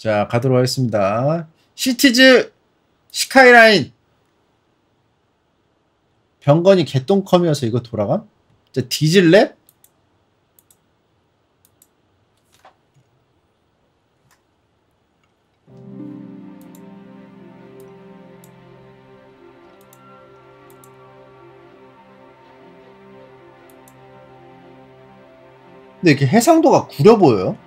자, 가도록 하겠습니다. 시티즈 스카이라인 병건이 개똥컴이어서 이거 돌아가? 자, 디질랩? 근데 이렇게 해상도가 구려 보여요?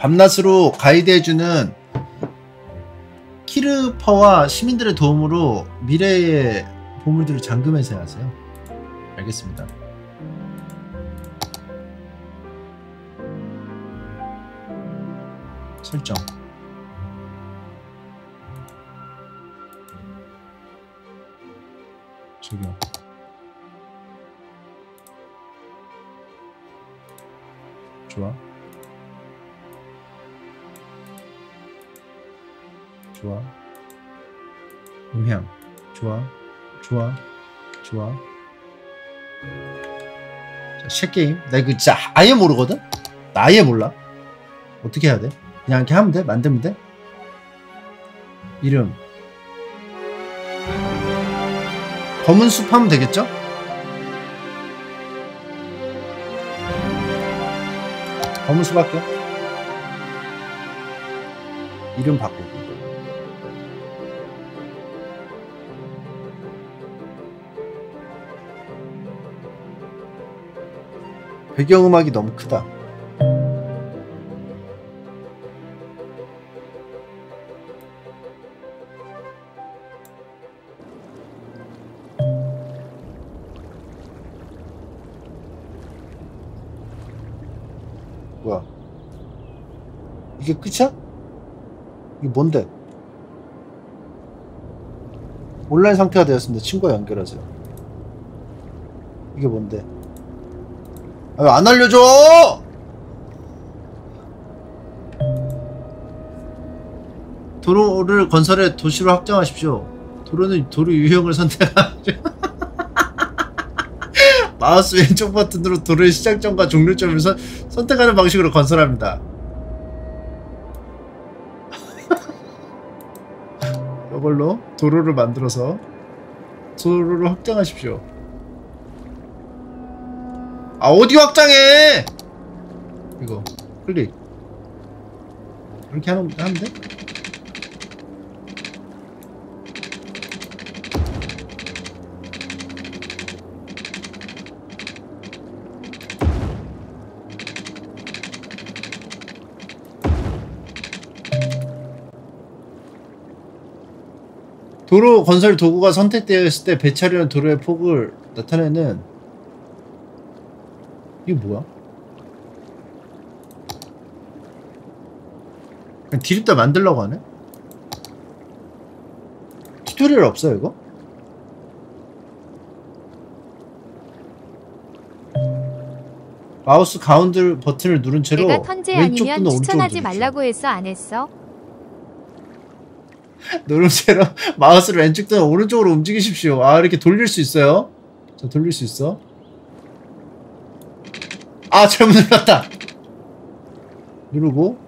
밤낮으로 가이드해주는 키르퍼와 시민들의 도움으로 미래의 보물들을 잠금해서 하세요. 알겠습니다. 설정. 적용. 좋아. 좋아. 음향. 좋아. 좋아. 좋아. 자, 쉐게임. 나 이거 진짜 아예 모르거든? 나 아예 몰라. 어떻게 해야 돼? 그냥 이렇게 하면 돼? 만들면 돼? 이름. 검은 숲 하면 되겠죠? 검은 숲 할게요. 이름 바꾸고. 배경음악이 너무 크다. 뭐야? 이게 끝이야? 이게 뭔데? 온라인 상태가 되었습니다. 친구와 연결하세요. 이게 뭔데? 아, 왜안 알려줘! 도로를 건설해 도시로 확장하십시오. 도로는 도로 유형을 선택하십시오. 마우스 왼쪽 버튼으로 도로의 시작점과 종료점을 선, 선택하는 방식으로 건설합니다. 이걸로 도로를 만들어서 도로를 확장하십시오. 아 어디 확장해? 이거 클릭 이렇게 하면, 하면 돼? 도로 건설 도구가 선택되어 있을 때 배차리는 도로의 폭을 나타내는 이게 뭐야? 그냥 디립다 만들려고 하네? tutorial 없어요 이거? 마우스 가운데 버튼을 누른 채로 내가 턴제 아니면 추천하지. 말라고 했어 안 했어? 누른 채로 마우스를 왼쪽 또는 오른쪽으로 움직이십시오. 아 이렇게 돌릴 수 있어요? 자 돌릴 수 있어. 아 잘못 눌렀다. 누르고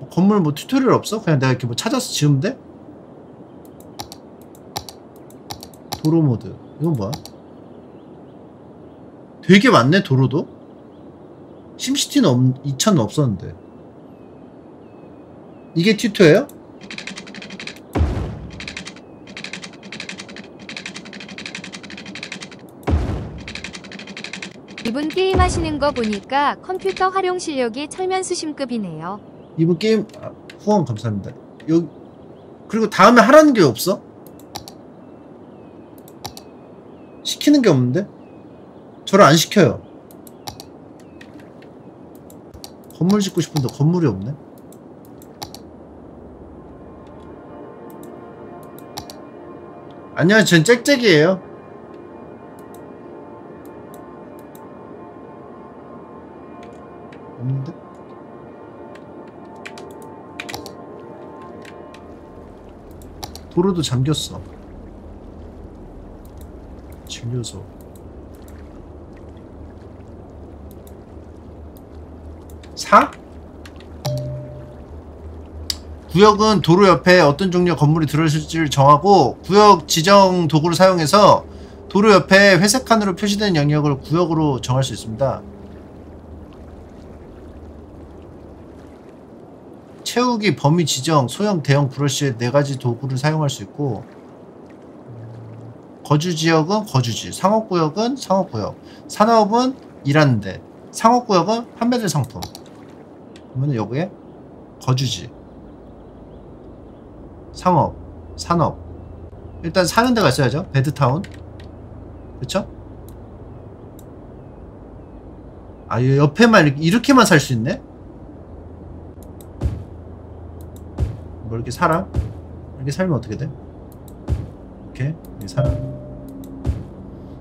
뭐 건물 뭐 tutorial 없어? 그냥 내가 이렇게 뭐 찾아서 지으면 돼? 도로 모드 이건 뭐야? 되게 많네 도로도? 심시티는 없, 2000은 없었는데 이게 튜토예요? 이분 게임 하시는 거 보니까 컴퓨터 활용 실력이 철면 수심급이네요. 이분 게임 아, 후원 감사합니다 여기 그리고 다음에 하라는 게 없어? 시키는 게 없는데? 저를 안 시켜요 건물 짓고 싶은데 건물이 없네 안녕 전 짹짹이에요 도로도 잠겼어. 진료소. 사? 구역은 도로 옆에 어떤 종류의 건물이 들어있을지를 정하고 구역 지정 도구를 사용해서 도로 옆에 회색 칸으로 표시된 영역을 구역으로 정할 수 있습니다. 채우기 범위 지정 소형 대형 브러쉬의 네 가지 도구를 사용할 수 있고 거주 지역은 거주지, 상업구역은 상업구역, 산업은 일하는 데, 상업구역은 판매될 상품. 그러면 여기에 거주지, 상업, 산업. 일단 사는 데가 있어야죠. 베드타운. 그쵸? 아, 이 옆에만 이렇게, 이렇게만 살 수 있네? 뭐 이렇게 살아? 이렇게 살면 어떻게 돼? 이렇게, 이렇게 살아.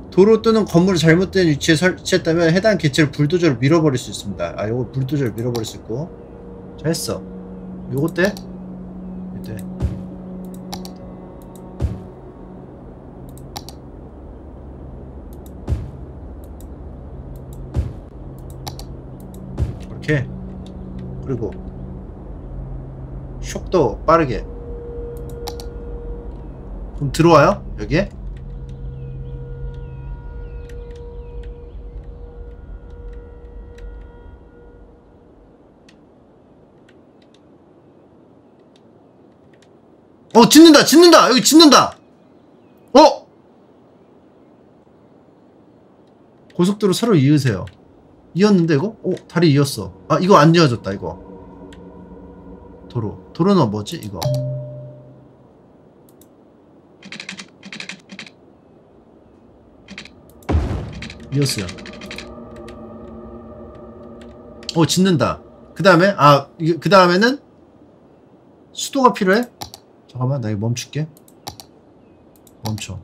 도로 또는 건물을 잘못된 위치에 설치했다면 해당 개체를 불도저로 밀어버릴 수 있습니다. 아, 요거 불도저로 밀어버릴 수 있고. 자, 했어. 요거 때? 이때. 이렇게. 그리고 쇽도 빠르게. 그럼 들어와요? 여기에? 어 짓는다 짓는다 여기 짓는다 어 고속도로 서로 이으세요 이었는데 이거? 어 다리 이었어 아 이거 안 이어졌다 이거 도로 도로는 뭐지 이거? 이었어요. 어 짓는다. 그 다음에 아그 다음에는 수도가 필요해? 잠깐만 나 이거 멈출게. 멈춰.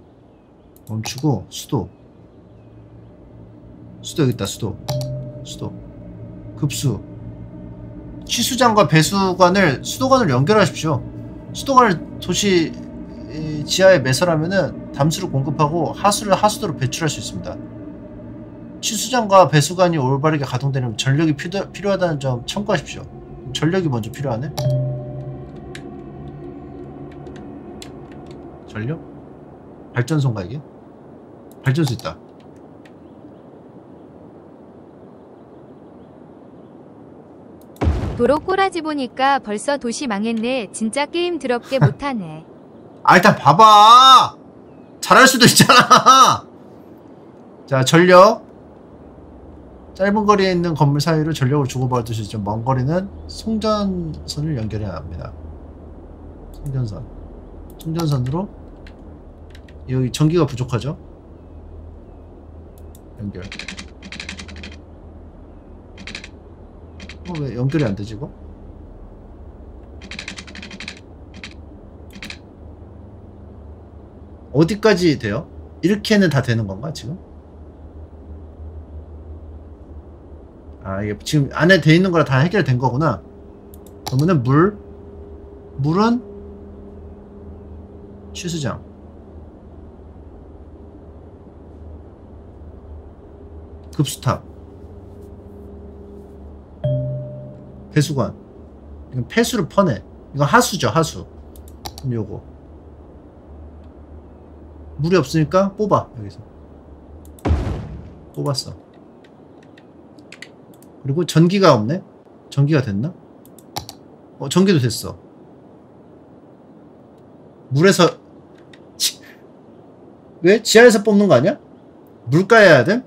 멈추고 수도. 수도 여기 있다 수도. 수도. 급수 취수장과 배수관을 수도관을 연결하십시오. 수도관을 도시 지하에 매설하면은 담수를 공급하고 하수를 하수도로 배출할 수 있습니다. 취수장과 배수관이 올바르게 가동되는 전력이 필요, 하다는 점 참고하십시오. 전력이 먼저 필요하네. 전력? 발전소인가 이게? 발전소 있다 도로 꼬라지 보니까 벌써 도시 망했네. 진짜 게임 더럽게 못하네. 아 일단 봐봐. 잘할 수도 있잖아. 자 전력. 짧은 거리에 있는 건물 사이로 전력을 주고받을 수 있죠 먼 거리는 송전선을 연결해야 합니다. 송전선. 송전선으로 여기 전기가 부족하죠? 연결 어, 왜 연결이 안 되지, 이거? 어디까지 돼요? 이렇게는 다 되는 건가, 지금? 아, 이게 지금 안에 돼 있는 거랑 다 해결된 거구나. 그러면은 물, 물은 취수장. 급수탑. 배수관. 이건 폐수를 퍼내. 이건 하수죠, 하수. 그럼 요거. 물이 없으니까 뽑아, 여기서. 뽑았어. 그리고 전기가 없네? 전기가 됐나? 어, 전기도 됐어. 물에서, 치. 왜? 지하에서 뽑는 거 아니야? 물가에 해야 돼?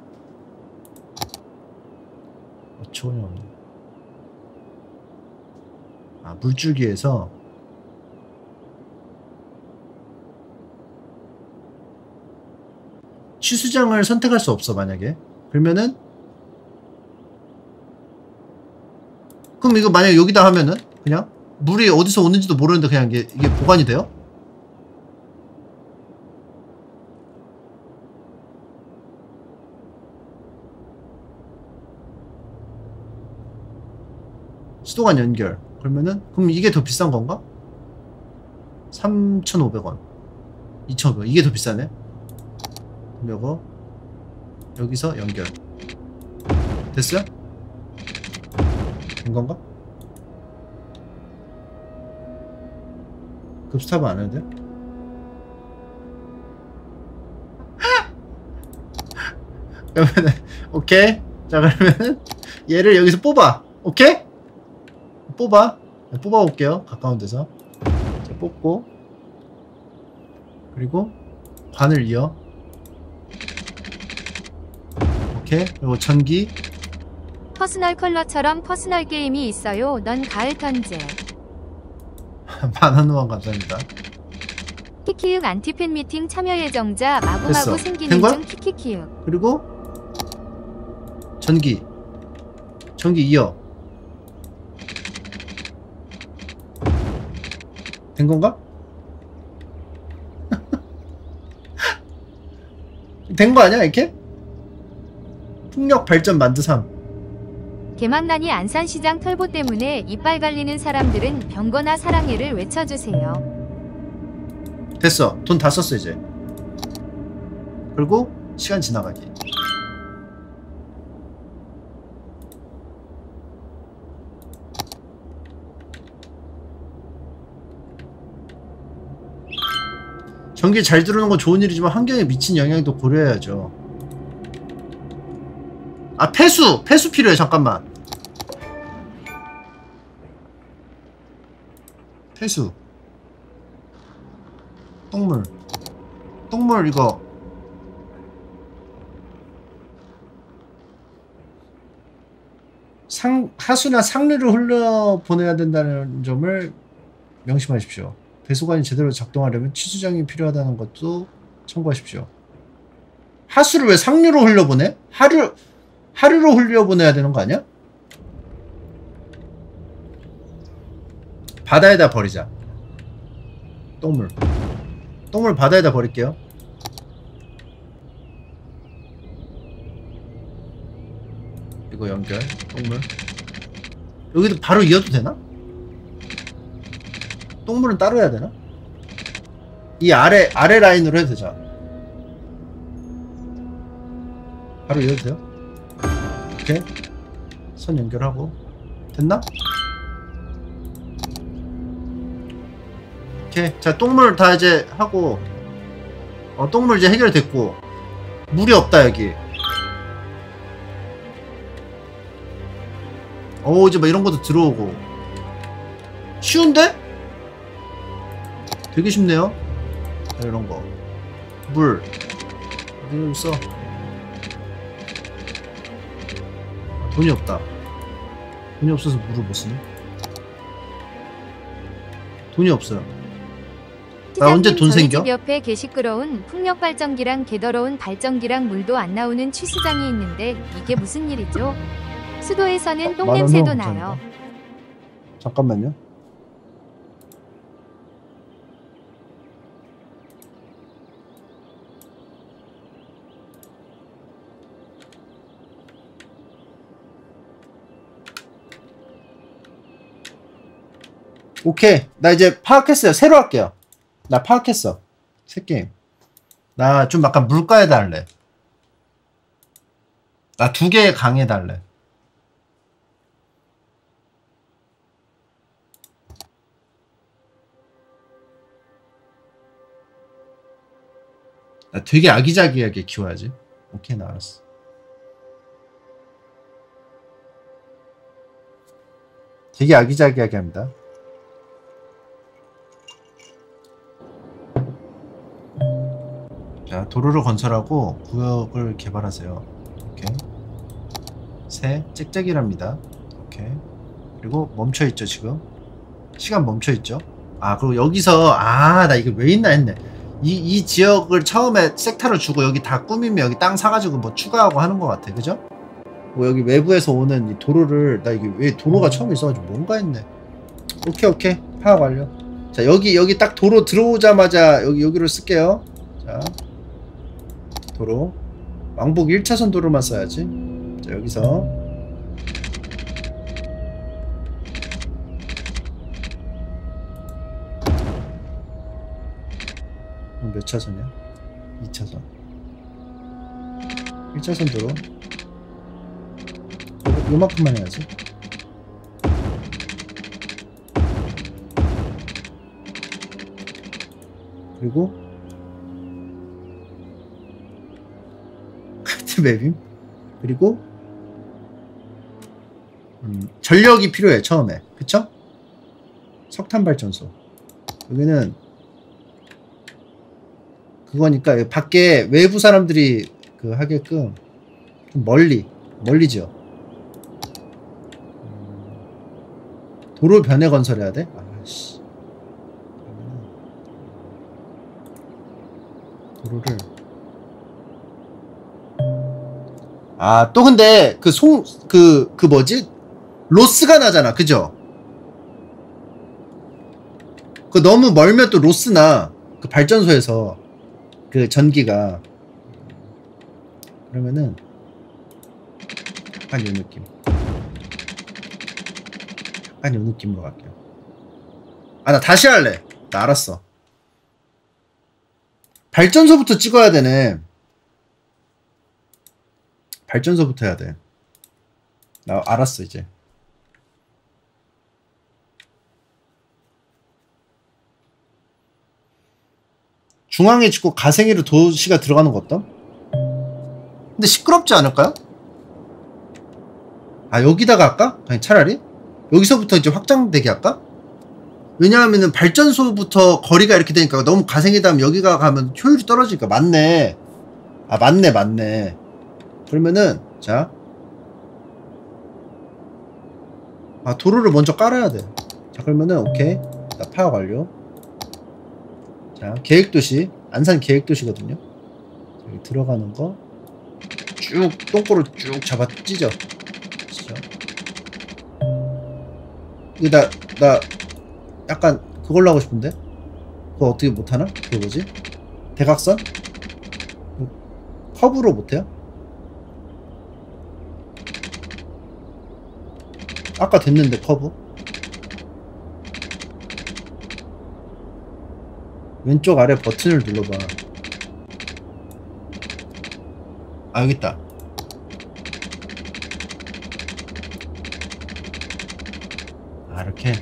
어처구니 없네. 아, 물줄기에서 취수장을 선택할 수 없어 만약에 그러면은 그럼 이거 만약에 여기다 하면은 그냥 물이 어디서 오는지도 모르는데 그냥 이게, 이게 보관이 돼요? 수도관 연결 그러면은 그럼 이게 더 비싼 건가? 3,500원 2,500원 이게 더 비싸네 요거 여기서 연결 됐어요? 된 건가? 급스탑은 안 해도 돼? 그러면은 오케이 자 그러면은 얘를 여기서 뽑아 오케이? 뽑아 네, 뽑아 볼게요 가까운 데서 자 뽑고 그리고 관을 이어 오케이 그리고 전기 personal color처럼 personal 게임이 있어요. 넌 가을 턴제. 만원 후원 감사합니다 키키윽 안티팬 미팅 참여 예정자 마구마구. 생기는? 중 키키키윽. 그리고 전기 전기 이어 된 건가? 된 거 아니야 이렇게? 풍력 발전 만드 3 개망난이 안산시장 털보 때문에 이빨 갈리는 사람들은 병거나 사랑해를 외쳐주세요. 됐어 돈 다 썼어 이제 그리고 시간 지나가기 전기 잘 들어오는 건 좋은 일이지만 환경에 미친 영향도 고려해야죠. 아 폐수! 폐수 필요해 잠깐만. 폐수. 똥물. 똥물 이거. 상 하수나 상류를 흘러 보내야 된다는 점을 명심하십시오. 배수관이 제대로 작동하려면 취수장이 필요하다는 것도 참고하십시오. 하수를 왜 상류로 흘려보내? 하류 하류로 흘려보내야 되는 거 아니야? 바다에다 버리자. 똥물. 똥물 바다에다 버릴게요. 이거 연결, 똥물. 여기도 바로 이어도 되나? 똥물은 따로 해야 되나? 이 아래, 아래 라인으로 해도 되자. 바로 이어도 돼요? 오케이. 선 연결하고. 됐나? 오케이. 자, 똥물 다 이제 하고. 어, 똥물 이제 해결됐고. 물이 없다, 여기. 오, 이제 막 이런 것도 들어오고. 쉬운데? 되게 쉽네요. 자, 이런 거. 물. 어디 있어? 아, 돈이 없다. 돈이 없어서 물을 못 쓰네. 돈이 없어요. 나 언제 시장님, 돈 생겨? 집 옆에 개 시끄러운 풍력 발전기랑 개더러운 발전기랑 물도 안 나오는 취수장이 있는데 이게 무슨 일이죠? 수도에서는 똥만 냄새도 원은 나요. 잠깐만요. 오케이. 나 이제 파악했어요. 새로 할게요. 나 파악했어. 새 게임. 나 좀 약간 물가에 달래. 나 두 개의 강에 달래. 나 되게 아기자기하게 키워야지. 오케이, 나 알았어. 되게 아기자기하게 합니다. 자, 도로를 건설하고 구역을 개발하세요. 오케이. 세, 짹짹이랍니다. 오케이. 그리고 멈춰 있죠, 지금. 시간 멈춰 있죠. 아, 그리고 여기서 아, 나 이거 왜 있나 했네. 이, 이 지역을 처음에 섹터를 주고 여기 다 꾸미면 여기 땅 사가지고 뭐 추가하고 하는 것 같아. 그죠? 뭐 여기 외부에서 오는 이 도로를 나 이게 왜 도로가 처음에 있어가지고 뭔가 했네. 오케이 오케이 파악 완료. 자 여기 여기 딱 도로 들어오자마자 여기 여기로 쓸게요. 자 도로. 왕복 1차선 도로만 써야지. 자 여기서. 몇 차선이야? 2차선. 1차선 도로. 요- 요만큼만 해야지. 그리고 카트 맵임 그리고 음, 전력이 필요해 처음에. 그쵸? 석탄 발전소. 여기는 그거니까 밖에 외부 사람들이 그 하게끔 좀 멀리 멀리 지어 음, 도로 변에 건설해야 돼? 도로를 아 또 근데 그 송 그 그 뭐지? 로스가 나잖아. 그죠? 그 너무 멀면 또 로스나 그 발전소에서 그 전기가. 그러면은 약간 요 느낌. 약간 요 느낌으로 갈게요. 아 나 다시 할래. 나 알았어. 발전소부터 찍어야 되네 발전소부터 해야 돼 나 알았어 이제 중앙에 짓고 가생이로 도시가 들어가는 거 어떤? 근데 시끄럽지 않을까요? 아 여기다가 할까? 아니 차라리 여기서부터 이제 확장되게 할까? 왜냐하면은 발전소부터 거리가 이렇게 되니까 너무 가생이다 하면 여기가 가면 효율이 떨어지니까 맞네 아 맞네 맞네 그러면은 자 아, 도로를 먼저 깔아야 돼. 자, 그러면은, 오케이. 나 파악 완료. 자, 계획도시. 안산 계획도시거든요. 자, 여기 들어가는 거. 쭉, 똥꼬를 쭉 잡아 찢어. 찢어. 이거 나, 나, 약간 그걸로 하고 싶은데? 그거 어떻게 못하나? 그게 뭐지? 대각선? 커브로 못해요? 아까 됐는데 커브? 왼쪽 아래 버튼을 눌러봐. 아 여기 있다. 아 이렇게.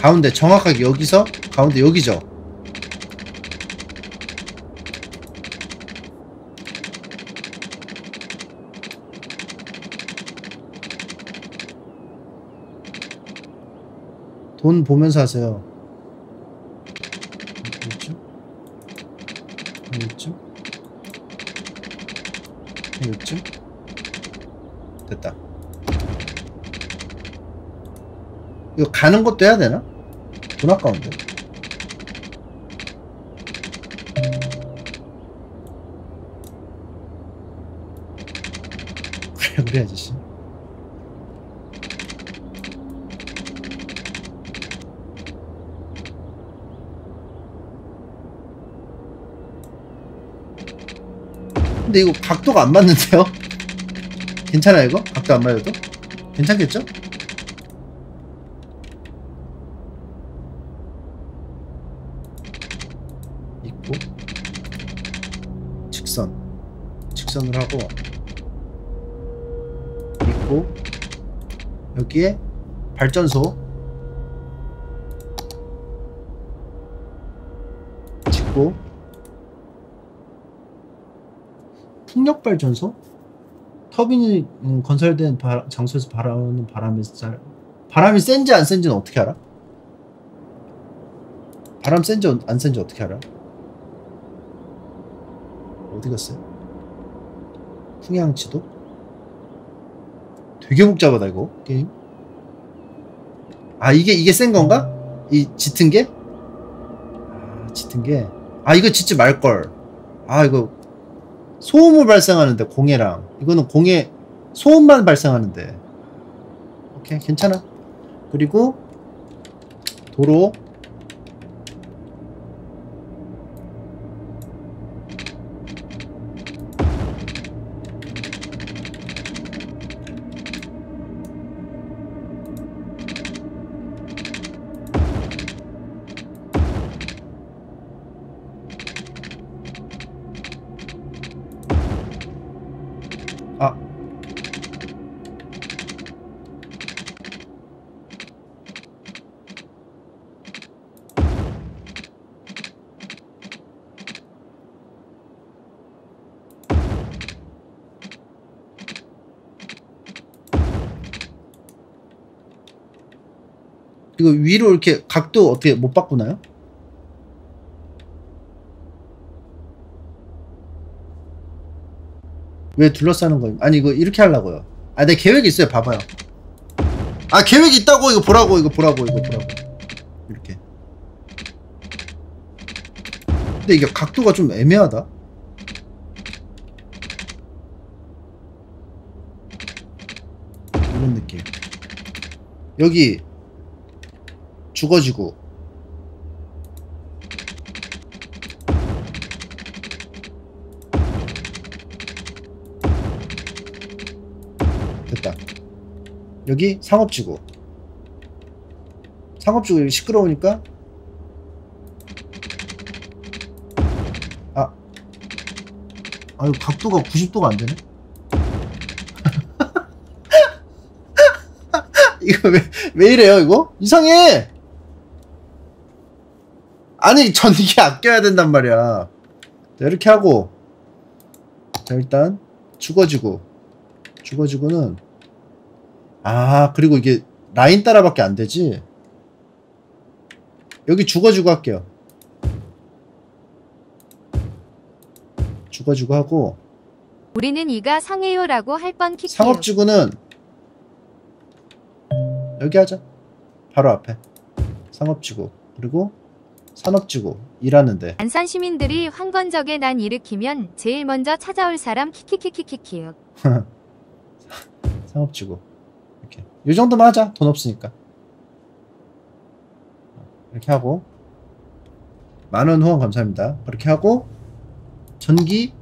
가운데 정확하게 여기서 가운데 여기죠 돈 보면서 하세요. 이쯤? 이쯤? 이쯤? 됐다. 이거 가는 것도 해야 되나? 돈 아까운데. 그래, 그래, 아저씨. 근데 이거 각도가 안 맞는데요? 괜찮아 이거? 각도 안 맞아도? 괜찮겠죠? 있고 직선 직선을 하고 있고 여기에 발전소 짓고 풍력 발전소? 터빈이 음, 건설된 바- 장소에서 바라오는 바람이 잘 바람이 센지 안 센지는 어떻게 알아? 바람 센지 안 센지 어떻게 알아? 어디 갔어요? 풍향지도? 되게 복잡하다 이거 게임. 아 이게 이게 센 건가? 이 짙은 게? 아 짙은 게. 아 이거 짓지 말 걸. 아 이거 소음을 발생하는데 공해랑. 이거는 공해 소음만 발생하는데. 오케이 괜찮아. 그리고 도로 이렇게 각도 어떻게 못 바꾸나요? 왜 둘러싸는 거예요? 아니 이거 이렇게 하려고요. 아, 내 계획이 있어요. 봐봐요. 아, 계획이 있다고 이거 보라고 이거 보라고 이거 보라고. 이렇게. 근데 이게 각도가 좀 애매하다. 이런 느낌. 여기 죽어지고 됐다. 여기 상업지구. 상업지구 여기 시끄러우니까 아. 아유 각도가 90도가 안 되네. 이거 왜, 왜 이래요, 이거? 이상해! 아니, 전기 아껴야 된단 말이야. 자, 이렇게 하고. 자, 일단, 죽어지고. 죽어지고는. 아, 그리고 이게 라인 따라밖에 안 되지. 여기 죽어지고 할게요. 죽어지고 하고. 우리는 이가 상해요라고 할뻔 키키요. 상업지구는 여기 하자. 바로 앞에. 상업지구. 그리고 산업지구. 일하는데. 안산 시민들이 황건적에 난 일으키면 제일 먼저 찾아올 사람 키키키키키키요. 상업지구. 이렇게. 이 정도만 하자. 돈 없으니까. 이렇게 하고. 만원 후원 감사합니다. 그렇게 하고. 전기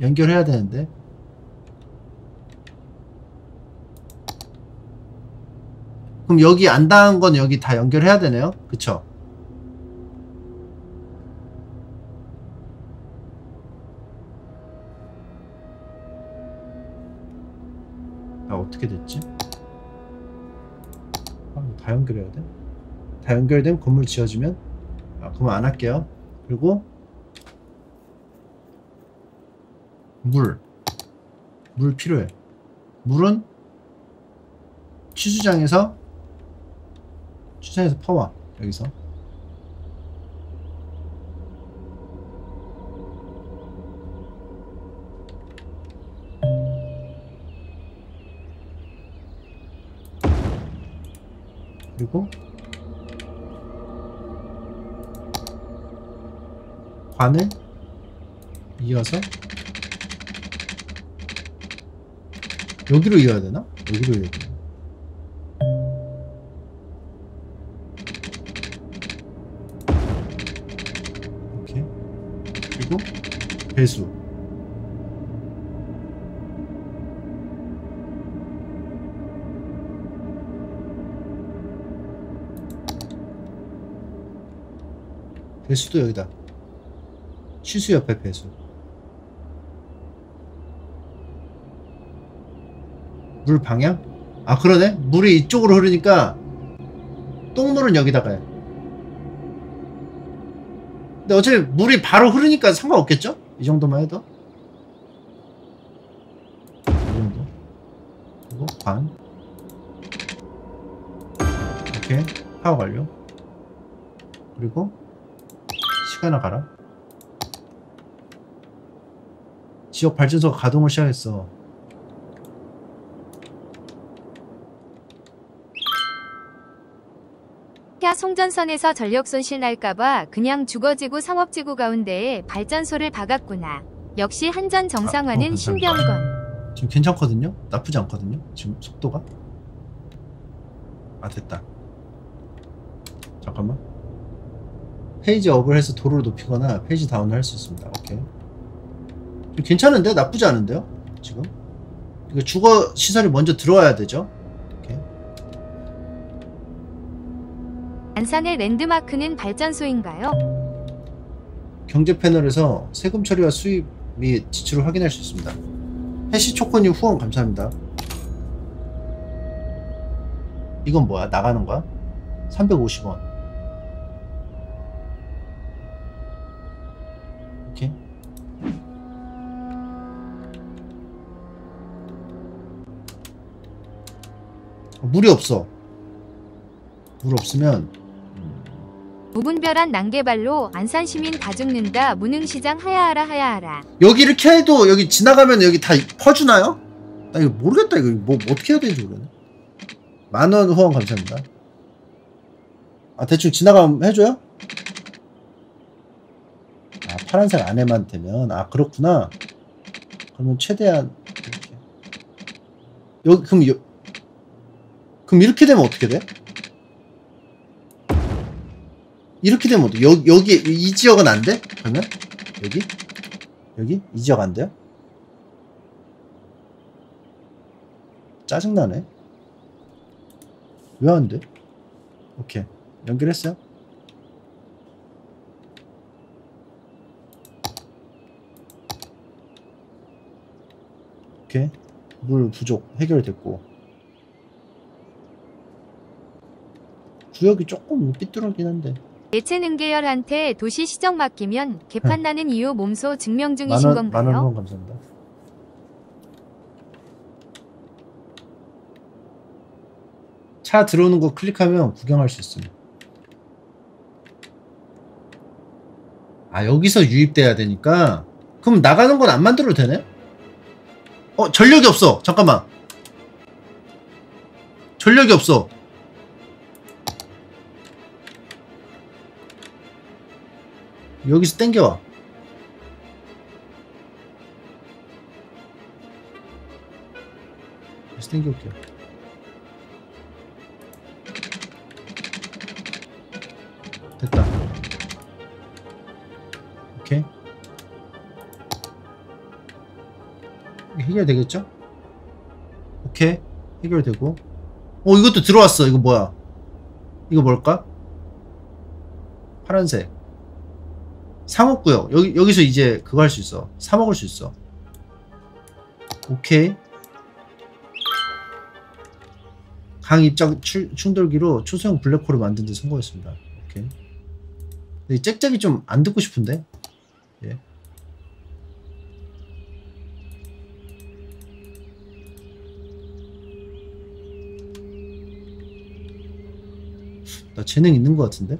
연결해야 되는데. 그럼 여기 안 닿은 건 여기 다 연결해야 되네요. 그쵸? 어떻게 됐지? 아, 다 연결해야 돼? 다 연결된 건물 지어지면? 아, 그럼 안 할게요. 그리고 물. 물 필요해. 물은 취수장에서 취수장에서 퍼와. 여기서. 그리고 관을 이어서 여기로 이어야 되나? 여기로 이어야 되나? 이렇게 그리고 배수 배수도 여기다. 취수 옆에 배수. 물 방향? 아 그러네. 물이 이쪽으로 흐르니까 똥물은 여기다가 해. 근데 어차피 물이 바로 흐르니까 상관없겠죠? 이 정도만 해도? 이 정도? 그리고 반 이렇게 파워 완료. 그리고 시간을 가라 지역 발전소가 가동을 시작했어 야 송전선에서 전력 손실 날까봐 그냥 죽어지고 상업지구 가운데에 발전소를 박았구나. 역시 한전 아, 어, 정상화는. 신병건. 지금 괜찮거든요? 나쁘지 않거든요? 지금 속도가? 아 됐다 잠깐만 page up을 해서 도로를 높이거나 page down을 할 수 있습니다 오케이 괜찮은데? 나쁘지 않은데요? 지금 이거 주거 시설이 먼저 들어와야 되죠? 오케이 안산의 랜드마크는 발전소인가요? 경제 패널에서 세금 처리와 수입 및 지출을 확인할 수 있습니다 해시 초코님 후원 감사합니다 이건 뭐야? 나가는 거야? 350원 물이 없어 물 없으면 무분별한 난개발로 안산 시민 다 죽는다. 무능시장 하야하라 하야하라. 여기 이렇게 해도 여기 지나가면 여기 다 퍼주나요? 나 이거 모르겠다 이거 뭐 어떻게 해야 되는지 모르겠네 만원 후원 감사합니다 아 대충 지나가면 해줘요? 아 파란색 안에만 되면 아 그렇구나 그러면 최대한 이렇게 여기 그럼 여, 그럼 이렇게 되면 어떻게 돼? 이렇게 되면 어떻게 여기 여기 이 지역은 안 돼? 그러면 여기 여기 이 지역 안 돼요? 짜증나네. 왜 안 돼? 오케이. 연결했어요? 오케이. 물 부족 해결됐고. 구역이 조금 삐뚤어긴 한데. 예체능 계열한테 도시 시정 맡기면 개판 나는 이유 몸소 증명 중이신 만원, 만원 건가요? 후원 감사합니다. 차 들어오는 거 클릭하면 구경할 수 있습니다. 아, 여기서 유입돼야 되니까? 그럼 나가는 건 안 만들어도 되네? 어, 전력이 없어. 잠깐만. 전력이 없어. 여기서 땡겨와. 다시 땡겨올게요. 됐다. 오케이. 해결되겠죠? 오케이. 해결되고. 어, 이것도 들어왔어. 이거 뭐야? 이거 뭘까? 파란색. 3억 구역. 여기, 여기서 이제 그거 할 수 있어. 사 먹을 수 있어. 오케이. 강 입장 출- 충돌기로 초소형 블랙홀을 만든 데 성공했습니다. 오케이. 근데 이 짹짹이 좀 안 듣고 싶은데? 예. 나 재능 있는 것 같은데?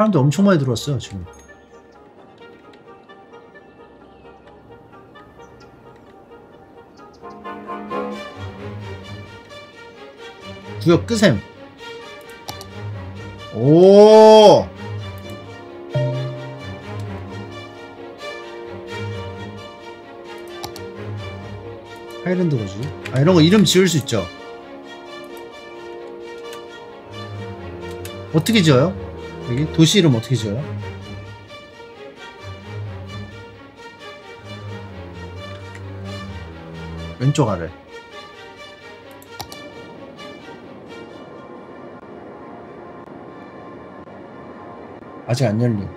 사람들 엄청 많이 들어왔어요, 지금. 구역 끄셈. 오! 하이랜드 거지. 아, 이런 거 이름 지을 수 있죠. 어떻게 지어요? 여기 도시 이름 어떻게 지어요? 왼쪽 아래. 아직 안 열림.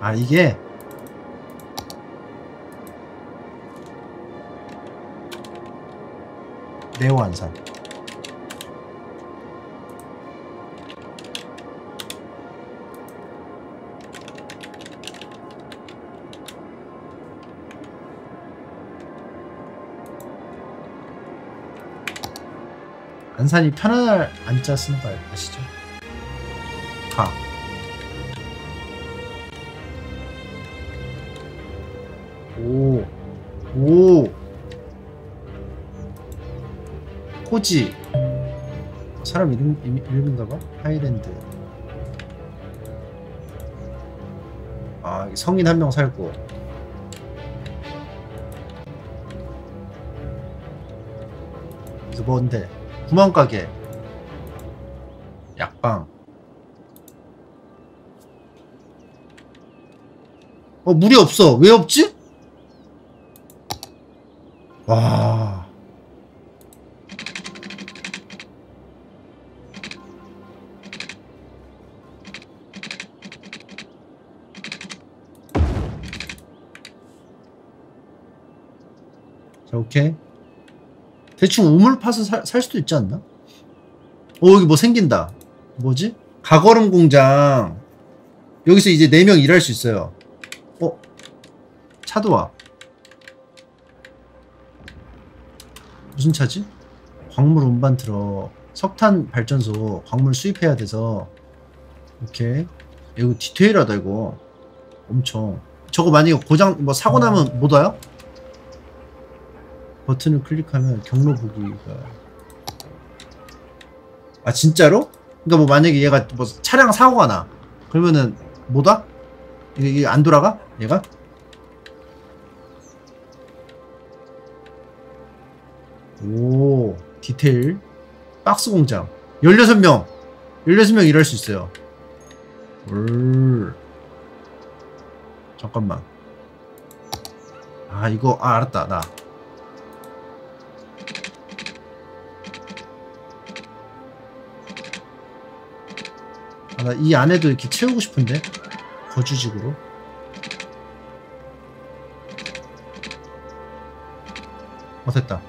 아 이게 네오안산. 안산이 편안할 안자 쓰는 거 아시죠? 가. 오. 오. 호지. 사람 이름, 이름- 이름인가 봐? 하이랜드. 아, 성인 한 명 살고. 그래서 뭔데? 구멍가게. 약방. 어, 물이 없어. 왜 없지? 대충 우물 파서 살, 살 수도 있지 않나? 오, 여기 뭐 생긴다. 뭐지? 가거름 공장. 여기서 이제 4명 일할 수 있어요. 어? 차도 와. 무슨 차지? 광물 운반 들어. 석탄 발전소 광물 수입해야 돼서 오케이. 이거 디테일하다 이거. 엄청. 저거 만약에 고장 뭐 사고 나면 못 와요? 버튼을 클릭하면 경로 보기가. 아 진짜로? 그러니까 뭐 만약에 얘가 뭐 차량 사고가 나. 그러면은 못 와? 이게, 이게 안 돌아가? 얘가? 오 디테일. 박스 공장. 16명. 16명 일할 수 있어요. 올 잠깐만. 아 이거 아 알았다. 나 나 이 안에도 이렇게 채우고 싶은데? 거주직으로? 어 됐다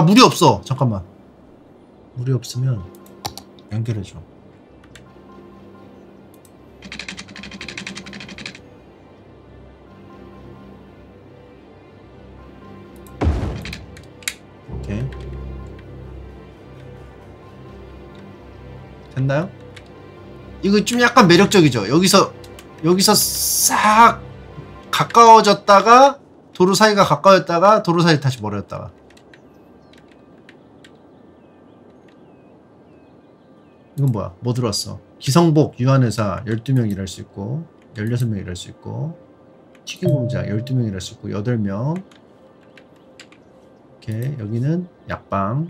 아, 물이 없어. 잠깐만. 물이 없으면 연결해줘. 오케이. 됐나요? 이거 좀 약간 매력적이죠? 여기서, 여기서 싹 가까워졌다가 도로 사이가 가까워졌다가 도로 사이 다시 멀어졌다가 이건 뭐야? 뭐 들어왔어? 기성복 유한회사 12명 일할 수 있고 16명 일할 수 있고 튀김 공장 12명 일할 수 있고 8명 오케이 여기는 약방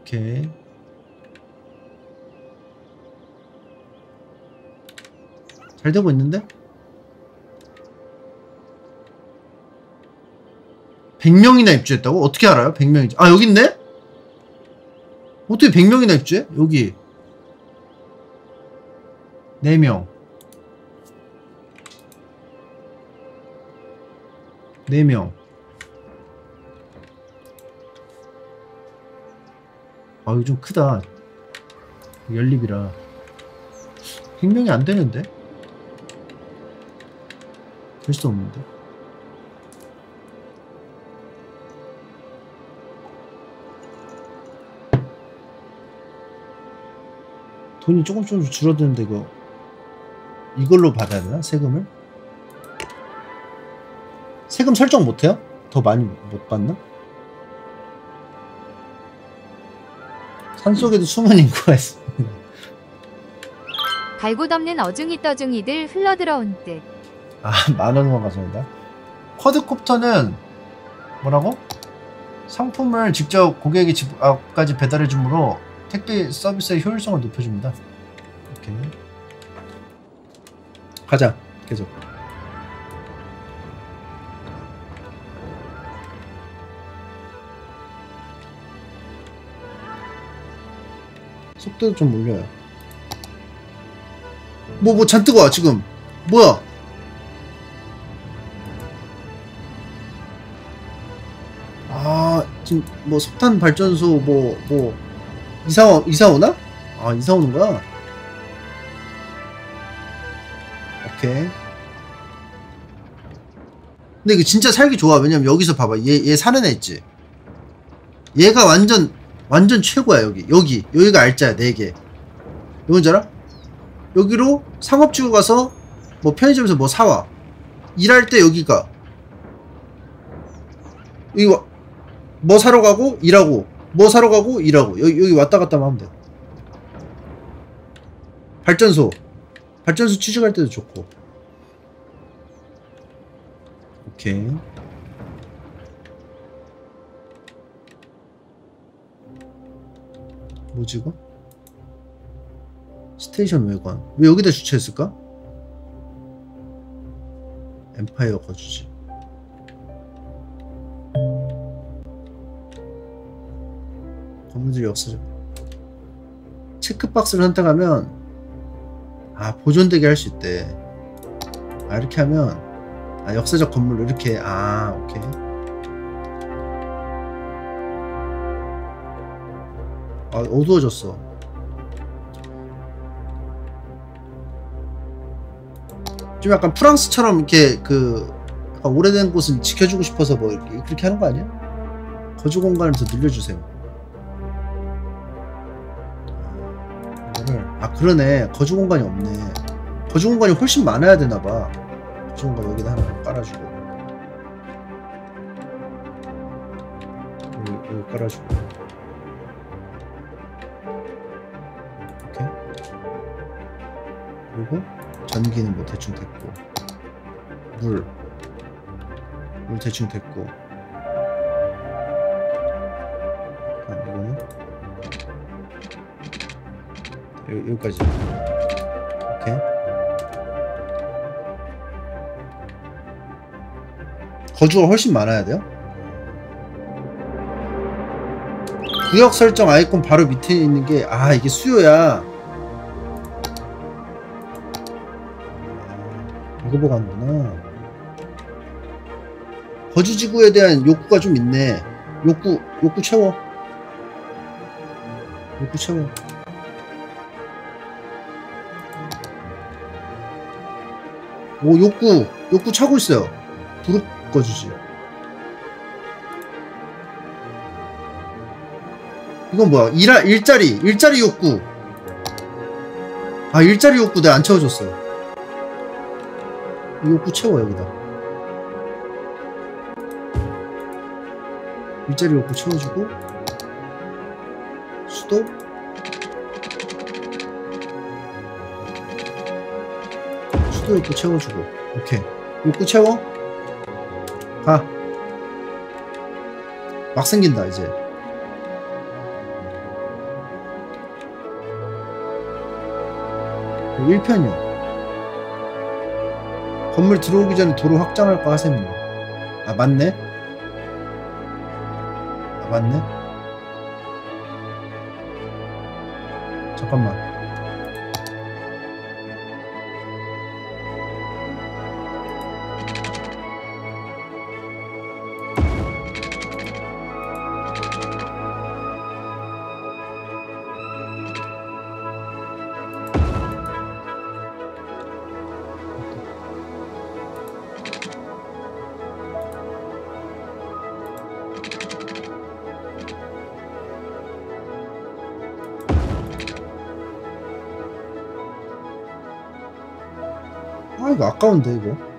오케이 잘 되고 있는데? 100명이나 입주했다고? 어떻게 알아요? 100명인지. 아, 여기 있네? 어떻게 100명이나 입주해? 여기. 4명. 4명. 아, 이거 좀 크다. 연립이라. 100명이 안 되는데? 될 수 없는데. 돈이 조금 조금씩 줄어드는데 이거 이걸로 받아야 되나? 세금을? 세금 설정 못해요? 더 많이 못 받나? 산속에도 숨은 인구가 있습니다. 갈곳 없는 어중이 떠중이들 흘러들어온 듯. 아, 만 원만 가져온다. 쿼드콥터는 뭐라고? 상품을 직접 고객의 집 앞까지 배달해 주므로 택배 서비스의 효율성을 높여줍니다. 오케이. 가자. 계속. 속도도 좀 올려요. 뭐, 뭐 잔뜩 와, 지금. 뭐야? 아, 지금 뭐 석탄 발전소 뭐, 뭐, 이사, 오- 이사 오나? 아, 이사 오는 거야? 오케이. 근데 이거 진짜 살기 좋아. 왜냐면 여기서 봐봐. 얘, 얘 사는 애 있지? 얘가 완전, 완전 최고야, 여기. 여기. 여기가 알짜야, 4개. 이건 줄 알아? 여기로 상업지구 가서 뭐 편의점에서 뭐 사와. 일할 때 여기가. 여기 와, 뭐 사러 가고 일하고 뭐 사러 가고 일하고. 여기, 여기 왔다 갔다 하면 돼 발전소. 발전소 취직할 때도 좋고. 오케이. 뭐지 이거? 스테이션 외관. 왜 여기다 주차했을까? 엠파이어 거주지 건물들이 없어져. 체크박스를 선택하면 아 보존되게 할 수 있대. 아 이렇게 하면 아 역사적 건물로 이렇게 아 오케이. 아 어두워졌어. 좀 약간 프랑스처럼 이렇게 그 오래된 곳은 지켜주고 싶어서 뭐 이렇게 그렇게 하는 거 아니야? 거주 공간을 더 늘려주세요 그러네. 거주 공간이 없네. 거주 공간이 훨씬 많아야 되나봐. 거주 공간 여기다 하나 깔아주고. 여기, 여기 깔아주고. 이렇게. 그리고 전기는 뭐 대충 됐고. 물, 물 대충 됐고 여기, 여기까지. 오케이. 거주가 훨씬 많아야 돼요? 구역 설정 아이콘 바로 밑에 있는 게 아 이게 수요야. 이거 보고 하는구나. 거주지구에 대한 욕구가 좀 있네. 욕구 욕구 채워. 욕구 채워 오 욕구 욕구 차고 있어요. 부릅 거주지 이건 뭐야? 일하, 일자리 일자리 욕구. 아 일자리 욕구 내가 안 채워줬어 이 욕구 채워 여기다. 일자리 욕구 채워주고 수도 수도 욕구 채워주고. 오케이. 욕구 채워. 가. 막 생긴다 이제. 뭐 1편이요. 건물 들어오기 전에 도로 확장할 거 하셈 아 맞네. 아 맞네. 잠깐만 아까운데 이거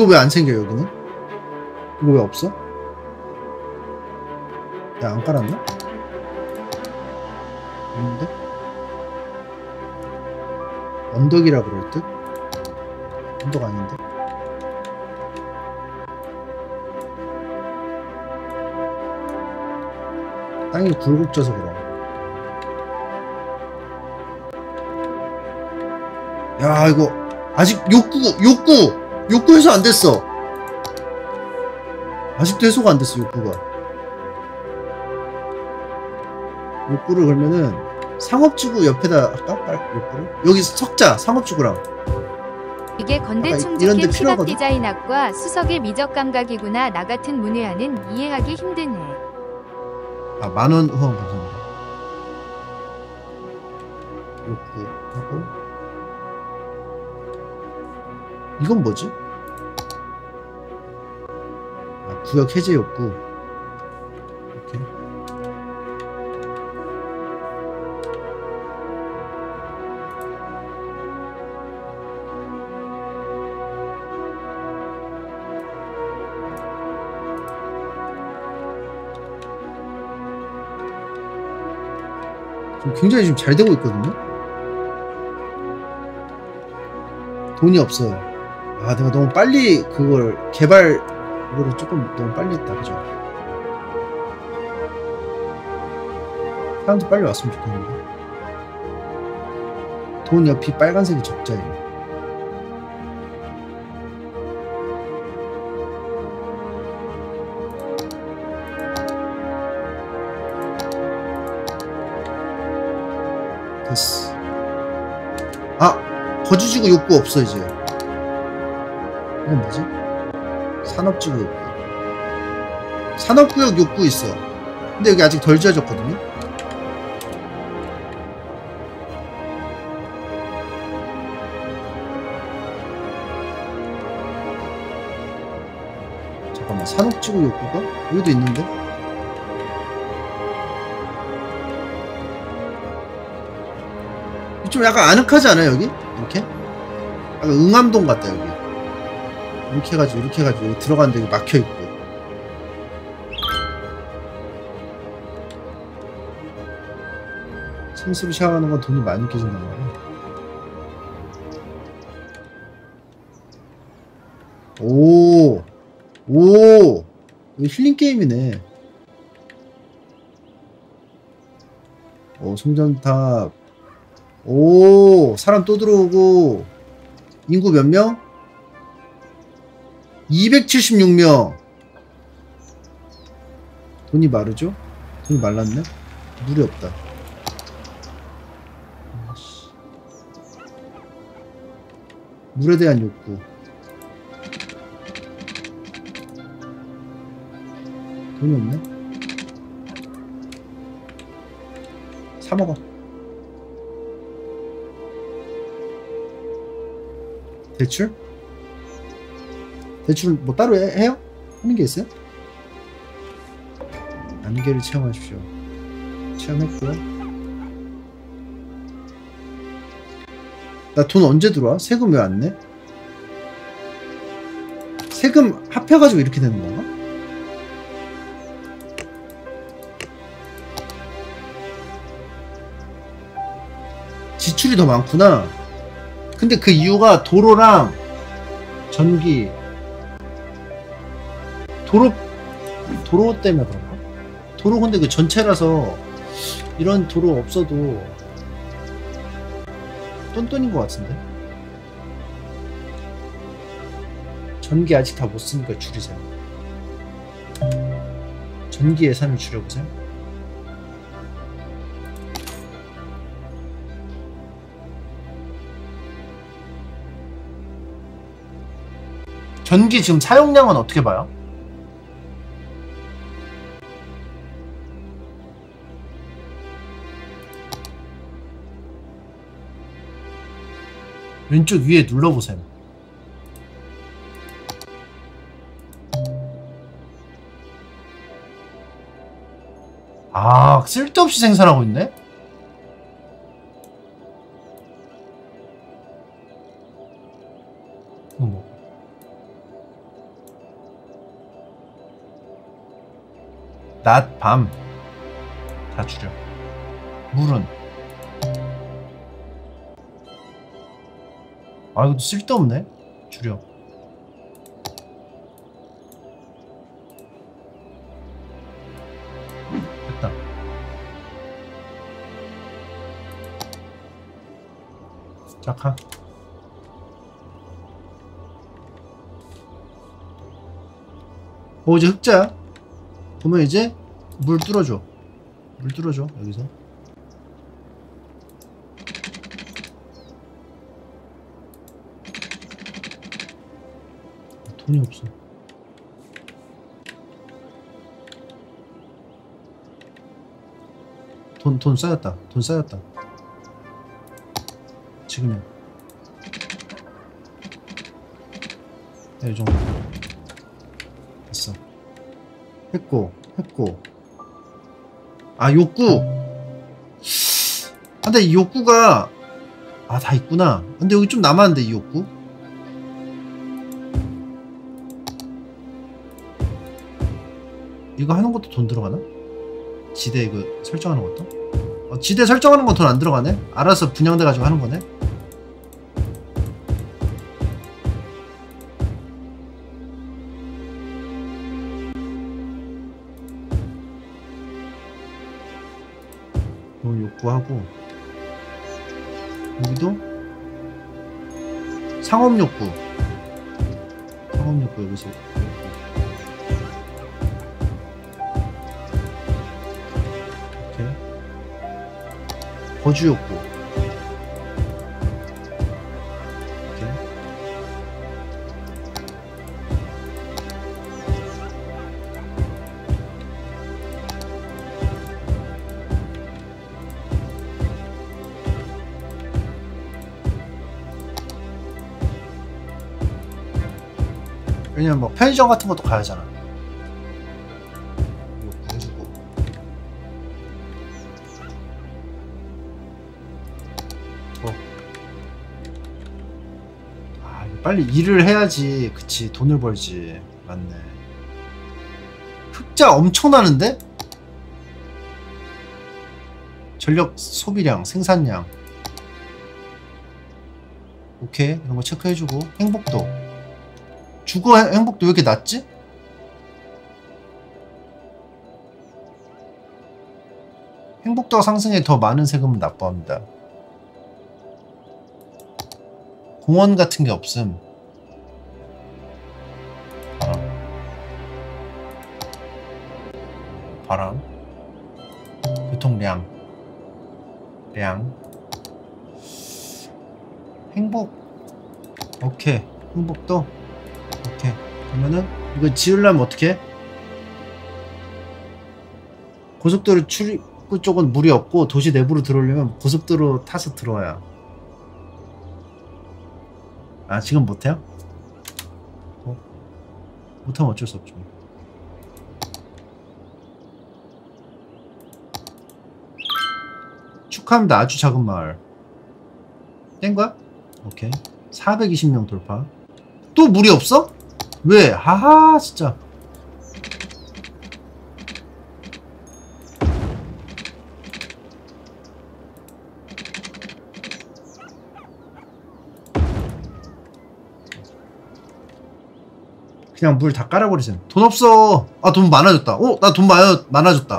이거 왜 안 생겨 여기는? 이거 왜 없어? 야 안 깔았나? 있는데? 언덕이라 그럴 듯? 언덕 아닌데? 땅이 굴곡져서 그럼 야 이거 아직 욕구 욕구 욕구 해소 안 됐어 아직도 해소가 안 됐어 욕구가 욕구를 그러면은 상업지구 옆에다 할까? 빨- 욕구를? 여기 석자 상업지구랑 이게 건대 데 시각? 디자인학과 수석의 미적 감각이구나 나 같은 문외한은 이해하기 힘드네. 아 만원 후원 감사합니다 욕구 하고 이건 뭐지? 구역 해제 욕구 이렇게 굉장히 지금 잘 되고 있거든요. 돈이 없어요. 아, 내가 너무 빨리 그걸 개발 이거를 조금 너무 빨리 했다, 그죠? 사람들 빨리 왔으면 좋겠는데. 돈 옆이 빨간색이 적자예요. 됐어. 아! 거주지구 욕구 없어, 이제. 이건 뭐지? 산업지구. 산업구역 욕구 있어. 근데 여기 아직 덜 지어졌거든요? 잠깐만, 산업지구 욕구가? 여기도 있는데? 좀 약간 아늑하지 않아요 여기? 이렇게? 약간 응암동 같다 여기 이렇게 해가지고 이렇게 해가지고 여기 들어가는데 여기 막혀있고 생수로 샤워하는 건 돈이 많이 깨진단 말이야 오, 오, 이거 힐링 게임이네. 오, 송전탑. 오, 사람 또 들어오고, 인구 몇 명? 276명. 돈이 마르죠? 돈이 말랐네? 물이 없다. 물에 대한 욕구. 돈이 없네? 사 먹어. 대출? 대출 뭐 따로 해, 해요? 하는 게 있어요? 안개를 체험하십시오. 체험했고요. 나 돈 언제 들어와? 세금 왜 안 내? 세금 합해가지고 이렇게 되는 건가? 지출이 더 많구나. 근데 그 이유가 도로랑 전기 도로 도로 때문에 그런가? 도로 근데 그 전체라서 이런 도로 없어도 똔똔인 것 같은데 전기 아직 다 못 쓰니까 줄이세요 전기 예산을 줄여보세요 전기 지금 사용량은 어떻게 봐요? 왼쪽 위에 눌러보세요. 아, 쓸데없이 생산하고 있네? 이거 뭐. 낮, 밤. 다 줄여. 물은. 아, 이것도 쓸데없네. 줄여. 됐다. 짝하. 어, 이제 흑자야. 보면 이제 물 뚫어줘. 물 뚫어줘, 여기서. 돈이 없어. 돈, 돈 쌓였다. 돈 쌓였다. 지금이야. 네, 이 정도. 됐어. 했고, 했고. 아, 욕구! 아, 근데 이 욕구가, 아, 다 있구나. 근데 여기 좀 남았는데, 이 욕구? 이거 하는 것도 돈 들어가나? 지대 이거 설정하는 것도? 어, 지대 설정하는 건 돈 안 들어가네? 알아서 분양돼 가지고 하는 거네? 이렇게 왜냐면 뭐 편의점 같은 것도 가야 하잖아 빨리 일을 해야지. 그치, 돈을 벌지. 맞네. 흑자 엄청나는데? 전력 소비량, 생산량. 오케이, 이런 거 체크해주고. 행복도. 주거 행- 행복도 왜 이렇게 낮지? 행복도가 상승해 더 많은 세금을 납부합니다. 공원 같은 게 없음. 바람. 바람. 교통량. 량. 행복. 오케이. 행복도. 오케이. 그러면은 이거 지으려면 어떻게? 해? 고속도로 출입구 쪽은 물이 없고 도시 내부로 들어오려면 고속도로 타서 들어와야. 아 지금 못해요? 어? 못하면 어쩔 수 없죠 축하합니다 아주 작은 마을 뗀 거야? 오케이 420명 돌파 또 물이 없어? 왜? 하하 진짜 그냥 물 다 깔아버리세요. 돈 없어. 아, 돈 많아졌다. 어, 나돈 많아, 많아졌다.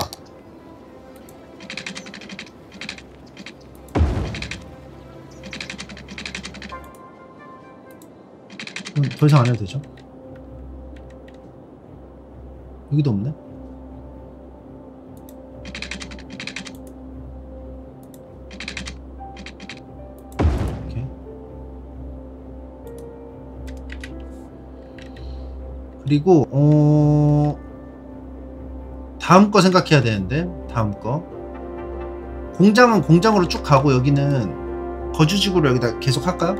더 이상 안 해도 되죠? 여기도 없네? 그리고 어 다음 거 생각해야 되는데 다음 거 공장은 공장으로 쭉 가고 여기는 거주지구로 여기다 계속 할까요?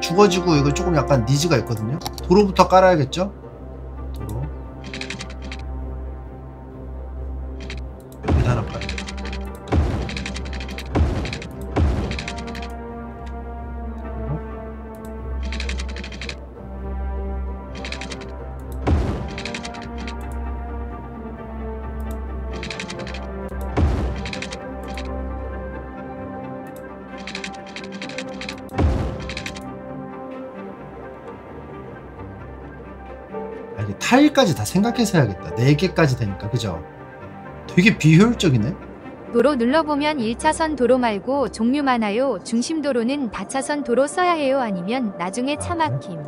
주거지구 이거 조금 약간 니즈가 있거든요 도로부터 깔아야겠죠? 생각해서 해야겠다. 4개까지 되니까, 그죠? 되게 비효율적이네? 도로 눌러보면 1차선 도로 말고 종류 많아요. 중심도로는 다차선 도로 써야 해요. 아니면 나중에 차 막힘.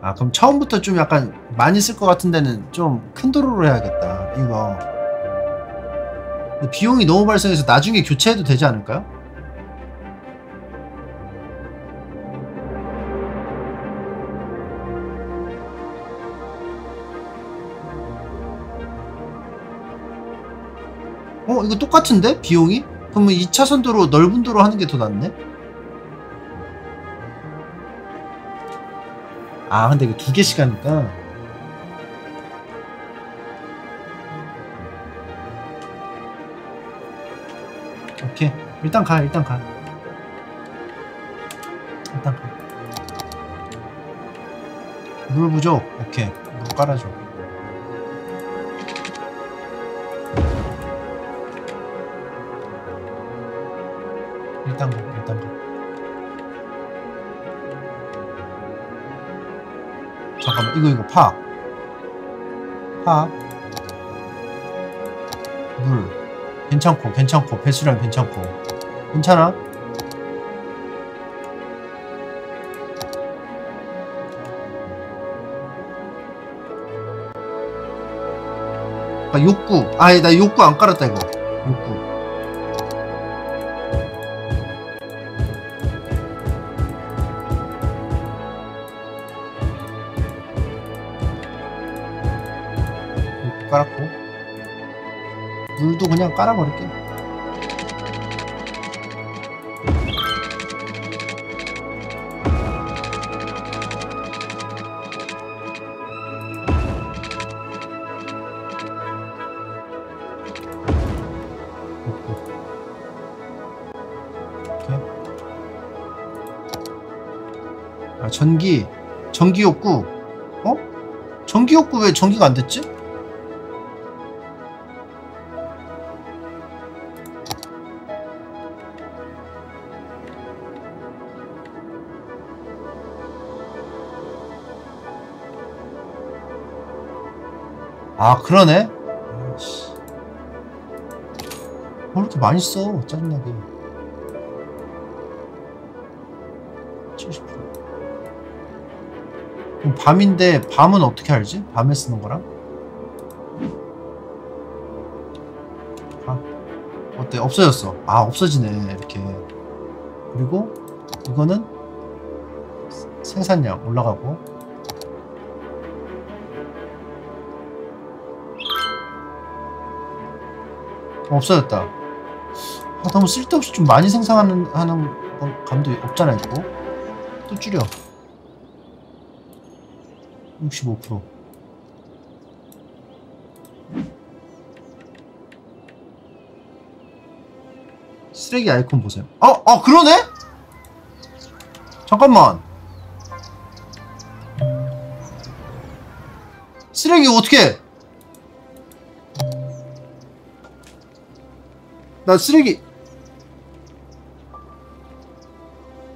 아, 그럼 처음부터 좀 약간 많이 쓸 것 같은 데는 좀 큰 도로로 해야겠다. 이거. 비용이 너무 발생해서 나중에 교체해도 되지 않을까요? 어 이거 똑같은데? 비용이? 그러면 2차선 도로 넓은 도로 하는 게 더 낫네? 아 근데 이거 두 개씩 하니까. 오케이. 일단 가 일단 가. 일단 가물 부족? 오케이. 물 깔아줘 파. 물. 괜찮고 괜찮고 배수량 괜찮고 괜찮아? 아 욕구 아예 나 욕구 안 깔았다 이거 욕구 깔아버릴게. 오케이. 아 전기 전기 욕구 어? 전기 욕구 왜 전기가 안 됐지? 그러네 왜 이렇게 많이 써 짜증나게 70% 그럼 밤인데 밤은 어떻게 알지? 밤에 쓰는 거랑? 밤 어때? 없어졌어 아 없어지네 이렇게 그리고 이거는 생산량 올라가고 없어졌다. 아, 너무 쓸데없이 좀 많이 생산하는 하는 건 감도 없잖아 이거. 또 줄여. 65%. 쓰레기 아이콘 보세요. 어, 어 그러네? 잠깐만. 쓰레기 어떻게? 나 쓰레기.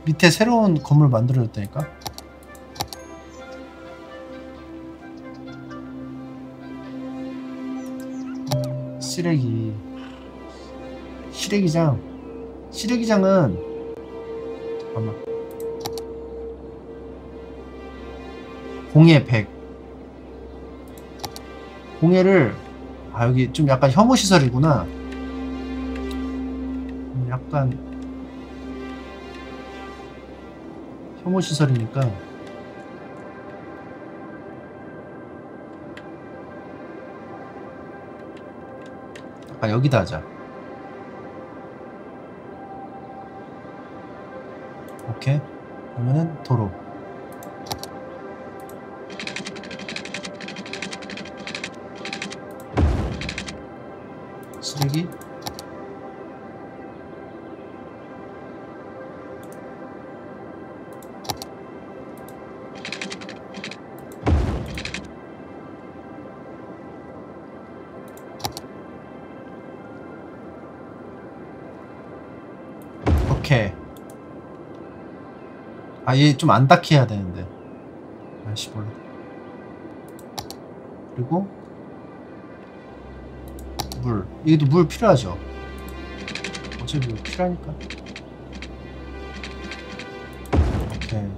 밑에 새로운 건물 만들어줬다니까? 쓰레기. 시래기장. 시래기장은 잠깐만. 공해 100 공해를 아 여기 좀 약간 혐오 시설이구나. 음, 약간 혐오 시설이니까 약간 여기다 하자. 오케이. 그러면은 도로. 아, 얘좀안 닿게 해야 되는데. 아씨, 몰라. 그리고, 물. 얘도 물 필요하죠? 어차피 물 필요하니까. 오케이.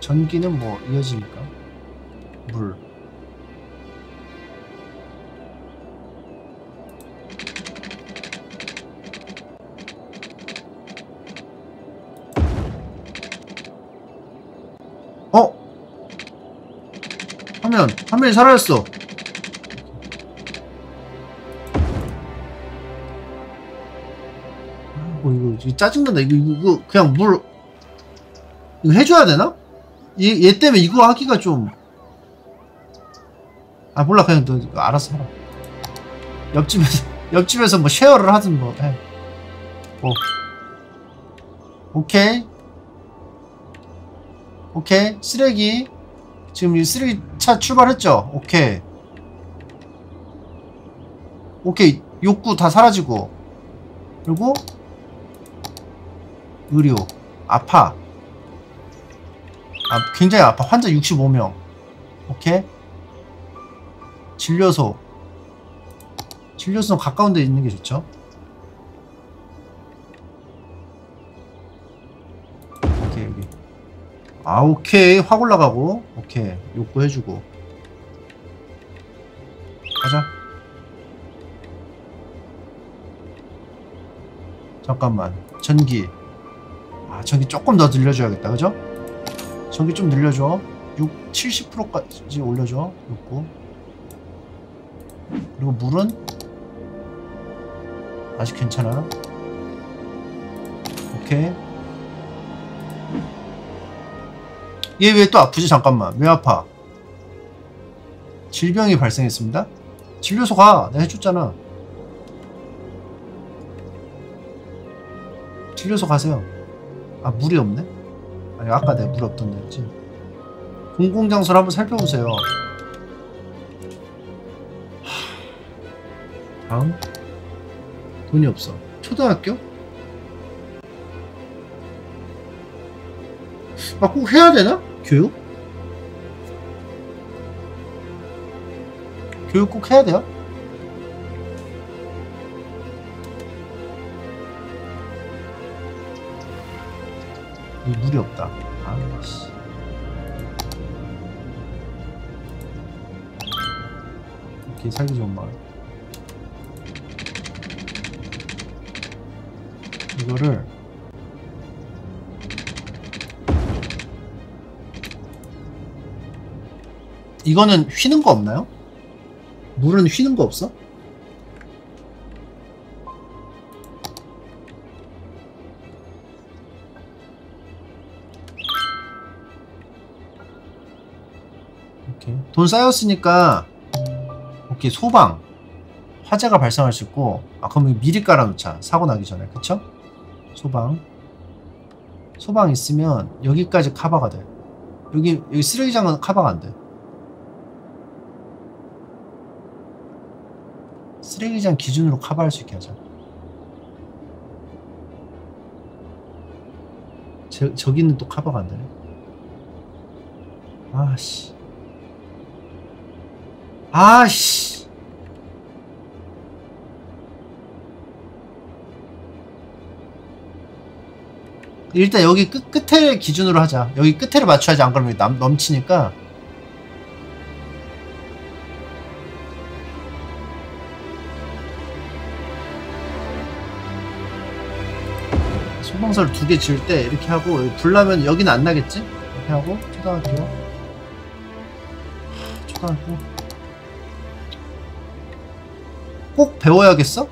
전기는 뭐, 이어지니까. 한명이 사라졌어. 어, 이거, 이거 짜증난다. 이거, 이거, 이거 그냥 물 이거 해줘야 되나? 얘, 얘 때문에 이거 하기가 좀 아 몰라. 그냥 너 알아서 하라. 옆집에서 옆집에서 뭐 쉐어를 하든 뭐 해. 뭐 오케이. 오케이. 쓰레기. 지금 이 쓰레기 차 출발했죠? 오케이. 오케이. 욕구 다 사라지고. 그리고 의료. 아파. 아, 굉장히 아파. 환자 65명. 오케이. 진료소. 진료소는 가까운 데 있는 게 좋죠. 오케이, 여기. 아, 오케이. 확 올라가고. 오케이. 욕구 해주고. 가자. 잠깐만. 전기. 아, 전기 조금 더 늘려줘야겠다. 그죠? 전기 좀 늘려줘. 6, 70%까지 올려줘. 욕구. 그리고 물은 아직 괜찮아. 오케이. 얘 왜 또 아프지? 잠깐만. 왜 아파? 질병이 발생했습니다. 진료소 가. 내가 해줬잖아. 진료소 가세요. 아 물이 없네? 아니 아까 내가 물 없던데 했지. 공공장소를 한번 살펴보세요. 하, 다음 돈이 없어. 초등학교? 아 꼭 해야 되나? 교육? 교육 꼭 해야 돼요? 여기 물이 없다. 아씨. 이렇게 살기 좋은 마을. 이거를 이거는 휘는 거 없나요? 물은 휘는 거 없어? 돈 쌓였으니까 오케이 소방 화재가 발생할 수 있고 아 그럼 미리 깔아놓자 사고 나기 전에 그쵸? 소방 소방 있으면 여기까지 커버가 돼 여기 여기 쓰레기장은 커버가 안돼 쓰레기장 기준으로 커버할 수 있게 하자. 저, 저기는 또 커버가 안 되네. 아씨. 아씨. 일단 여기 끝, 끝에 기준으로 하자. 여기 끝에를 맞춰야지 안 그러면 남, 넘치니까 소방서를 두개 지을 때 이렇게 하고 여기 불 나면 여기는 안 나겠지? 이렇게 하고 초등학교 하, 초등학교 꼭 배워야겠어?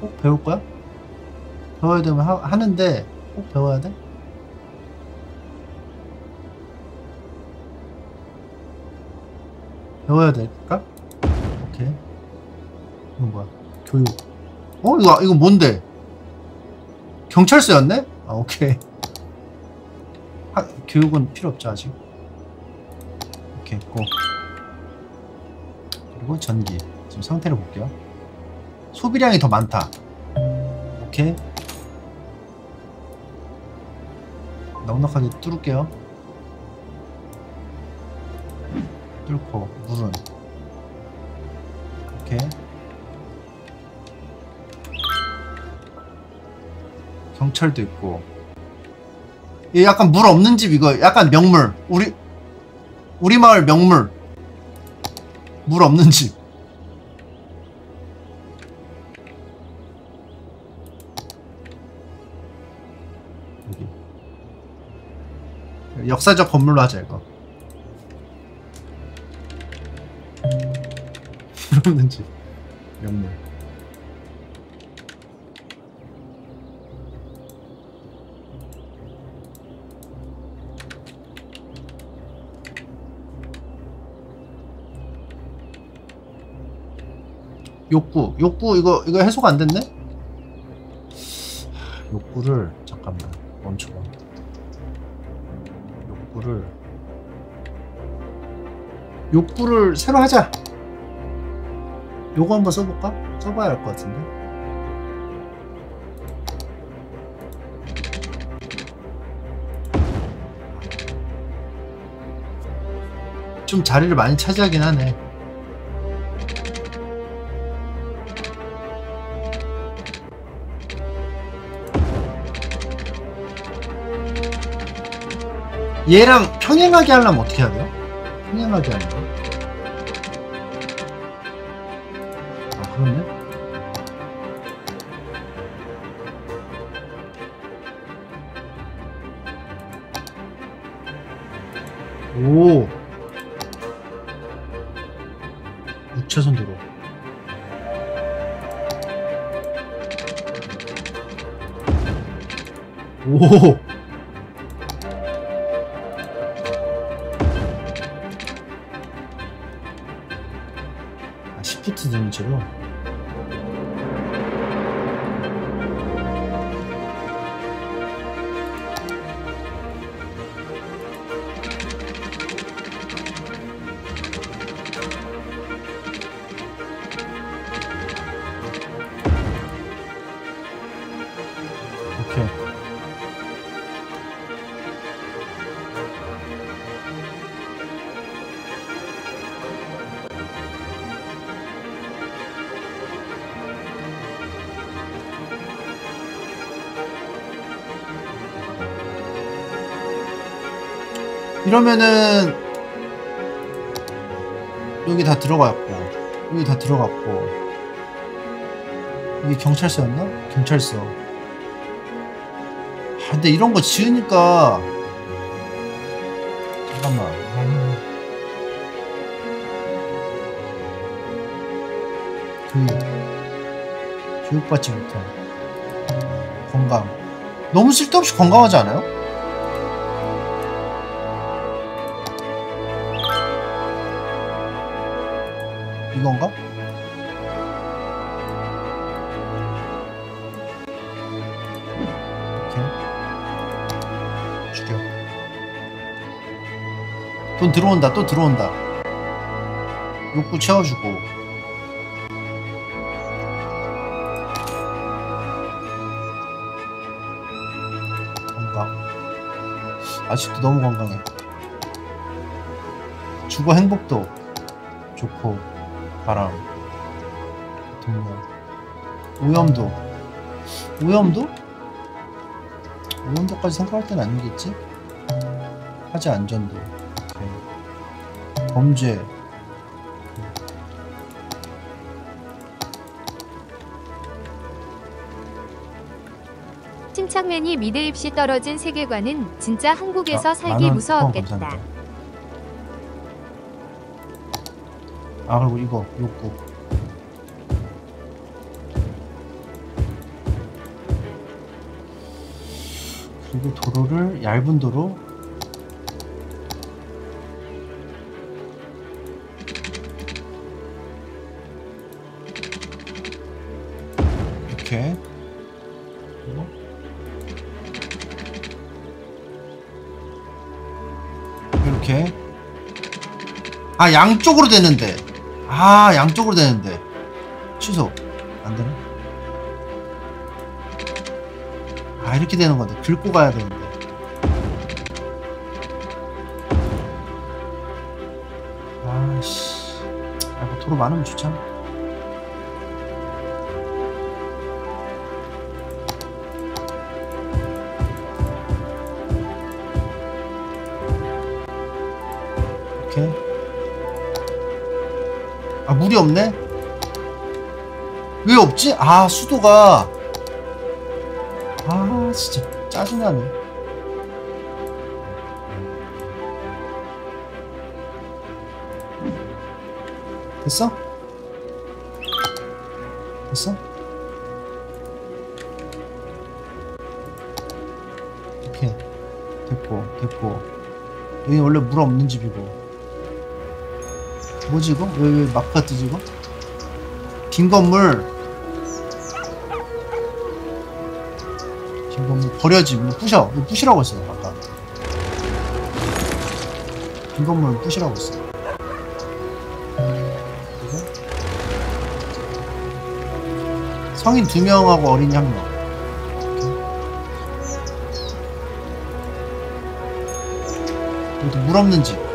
꼭 배울 거야? 배워야 되면 하, 하는데 꼭 배워야 돼? 배워야 될까? 오케이 이건 뭐야 교육 어? 이거 이거 뭔데? 경찰서였네? 아 오케이. 하, 교육은 필요 없죠 아직? 오케이 고. 그리고 전기. 지금 상태를 볼게요. 소비량이 더 많다. 오케이. 넉넉하게 뚫을게요. 뚫고 물은 경찰도 있고. 얘 약간 물 없는 집 이거 약간 명물. 우리 우리 마을 명물. 물 없는 집. 역사적 건물로 하자 이거. 물 없는 집. 명물 욕구 욕구 이거 이거 해소가 안 됐네? 하, 욕구를 잠깐만 멈춰봐. 욕구를. 욕구를 새로 하자. 요거 한번 써볼까? 써봐야 할 것 같은데? 좀 자리를 많이 차지하긴 하네 얘랑 평행하게 하려면 어떻게 해야 돼요? 평행하게 하는 거? 아 그렇네 오 우체선 도로 오 이러면은 여기 다 들어갔고 여기 다 들어갔고 여기 경찰서였나? 경찰서 아, 근데 이런 거 지으니까 잠깐만 아. 교육 교육받지 못한 건강 너무 쓸데없이 건강하지 않아요? 이건가? 이렇게 죽여. 돈 들어온다 또 들어온다. 욕구 채워주고. 아직도 너무 건강해. 주거 행복도 좋고 바람 동력 오염도 오염도? 오염도까지 생각할 땐 아니겠지? 화재 안전도 오케이. 범죄 침착맨이 미대 입시 떨어진 세계관은 진짜 한국에서 아, 살기 무서웠겠다. 후 아 그리고 이거 욕구. 그리고 도로를 얇은 도로. 이렇게. 이렇게. 아 양쪽으로 되는데 아 양쪽으로 되는데. 취소. 안되네 아 이렇게 되는 건데. 긁고 가야 되는데. 아씨. 아, 뭐 도로 많으면 좋잖아 물이 없네? 왜 없지? 아 수도가 아 진짜 짜증나네 됐어? 됐어? 오케이 됐고 됐고 여기 원래 물 없는 집이고 뭐지 이거? 왜, 왜 마크가 뜨지 이거? 빈 건물 빈 건물 버려지 뭐 부셔 이거 부시라고 했어요 아까 빈 건물 부시라고 했어요 그리고 성인 두 명하고 어린이 한 명. 여기 물 없는 집.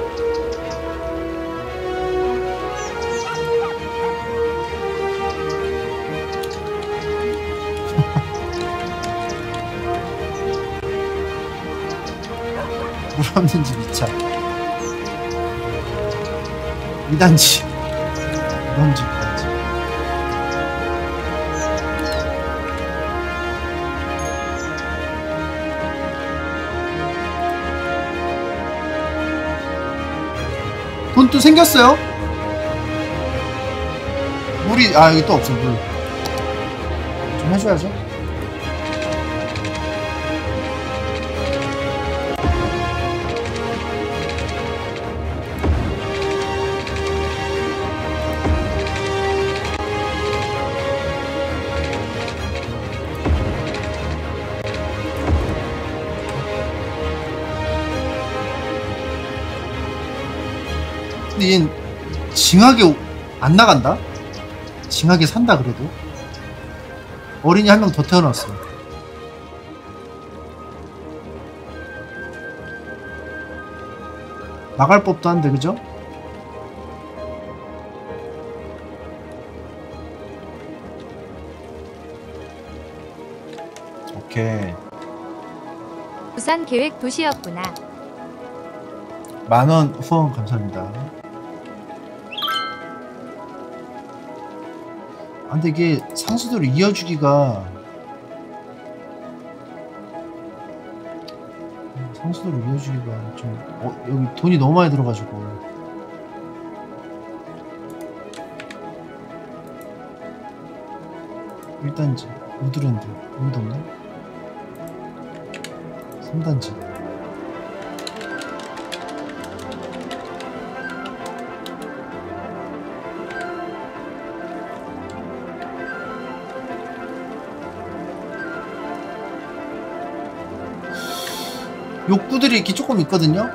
집 2차. 2단지. 이런 집 2단지. 돈 또 생겼어요? 물이 아 여기 또 없어 물. 좀 해줘야죠. 얜 징하게 오- 안 나간다? 징하게 산다 그래도 어린이 한 명 더 태어났어 나갈 법도 한데 그죠? 오케이 부산 계획 도시였구나. 만원 후원 감사합니다. 아, 근데 이게 상수도를 이어주기가 상수도를 이어주기가 좀 어, 여기 돈이 너무 많이 들어가지고. 일단지 우드랜드 여기도 없네 3단지 욕구들이 이렇게 조금 있거든요.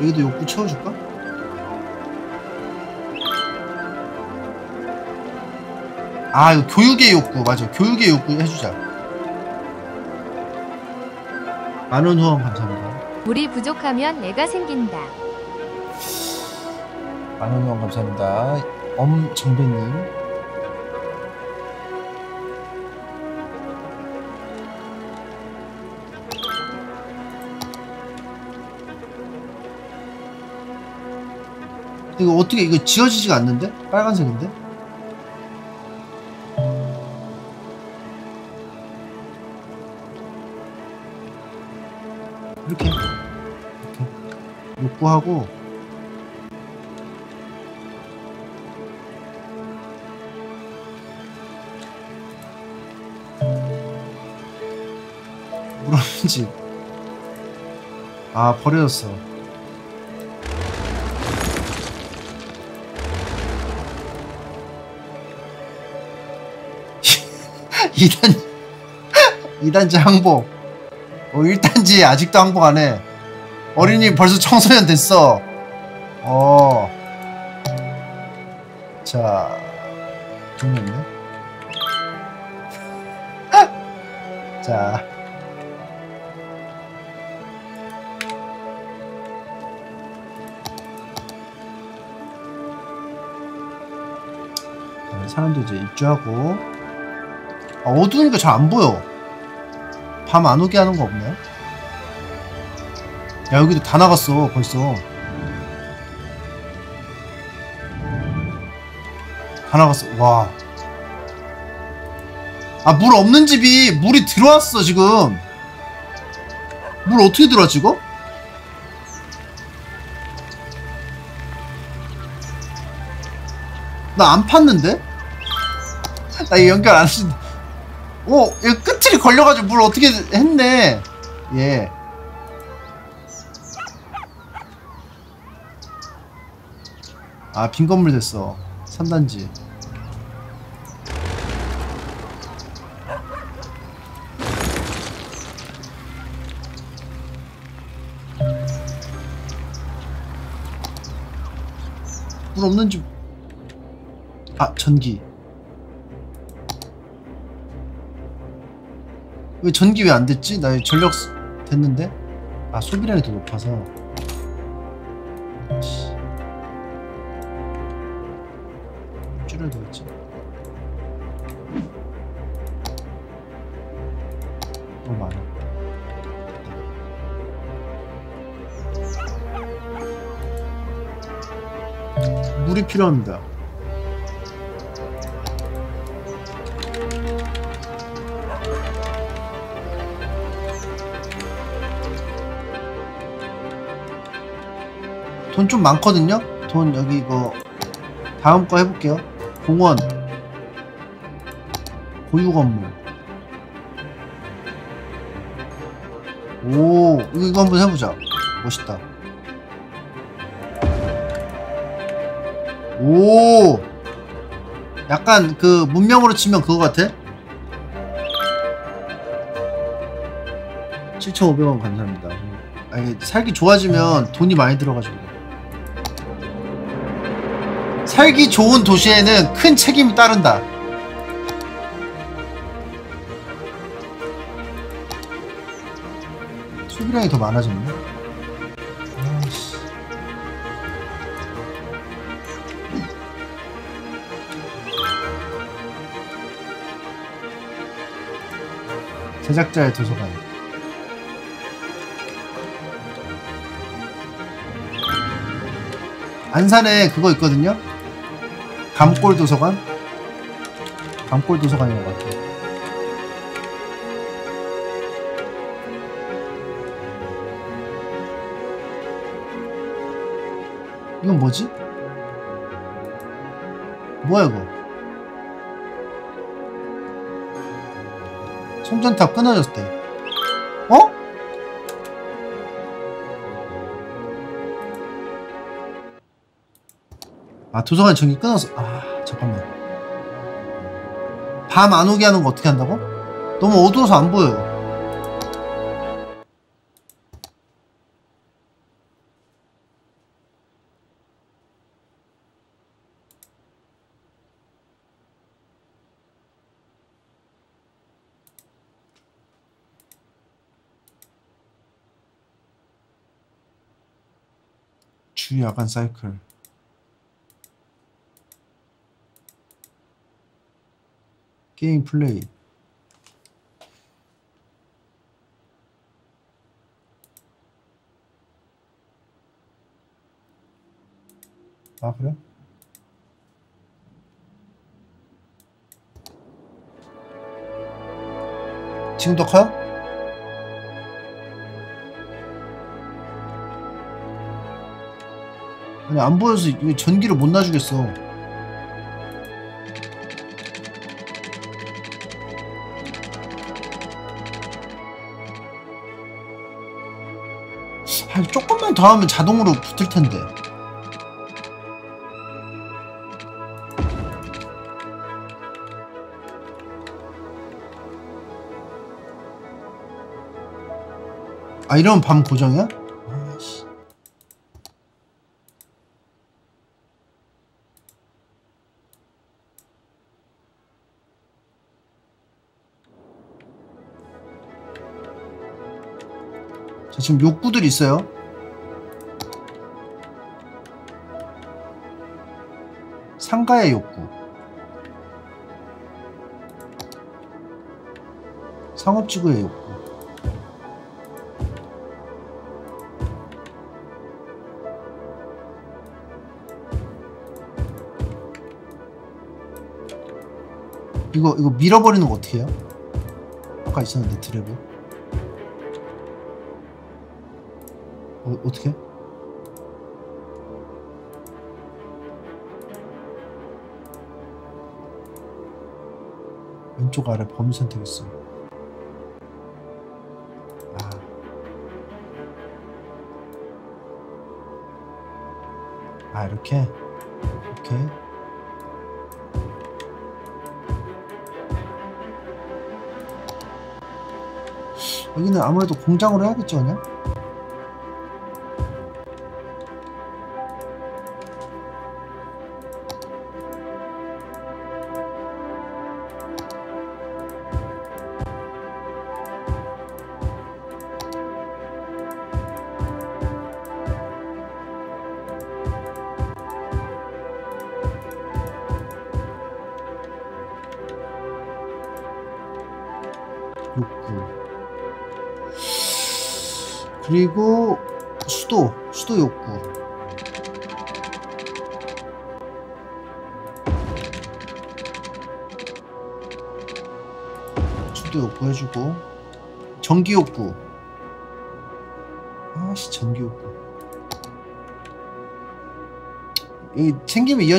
여기도 욕구 채워줄까? 아 이거 교육의 욕구 맞아 교육의 욕구 해주자 만원 후원 감사합니다 물이 부족하면 애가 생긴다. 만원 후원 감사합니다 엄정배님 어떻게 이거 지워지지가 않는데? 빨간색인데? 이렇게. 이렇게. 욕구하고. 물었는지. 아 버려졌어 이단 2단지 항복. 어 1단지 아직도 항복 안해. 어린이 벌써 청소년 됐어. 어. 자. 종료네 자. 자, 사람도 이제 입주하고 아, 어두우니까 잘 안 보여 밤 안 오게 하는 거 없나요? 야 여기도 다 나갔어 벌써 다 나갔어 와 아 물 없는 집이 물이 들어왔어 지금 물 어떻게 들어왔지 이거? 나 안 팠는데? 나 이거 연결 안 했는데 오 이거 끝이 걸려가지고 물 어떻게 했네 예 아 빈 건물 됐어 3단지 물 없는 집. 아, 전기. 왜 전기 왜 안 됐지? 나 전력 쓰- 됐는데? 아, 소비량이 더 높아서. 되겠지. 너무 많아. 물이 필요합니다. 돈 좀 많거든요? 돈 여기 이거 다음 거 해볼게요. 공원 고유 건물 오 이거, 한번 해보자. 멋있다. 오 약간 그 문명으로 치면 그거 같아? 7,500원 감사합니다 아 이게 살기 좋아지면 돈이 많이 들어가지고 살기 좋은 도시에는 큰 책임이 따른다. 소비량이 더 많아졌네. 제작자의 도서관. 안산에 그거 있거든요 감골 도서관? 감골 도서관인 것 같아요. 이건 뭐지? 뭐야 이거? 송전탑 끊어졌대. 어? 아 도서관 전기 끊었어 아 밤 안 오게 하는 거 어떻게 한다고? 너무 어두워서 안 보여요 주 야간 사이클 게임 플레이 아 그래? 지금 더 커요? 아니 안 보여서 전기를 못 놔주겠어 아 조금만 더 하면 자동으로 붙을 텐데 아 이러면 밤 고정이야? 지금 욕구들이 있어요. 상가의 욕구. 상업지구의 욕구. 이거 이거 밀어버리는 거 어떻게 해요? 아까 있었는데 드랩을. 어, 어떻게? 왼쪽 아래 범위 선택했어. 아. 아, 이렇게? 오케이. 여기는 아무래도 공장으로 해야겠죠, 그냥?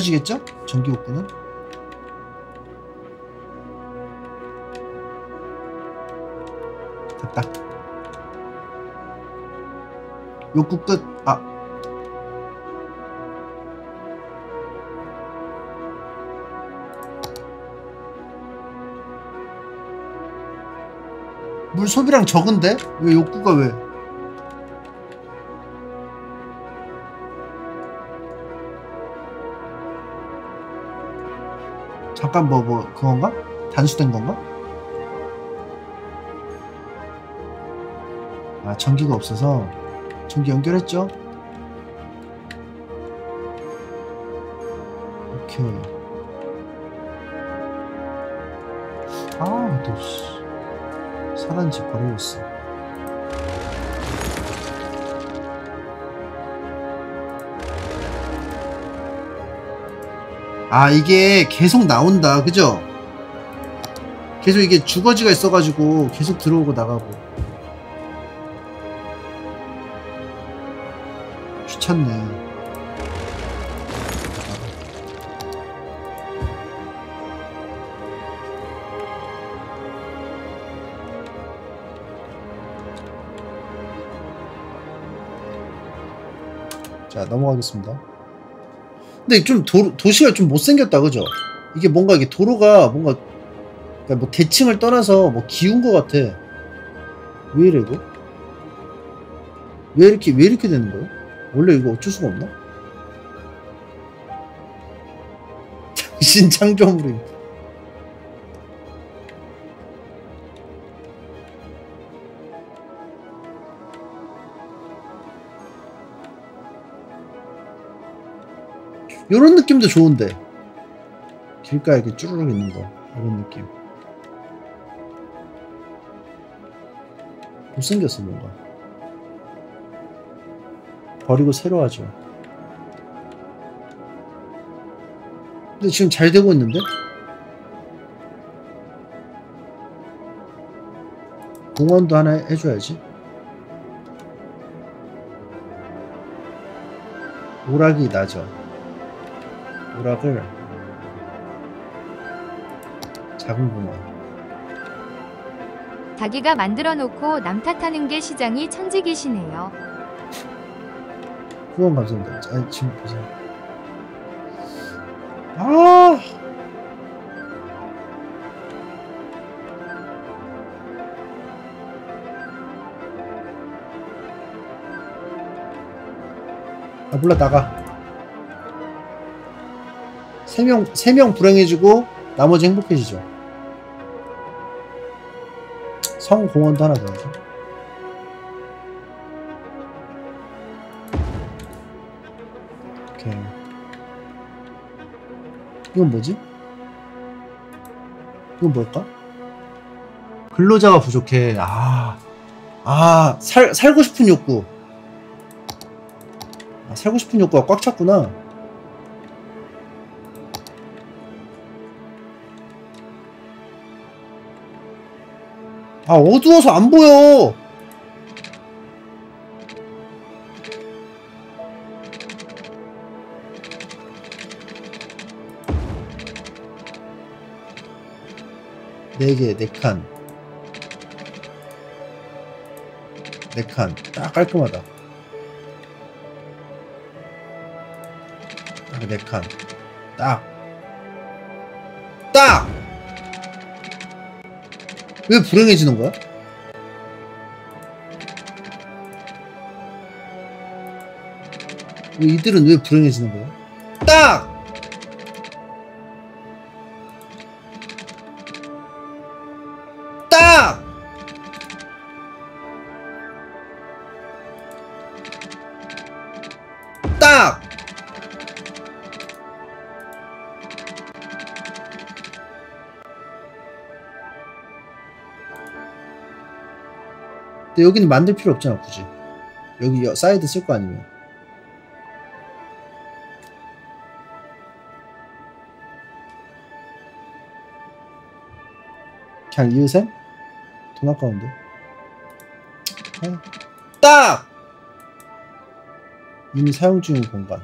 이어지겠죠? 전기 욕구는? 됐다. 욕구 끝. 아. 물 소비량 적은데? 왜 욕구가 왜? 잠깐 뭐 뭐 그건가? 단수된 건가? 아 전기가 없어서 전기 연결했죠? 오케이 아 또 사단지 버려졌어 아 이게 계속 나온다. 그죠? 계속 이게 주거지가 있어가지고 계속 들어오고 나가고. 귀찮네. 자 넘어가겠습니다 근데 좀 도, 도시가 좀 못생겼다 그죠? 이게 뭔가 이게 도로가 뭔가 그러니까 뭐 대칭을 떠나서 뭐 기운 것 같아 왜 이래 이거? 왜 이렇게 왜 이렇게 되는 거예요? 원래 이거 어쩔 수가 없나? 창조물 이 요런 느낌도 좋은데. 길가에 이렇게 쭈르륵 있는 거. 이런 느낌. 못생겼어 뭔가. 버리고 새로 하죠. 근데 지금 잘 되고 있는데? 공원도 하나 해줘야지. 오락이 나죠 오락을 작은 공원 자기가 만들어 놓고 남 탓하는 게 시장이 천직이시네요. 후원 감사합니다. 아, 지금 보세요. 아! 아, 몰라, 나가. 세 명, 세명 불행해지고, 나머지 행복해지죠. 성공원도 하나 더 하죠. 오케이. 이건 뭐지? 이건 뭘까? 근로자가 부족해. 아, 아, 살, 살고 싶은 욕구. 아, 살고 싶은 욕구가 꽉 찼구나. 아, 어두워서 안 보여! 네 개, 네 칸. 네 칸. 딱 깔끔하다. 딱네 칸. 딱. 딱! 왜 불행해지는 거야? 왜 이들은 왜 불행해지는 거야? 딱! 딱! 근데 여기는 만들 필요 없잖아 굳이 여기 여- 사이드 쓸 거 아니면 그냥 이으셈? 돈 아까운데 아, 딱! 이미 사용 중인 공간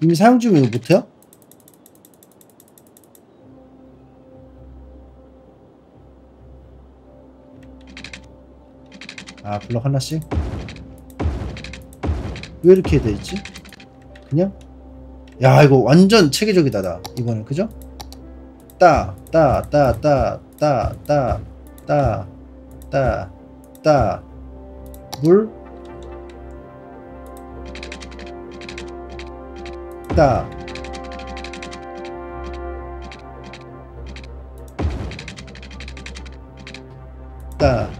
이미 사용 중이면 못해요? 아 블럭 하나씩? 왜 이렇게 돼있지? 그냥? 야 이거 완전 체계적이다 나 이번엔 그죠? 따, 따, 따, 따, 따, 따, 따, 따, 따, 물, 따, 따,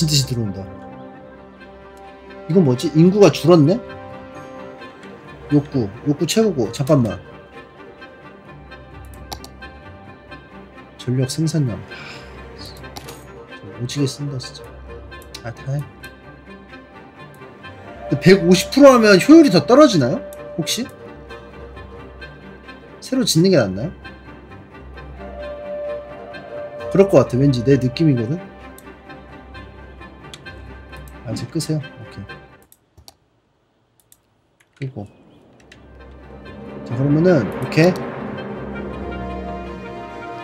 미친 듯이 들어온다. 이건 뭐지? 인구가 줄었네? 욕구, 욕구 채우고 잠깐만. 전력 생산량. 저 오지게 쓴다 진짜. 아다 해. 근데 150% 하면 효율이 더 떨어지나요? 혹시? 새로 짓는 게 낫나요? 그럴 것 같아. 왠지 내 느낌이거든. 아, 이제 끄세요. 오케이. 끄고. 자, 그러면은, 이렇게.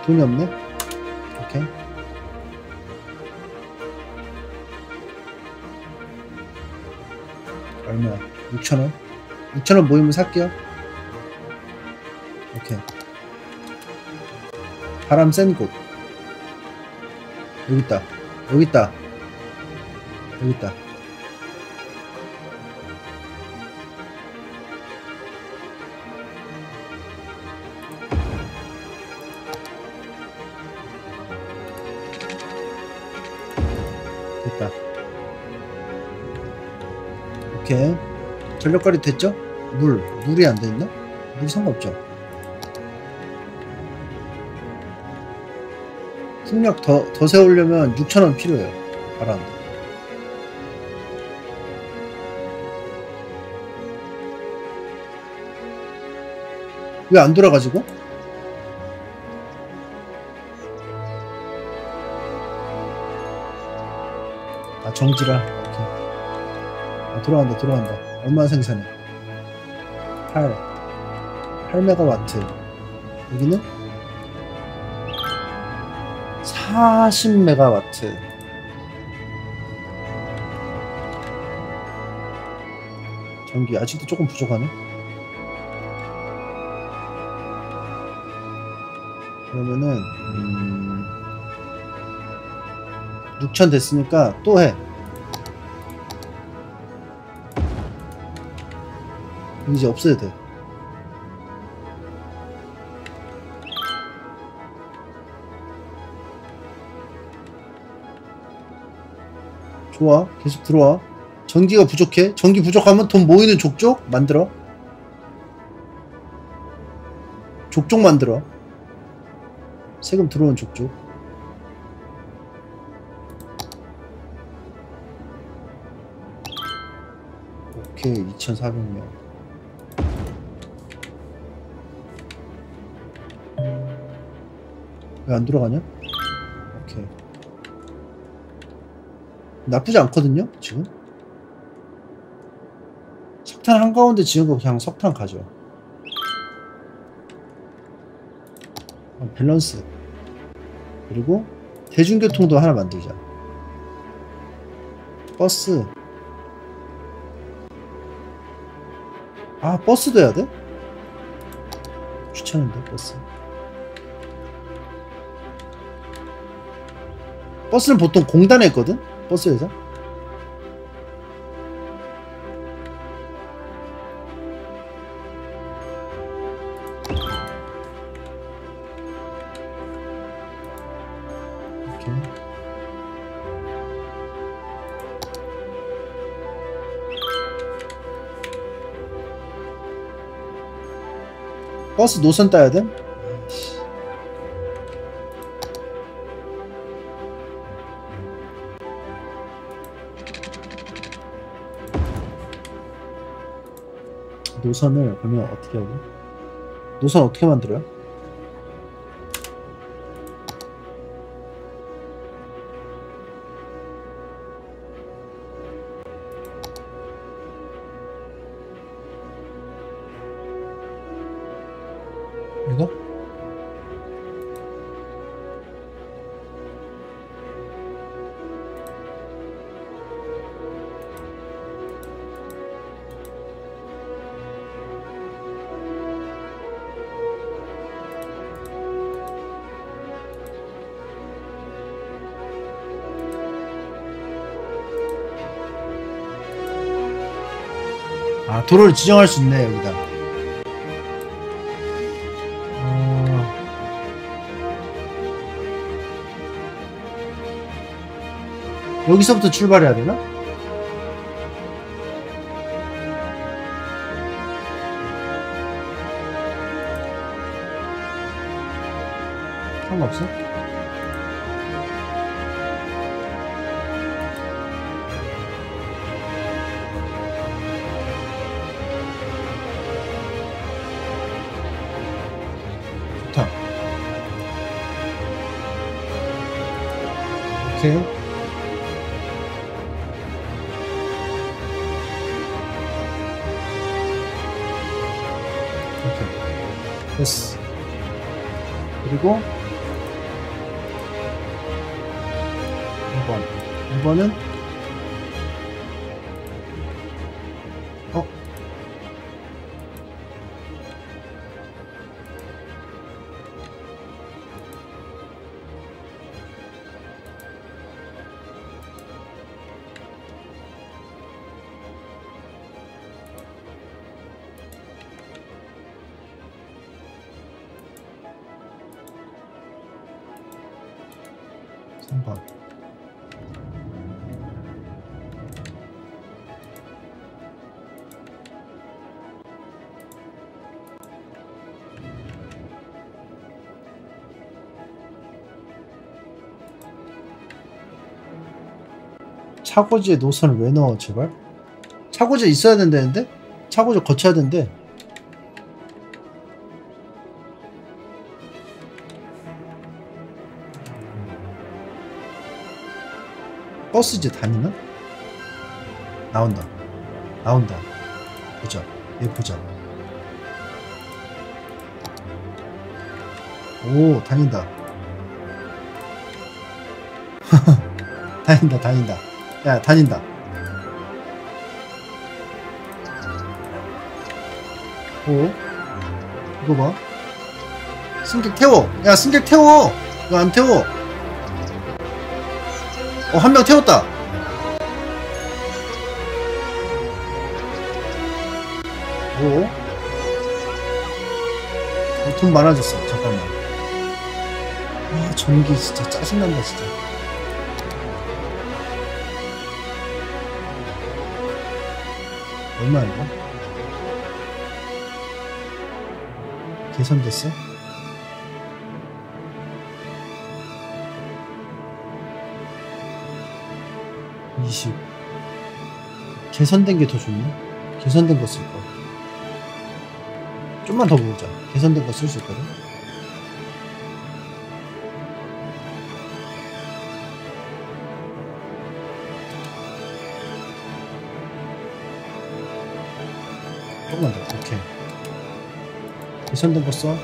돈이 없네? 오케이. 얼마야? 6,000원? 6,000원 모이면 살게요. 오케이. 바람 센 곳. 여기 있다. 여기 있다. 여기 있다. 됐다. 오케이. 전력거리 됐죠? 물. 물이 안 돼 있나? 물 상관없죠. 풍력 더, 더 세우려면 6,000원 필요해요. 바람. 왜 안 돌아가지고? 아, 정지라. 오케이. 아, 돌아간다, 돌아간다. 얼마나 생산해? 8. 8메가와트. 여기는? 40메가와트. 전기 아직도 조금 부족하네. 그러면은 음... 6천 됐으니까 또 해. 이제 없어야 돼. 좋아. 계속 들어와. 전기가 부족해. 전기 부족하면 돈 모이는 족족 만들어. 족족 만들어. 세금 들어오는 족족. 오케이, 2,400명. 왜안 돌아가냐? 오케이. 나쁘지 않거든요 지금 석탄 한가운데 지은 거 그냥 석탄 가져 어, 밸런스 그리고 대중교통도 하나 만들자 버스 아 버스도 해야 돼? 귀찮은데 버스 버스는 보통 공단에 있거든? 버스 회사? 버스 노선 따야 돼? 노선을 그러면 어떻게 하고? 노선 어떻게 만들어요? 도로를 지정할 수 있네 여기다 어... 여기서부터 출발해야 되나? 상관없어? 차고지에 노선을 왜 넣어 제발? 차고지 있어야 된다는데? 차고지 거쳐야 된대 버스 이제 다니나? 나온다. 나온다. 보자. 얘 보자. 오, 다닌다. 다닌다, 다닌다. 야, 다닌다. 오, 이거 봐. 승객 태워. 야, 승객 태워. 너안 태워. 어, 한 명 태웠다. 오. 어, 돈 많아졌어. 잠깐만. 아, 전기 진짜 짜증난다, 진짜. 얼마 이거? 개선됐어? 이십 개선된 게 더 좋네? 개선된 거 쓸 거. 좀만 더 보자. 개선된 거 쓸 수 있거든? 조금만 더. 오케이. 개선된 거 써.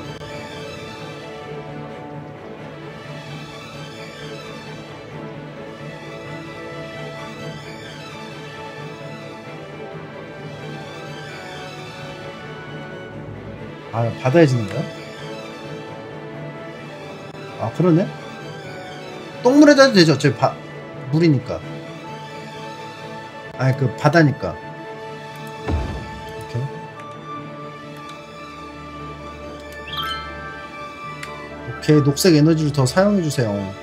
아 바다에 지는 거야? 아 그러네? 똥물에다 해도 되죠. 어차피 바, 물이니까. 아니 그 바다니까 오케이 녹색 에너지를 더 사용해주세요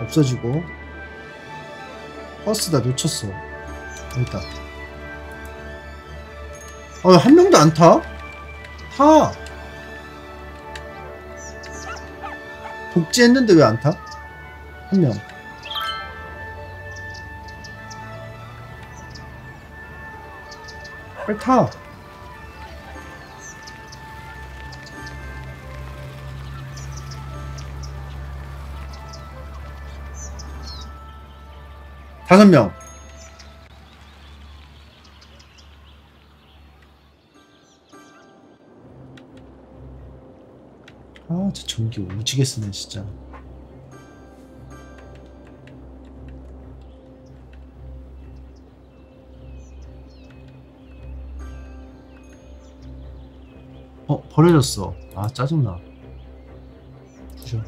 없어지고 버스 다 놓쳤어 여기다 어한 명도 안 타? 타 복지했는데 왜 안 타? 한 명. 빨리 타. 다섯 명. 아, 저 전기 오지게 쓰네, 진짜. 어, 버려졌어. 아, 짜증나. 부셔.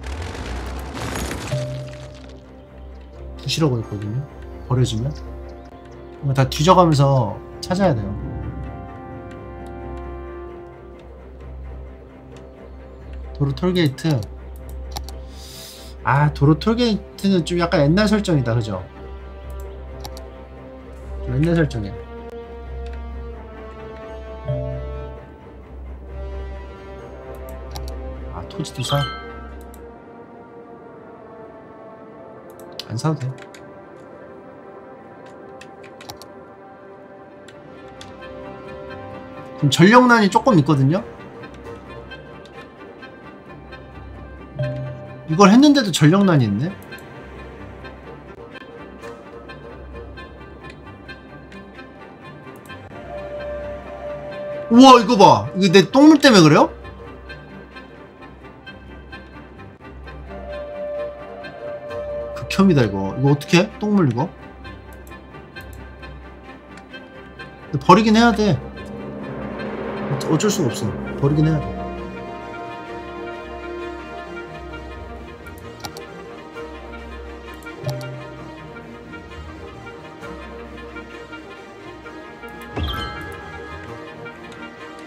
부시라고 했거든요. 버려지면. 이거 다 뒤져가면서 찾아야 돼요. 도로 톨게이트. 아, 도로 톨게이트는 좀 약간 옛날 설정이다, 그죠? 좀 옛날 설정이야. 아, 토지 도 사? 안 사도 돼. 그럼 전력난이 조금 있거든요? 이걸 했는데도 전력난이 있네? 우와 이거 봐 이거 내 똥물 때문에 그래요? 극혐이다 이거 이거 어떻게 해? 똥물 이거? 버리긴 해야 돼 어쩔 수가 없어 버리긴 해야 돼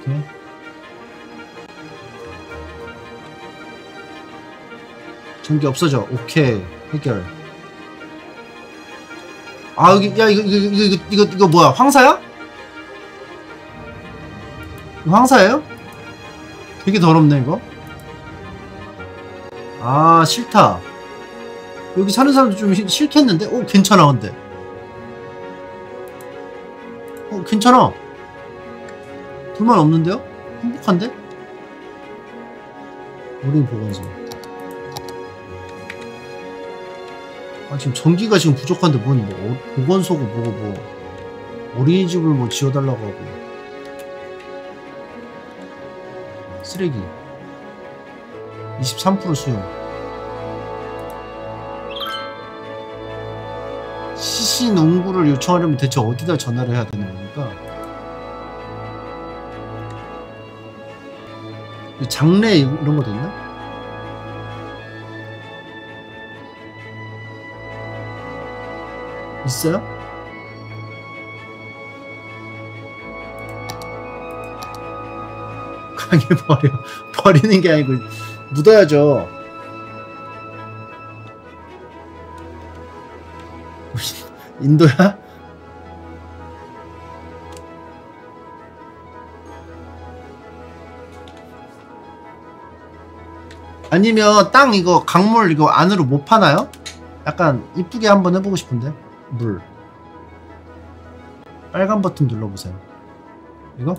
오케이. 전기 없어져. 오케이. 해결. 아, 여기, 야, 이거, 이거, 이거, 이거, 이거 뭐야? 황사야? 황사예요? 되게 더럽네, 이거. 아, 싫다. 여기 사는 사람도 좀 싫- 싫겠는데? 오, 괜찮아, 근데. 어, 괜찮아. 불만 없는데요? 행복한데? 어린 보건소. 아 지금 전기가 지금 부족한데 뭔 뭐, 어- 보건소고 뭐고 뭐 어린이집을 뭐 지어달라고 하고 쓰레기 23% 수용 CC 농구를 요청하려면 대체 어디다 전화를 해야 되는 겁니까? 장례 이런 것도 있나? 있어요? 강에 버려 버리는 게 아니고 묻어야죠. 인도야? 아니면 땅 이거 강물 이거 안으로 못 파나요? 약간 이쁘게 한번 해보고 싶은데 물 빨간 버튼 눌러보세요 이거?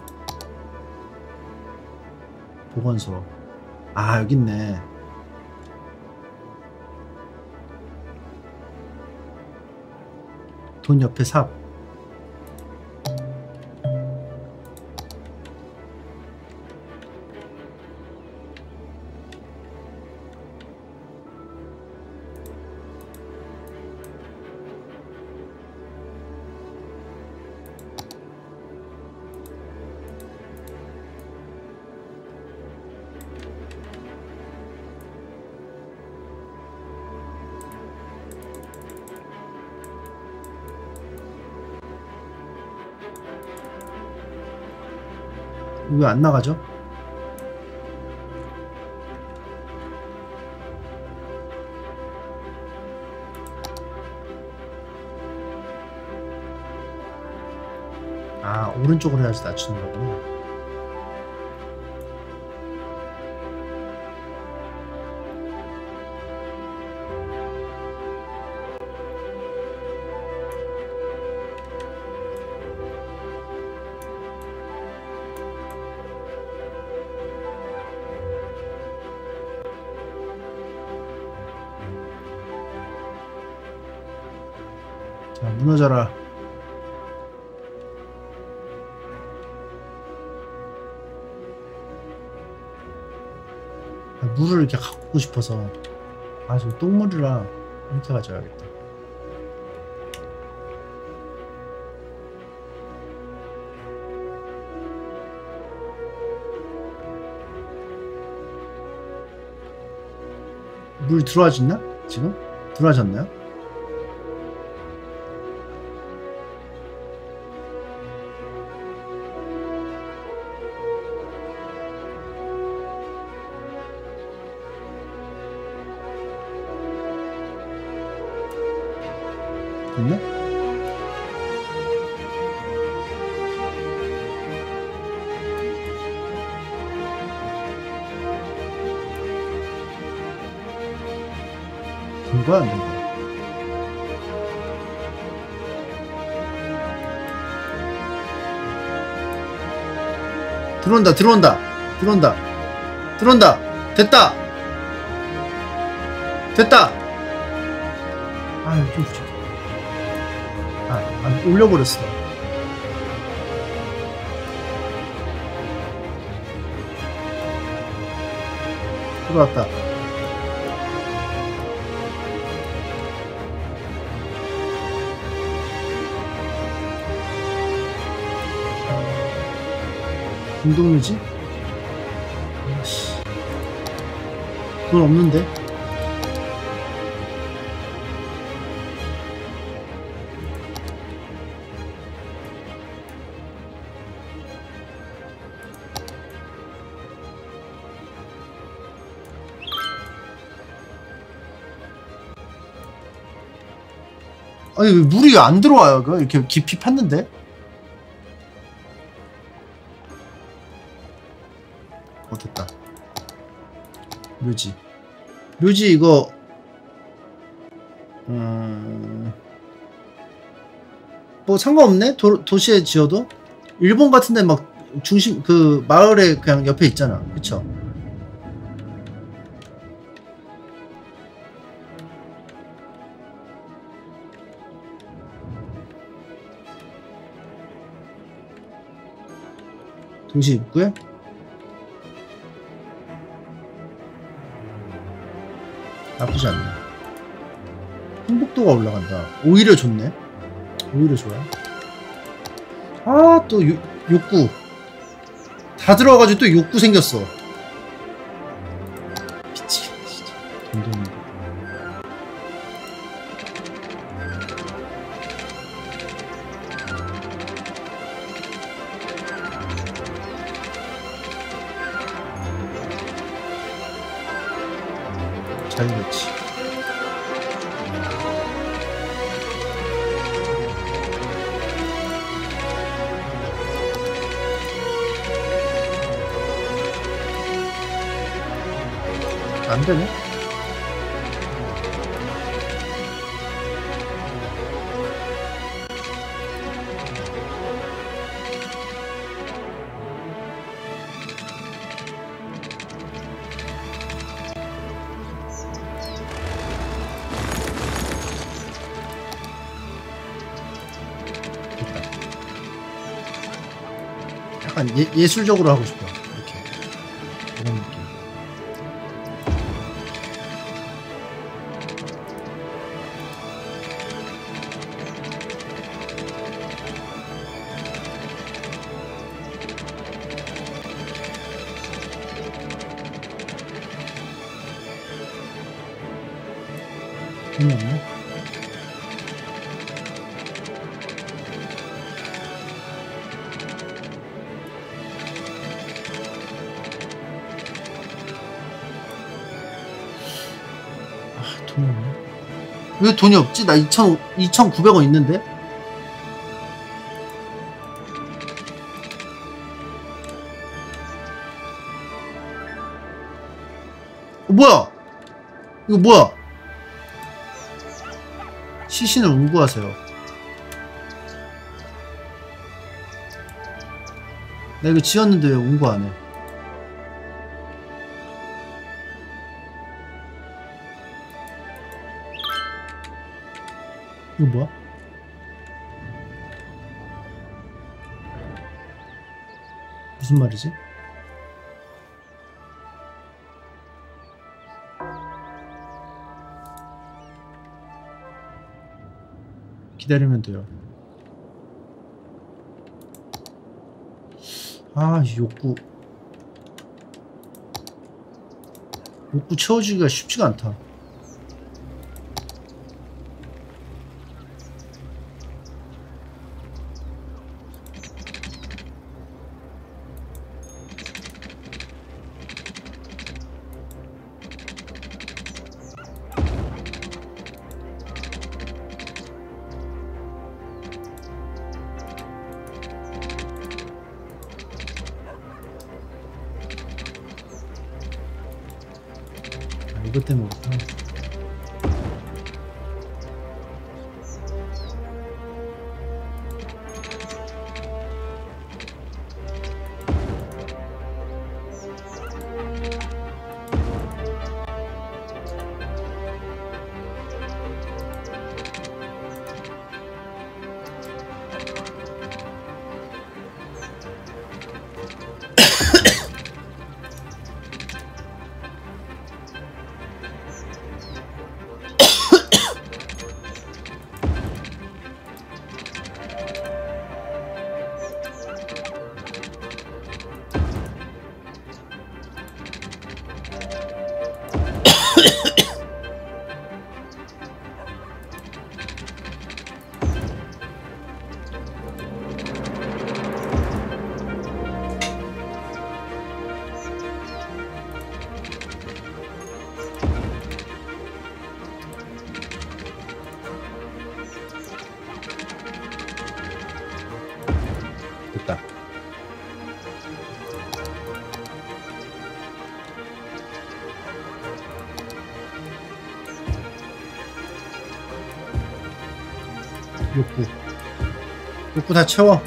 보건소. 아 여기 있네. 돈 옆에 삽 안 나가죠? 아 오른쪽으로 해야지 낮추는 거구나 아, 물을 이렇게 갖고 싶어서 아 저 똥물이라 이렇게 가져야겠다 물 들어와졌나? 지금? 들어와졌나요? 들어온다, 들어온다, 들어온다, 들어온다, 됐다! 됐다! 아유, 좀 부족해. 아, 아, 올려버렸어. 들어왔다. 아씨. 돈 없는데? 아니 왜 물이 안 들어와요 그 이렇게 깊이 팠는데 묘지. 묘지 이거 음... 뭐 상관없네? 도, 도시에 지어도? 일본 같은데 막 중심 그 마을에 그냥 옆에 있잖아. 그쵸? 도시 입구에 나쁘지 않네. 행복도가 올라간다. 오히려 좋네. 오히려 좋아요. 아또 욕구. 다 들어와가지고 또 욕구 생겼어 예, 예술적으로 하고 싶어. 돈이 없지? 나 2,000, 2,900원 있는데? 어, 뭐야? 이거 뭐야? 시신을 운구하세요. 나 이거 지었는데 왜 운구 안 해? 이거 뭐야? 무슨 말이지? 기다리면 돼요. 아, 이 욕구. 욕구 채워주기가 쉽지가 않다. 다 채워.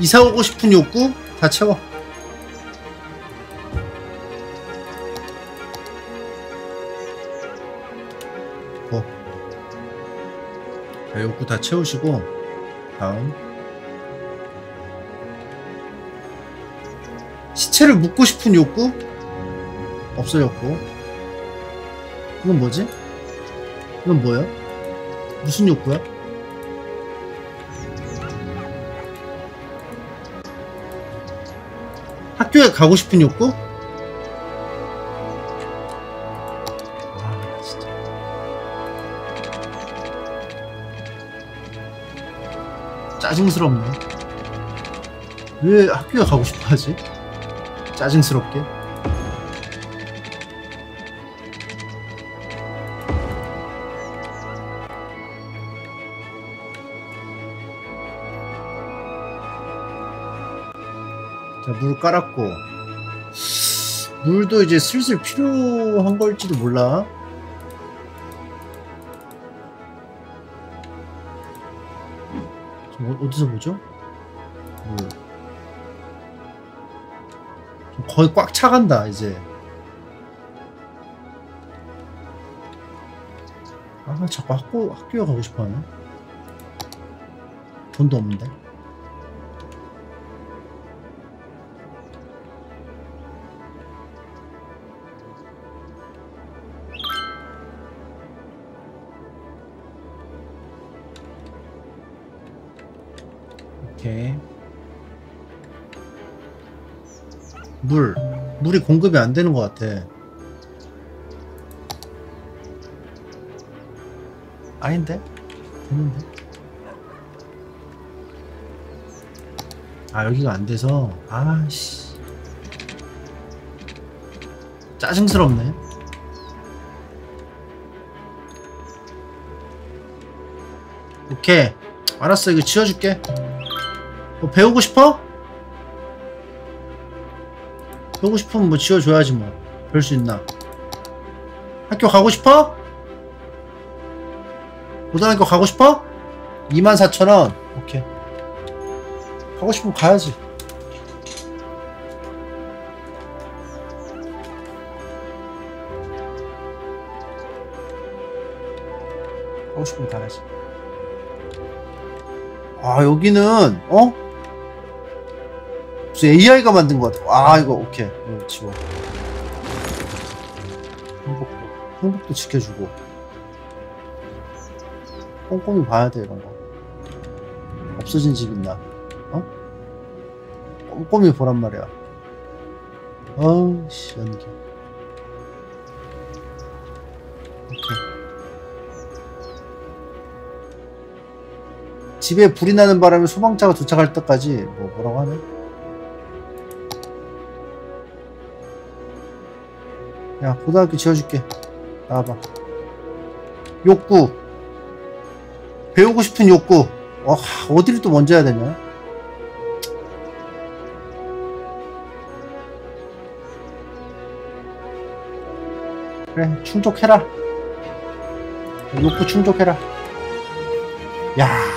이사 오고 싶은 욕구 다 채워. 뭐. 자, 욕구 다 채우시고 다음. 시체를 묻고 싶은 욕구? 없어졌고 이건 뭐지? 이건 뭐야? 무슨 욕구야? 학교에 가고 싶은 욕구? 짜증스럽네 왜 학교에 가고 싶어 하지? 짜증스럽게. 물 깔았고. 물도 이제 슬슬 필요한 걸지도 몰라. 저 어- 어디서 보죠? 물. 좀 거의 꽉 차간다 이제 아 자꾸 학교 학교에 가고 싶어하네 돈도 없는데 물이 공급이 안 되는 것 같아. 아닌데? 됐는데? 아 여기가 안 돼서 아씨 짜증스럽네 오케이 알았어 이거 지워줄게. 뭐 배우고 싶어? 배우고 싶으면 뭐 지어줘야지 뭐 배울 수 있나 학교 가고 싶어? 고등학교 가고 싶어? 24,000원 오케이 가고 싶으면 가야지 가고 싶으면 가야지 아 여기는 어? 무슨 AI가 만든 것 같아. 아 이거 오케이. 이거 지워. 행복도 행복도 지켜주고. 꼼꼼히 봐야 돼 이런 거. 없어진 집 있나? 어? 꼼꼼히 보란 말이야. 어우씨 연기. 오케이. 집에 불이 나는 바람에 소방차가 도착할 때까지 뭐 뭐라고 하네? 야 고등학교 지어줄게. 나와봐. 욕구. 배우고 싶은 욕구. 어, 어디를 또 먼저 해야 되냐? 그래 충족해라. 욕구 충족해라. 야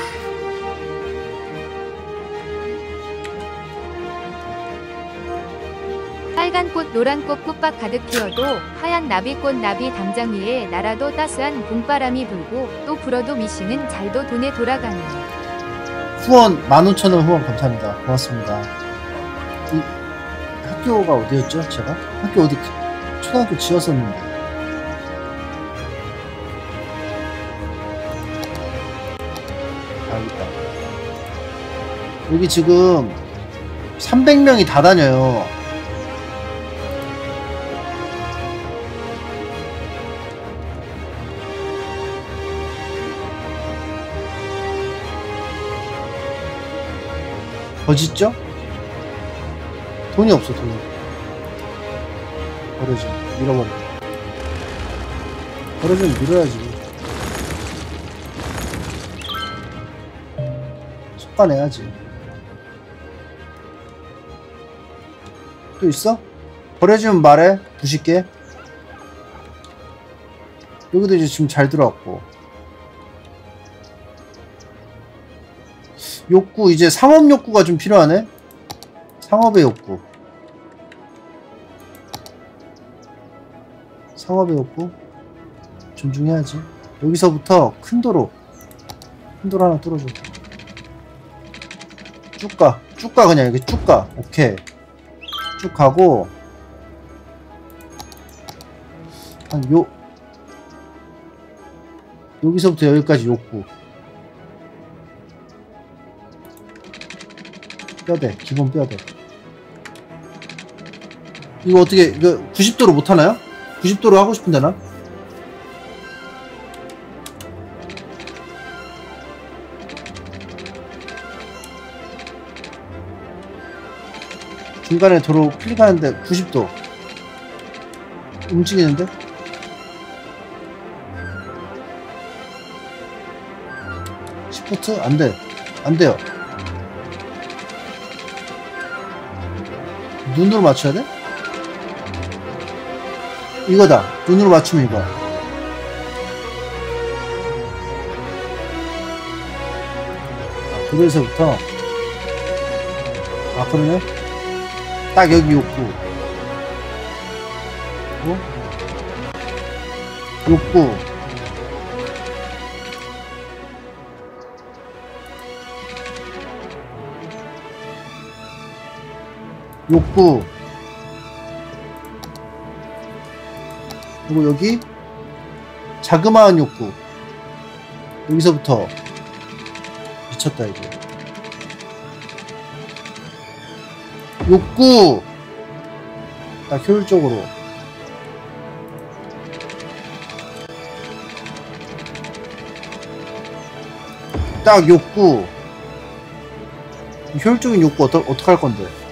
노란 꽃 꽃밭 가득 피어도 하얀 나비꽃 나비 당장 위에 날아도 따스한 봄바람이 불고 또 불어도 미씨는 잘도 돈에 돌아가는 후원 15,000원 후원 감사합니다. 고맙습니다. 이 학교가 어디였죠? 제가? 학교 어디 그- 초등학교 지었었는데. 여기 지금 300명이 다 다녀요. 거짓죠? 돈이 없어 돈이. 버려지 밀어버려 버려지면 밀어야지. 속가내야지. 또 있어? 버려지면 말해. 부실게. 여기도 이제 지금 잘 들어왔고 욕구 이제 상업 욕구가 좀 필요하네? 상업의 욕구. 상업의 욕구? 존중해야지. 여기서부터 큰 도로. 큰 도로 하나 뚫어줘. 쭉 가. 쭉 가 그냥 이렇게 쭉가. 오케이. 쭉 가고. 한 요. 여기서부터 여기까지 욕구 뼈대 기본 뼈대 이거 어떻게 이거 90도로 못하나요? 90도로 하고 싶은데 나? 중간에 도로 클릭하는데 90도 움직이는데? 시프트? 안 돼 안 돼요 눈으로 맞춰야 돼? 이거다. 눈으로 맞추면 이거. 아, 그래서부터 아 그러네. 딱 여기 욕구. 어? 욕구. 욕구. 그리고 여기 자그마한 욕구. 여기서부터 미쳤다 이게 욕구. 딱 효율적으로. 딱 욕구. 효율적인 욕구 어떠, 어떡할 건데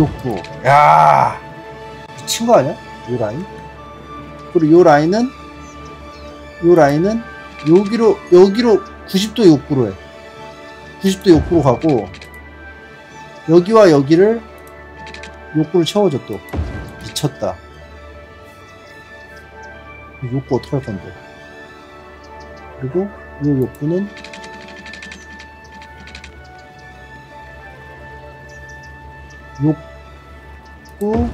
욕구. 야 미친 거 아니야? 요 라인? 그리고 요 라인은 요 라인은 여기로 여기로 90도 욕구로 해. 90도 욕구로 가고 여기와 여기를 욕구를 채워줘 또. 미쳤다. 이 욕구 어떻게 할 건데? 그리고 이 욕구는 욕 구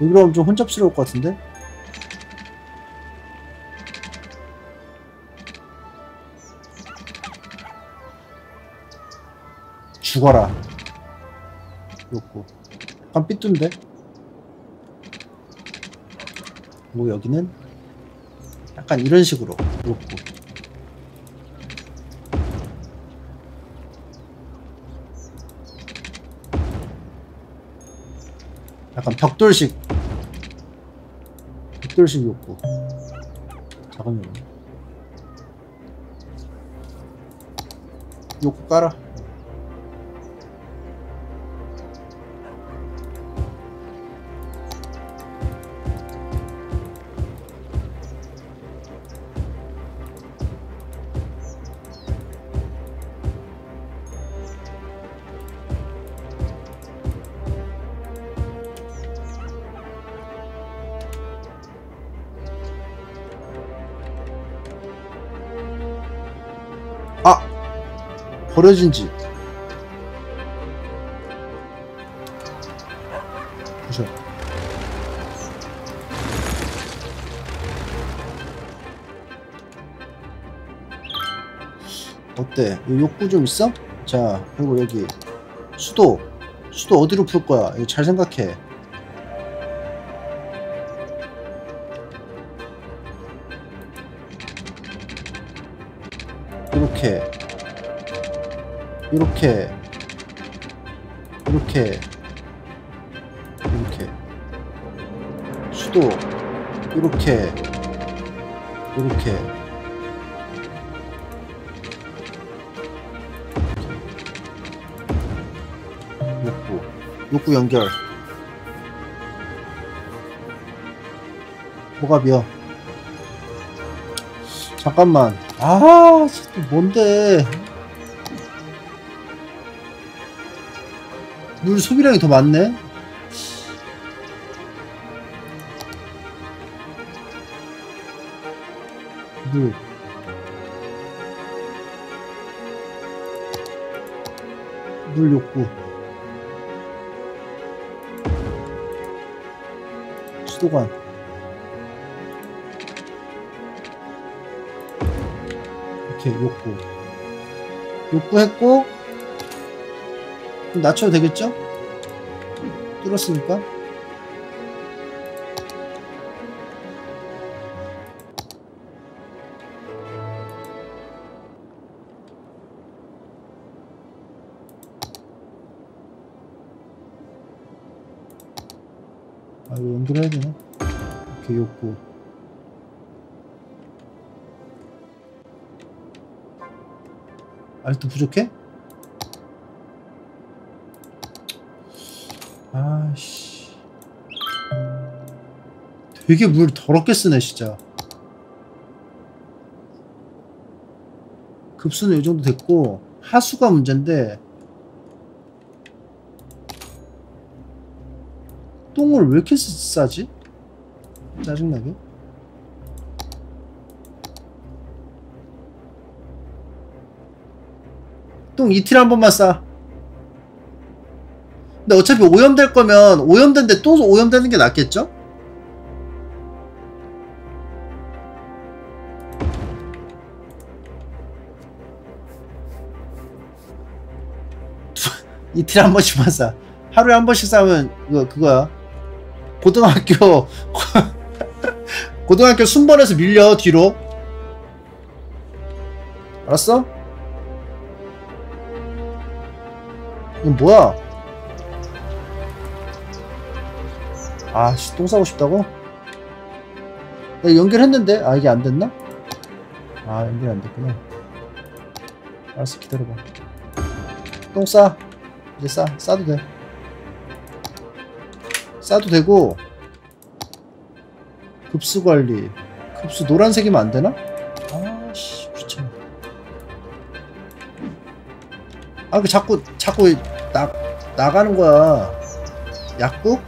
여기로 하면 좀 혼잡스러울 것 같은데? 죽어라. 욕구. 약간 삐뚤인데? 뭐 여기는? 약간 이런 식으로 욕구 약간 벽돌식. 벽돌식 욕구 잠깐만요 욕구 깔아 아! 버려진 집. 부셔. 어때? 이 욕구 좀 있어? 자, 그리고 여기 수도. 수도 어디로 풀 거야? 잘 생각해. 이렇게 이렇게 이렇게. 수도 이렇게 이렇게. 욕구 욕구 연결. 미어 잠깐만. 아, 뭔데? 물 소비량이 더 많네? 물. 물 욕구. 수도관. 이렇게 욕구 욕구 했고 좀 낮춰도 되겠죠? 뚫었으니까 아 이거 연결해야 되나? 이렇게 욕구 아직도 부족해? 되게 물 더럽게 쓰네 진짜 급수는 이 정도 됐고 하수가 문제인데 똥을 왜 이렇게 싸지? 짜증나게 똥 이틀 한 번만 싸. 근데 어차피 오염될 거면 오염된데 또 오염되는 게 낫겠죠? 이틀에 한 번씩만 싸. 하루에 한 번씩 싸면 그거 그거야. 고등학교 고등학교 순번에서 밀려 뒤로. 알았어? 이건 뭐야? 아씨 똥 싸고 싶다고? 나 연결했는데? 아 이게 안 됐나? 아 연결이 안 됐구나 알았어 기다려봐 똥 싸 이제 싸 싸도 돼 싸도 되고 급수 관리 급수 노란색이면 안 되나? 아씨 귀찮아 아그 자꾸 자꾸 나 나가는 거야 약국?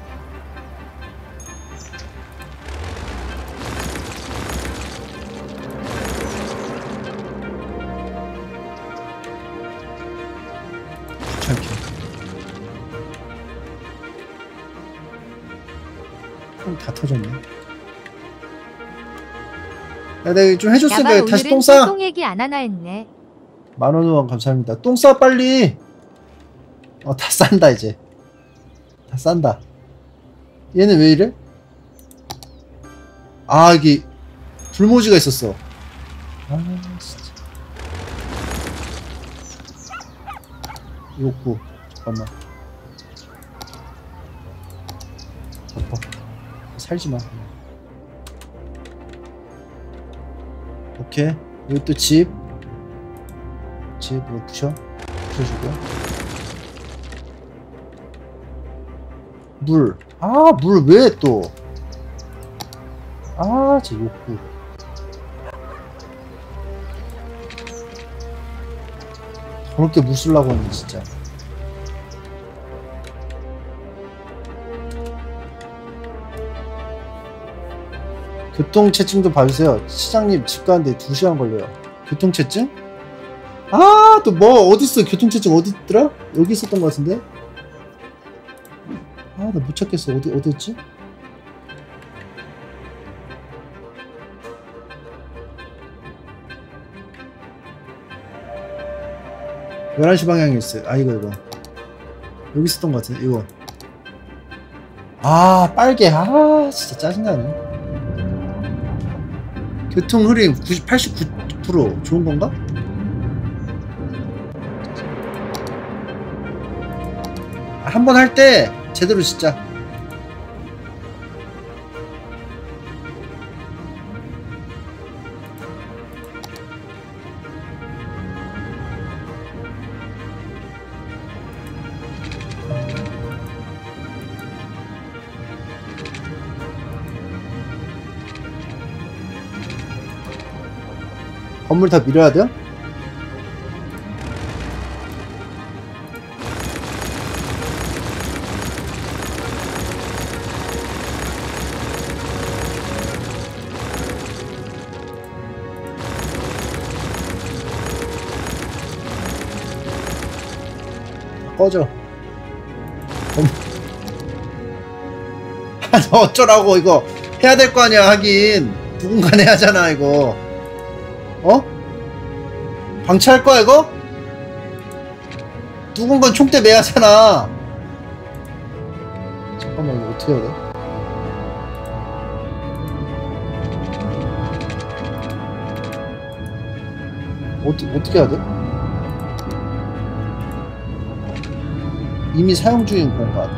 내가 좀 해줬으니까 야발 다시 오늘은 똥싸 똥 얘기 안 하나 했네. 만원 후원 감사합니다. 똥 싸 빨리. 어 다 싼다 이제. 다 싼다. 얘는 왜 이래? 아 여기 불모지가 있었어. 아 진짜. 욕구 잠깐만. 덮어. 살지 마. 오케이. 여기 또 집. 집 이거 부셔 부셔주고 물 아 물 왜 또 아제 욕구. 저렇게 물 쓰려고 하는 진짜 교통체증 좀 봐주세요 시장님 집 가는데 2시간 걸려요 교통체증? 아, 또 뭐, 어딨어? 교통체증 어디 있더라? 여기 있었던 것 같은데? 아, 나 못 찾겠어. 어디, 어디였지? 열한 시 방향에 있어요. 아, 이거, 이거. 여기 있었던 것 같은데, 이거. 아, 빨개. 아, 진짜 짜증나네. 교통 흐림 90, 89% 좋은 건가? 한 번 할 때 제대로 진짜 건물 다 밀어야 돼요? 꺼져. 어쩌라고 이거 해야 될 거 아니야 하긴 누군가 해야 하잖아 이거. 어? 방치할 거야 이거? 누군가 총대 매야 하잖아. 잠깐만 이거 어떻게 해야 돼? 어떻게 어떻게 해야 돼? 이미 사용 중인 공간.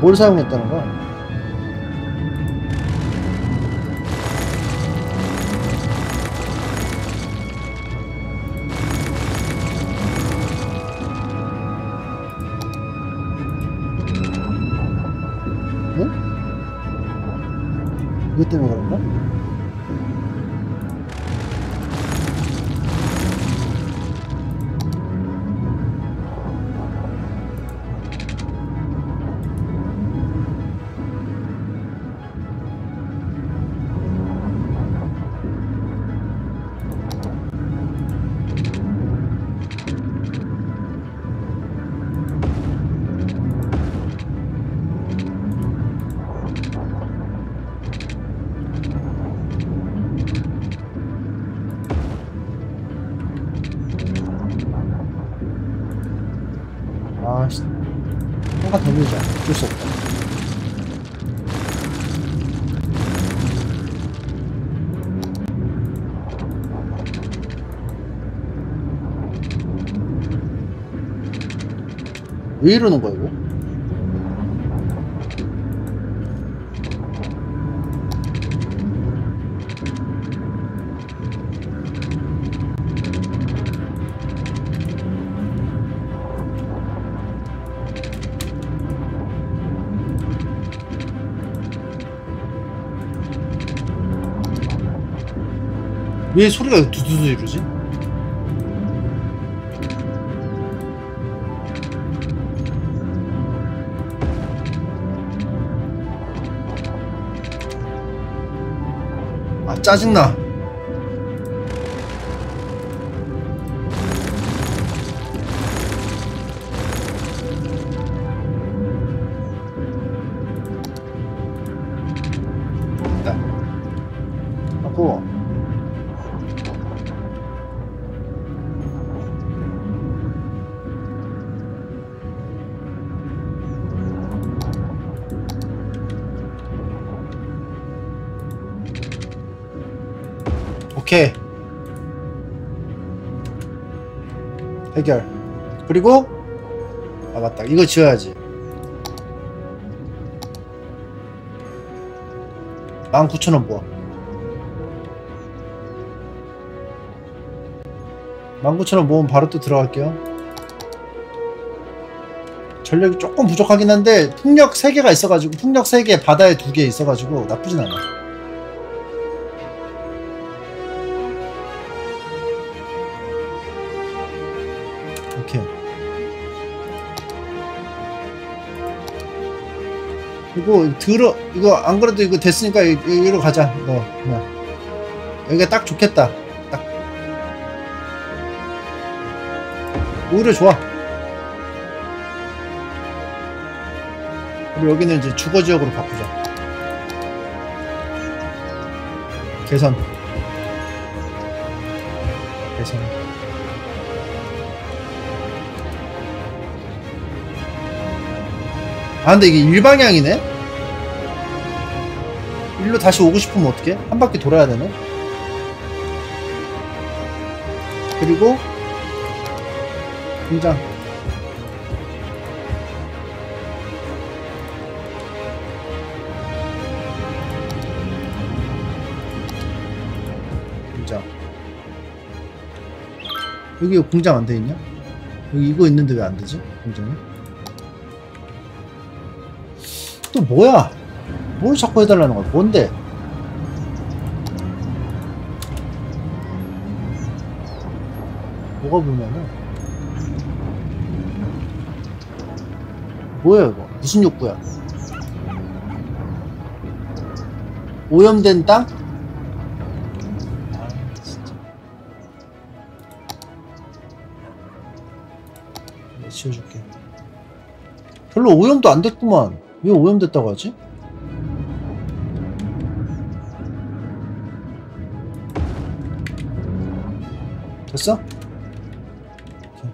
뭘 사용했다는 거야? 왜 이러는 거야 이거? 왜 소리가 두두두 이러지? 짜증나 그리고 아 맞다. 이거 지어야지. 19,000원 모아. 19,000원 모으면 바로 또 들어갈게요. 전력이 조금 부족하긴 한데 풍력 3개가 있어가지고 풍력 3개 바다에 2개 있어가지고 나쁘진 않아 이거 들어 이거 안 그래도 이거 됐으니까 이- 여기로 가자. 너 어. 여기가 딱 좋겠다. 딱. 오히려 좋아. 그리고 여기는 이제 주거 지역으로 바꾸자. 개선. 개선. 아 근데 이게 일방향이네? 일로 다시 오고 싶으면 어떡해? 한 바퀴 돌아야 되네? 그리고 공장 공장 여기 공장 안 돼 있냐? 여기 이거 있는데 왜 안 되지? 공장이? 또 뭐야? 뭘 자꾸 해달라는 거야? 뭔데? 뭐가 보면은 뭐야 이거? 무슨 욕구야? 오염된 땅? 내가 지워줄게 별로 오염도 안 됐구만 왜 오염됐다고 하지? 오케이.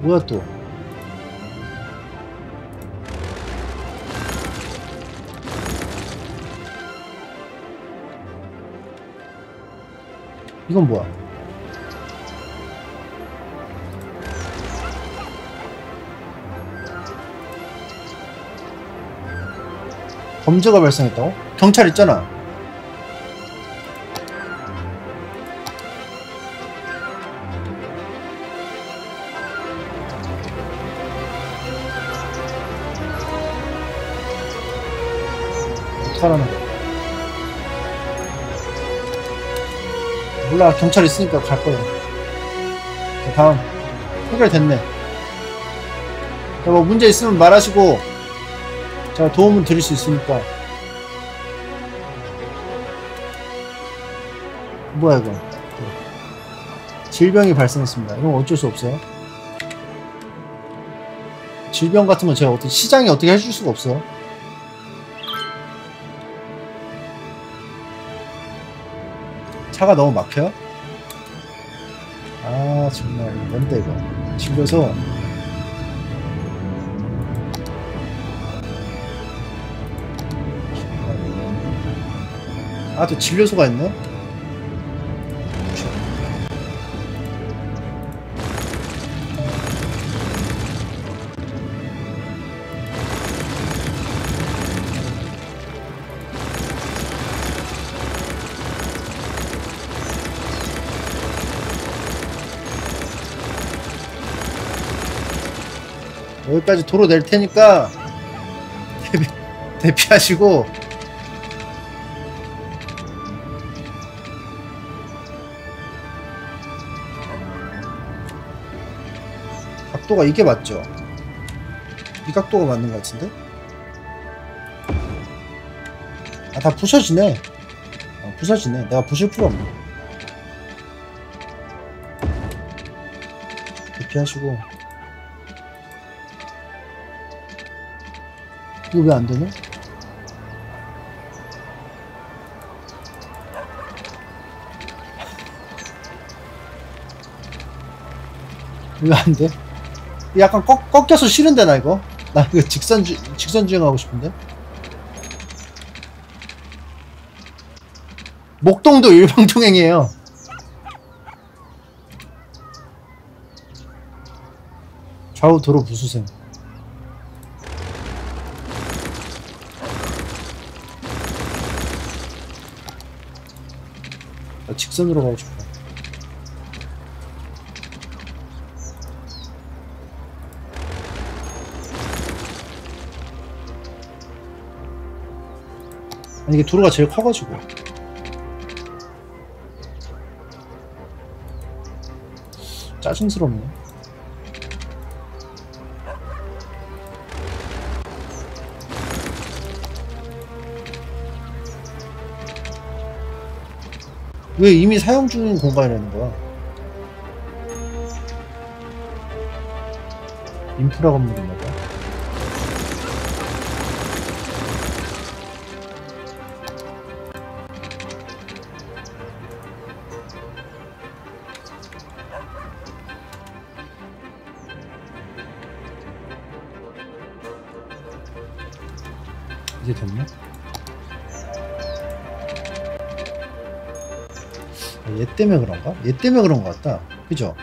뭐야 또? 이건 뭐야? 범죄가 발생했다고? 경찰 있잖아. 거야? 몰라, 경찰 있으니까 갈 거야. 자, 다음. 해결됐네. 자, 뭐 문제 있으면 말하시고, 자, 도움은 드릴 수 있으니까. 뭐야, 이거. 질병이 발생했습니다. 이건 어쩔 수 없어요. 질병 같은 건 제가 어떻게, 시장이 어떻게 해줄 수가 없어요. 차가 너무 막혀요? 아, 정말, 뭔데, 이거. 질려서, 아, 또 진료소가 있네? 여기까지 도로 낼 테니까 대피, 대피하시고. 각도가 이게 맞죠? 이 각도가 맞는 것 같은데? 아 다 부서지네. 아, 부서지네. 내가 부실 필요 없네. 대피하시고. 이거 왜 안 되네? 왜안 돼? 약간 꺾, 꺾여서 싫은데 나 이거 나 이거 직선 주, 직선 주행하고 싶은데 목동도 일방통행이에요 좌우 도로 부수셈 나 직선으로 가고 싶어. 아니 이게 도로가 제일 커가지고. 짜증스럽네 왜 이미 사용 중인 공간이라는 거야? 인프라 건물인가 때문에 그런가? 얘 때문에 그런 것 같다. 그죠?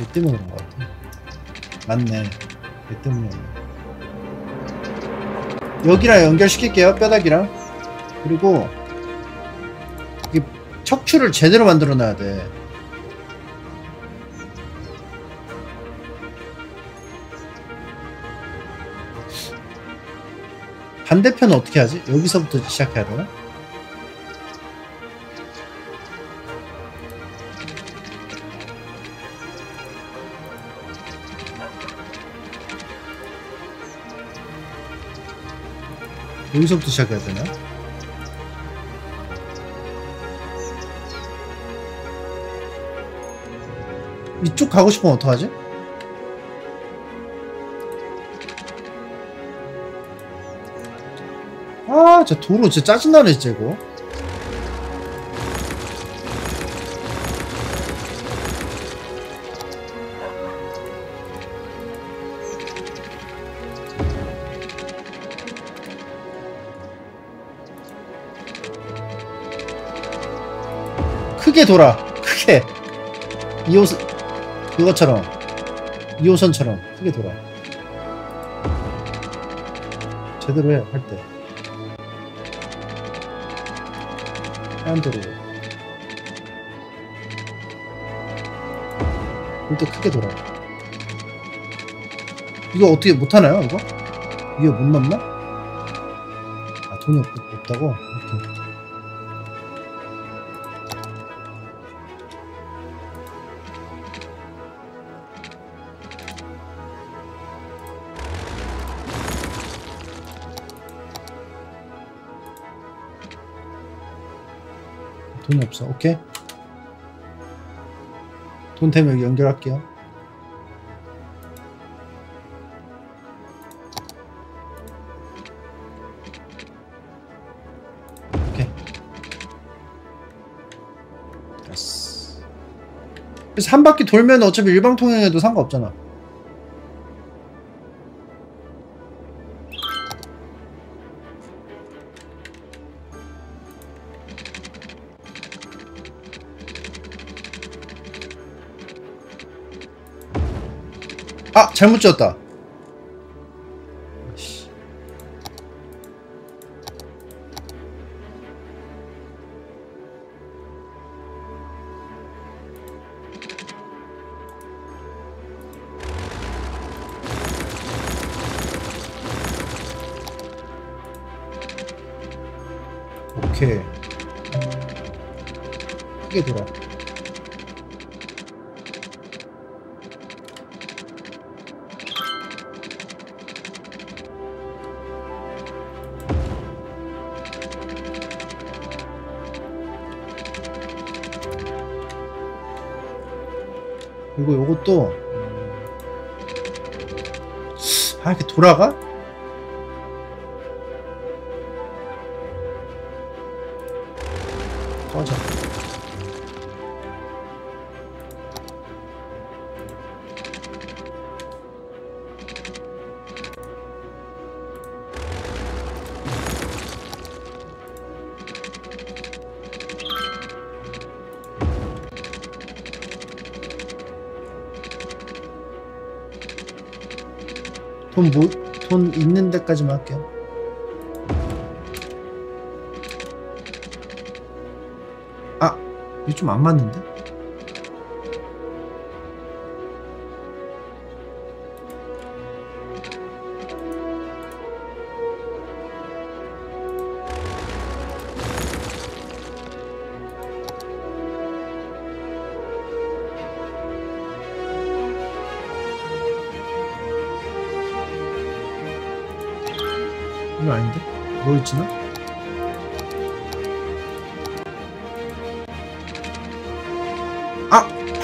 얘 때문에 그런 것 같아. 맞네. 얘 때문에. 여기랑 연결시킬게요. 뼈다귀랑. 그리고 이 척추를 제대로 만들어 놔야 돼. 반대편은 어떻게 하지? 여기서부터 시작해야 되나? 여기서부터 시작해야 되나? 이쪽 가고 싶으면 어떡하지? 아, 저 도로 진짜 짜증나네, 진짜 이거. 크게 돌아. 크게. 2호선, 그것처럼. 2호선처럼 크게 돌아. 제대로 해, 할 때. 도로. 그때 크게 돌아. 이거 어떻게 못하나요, 이거? 이게 못 넘나? 아, 돈이 없, 없다고? 오케이. 돈이 없어. 오케이. 돈 되면 여기 연결할게요. 오케이. 됐어. 그래서 한 바퀴 돌면 어차피 일방 통행해도 상관없잖아. 아 잘못 지었다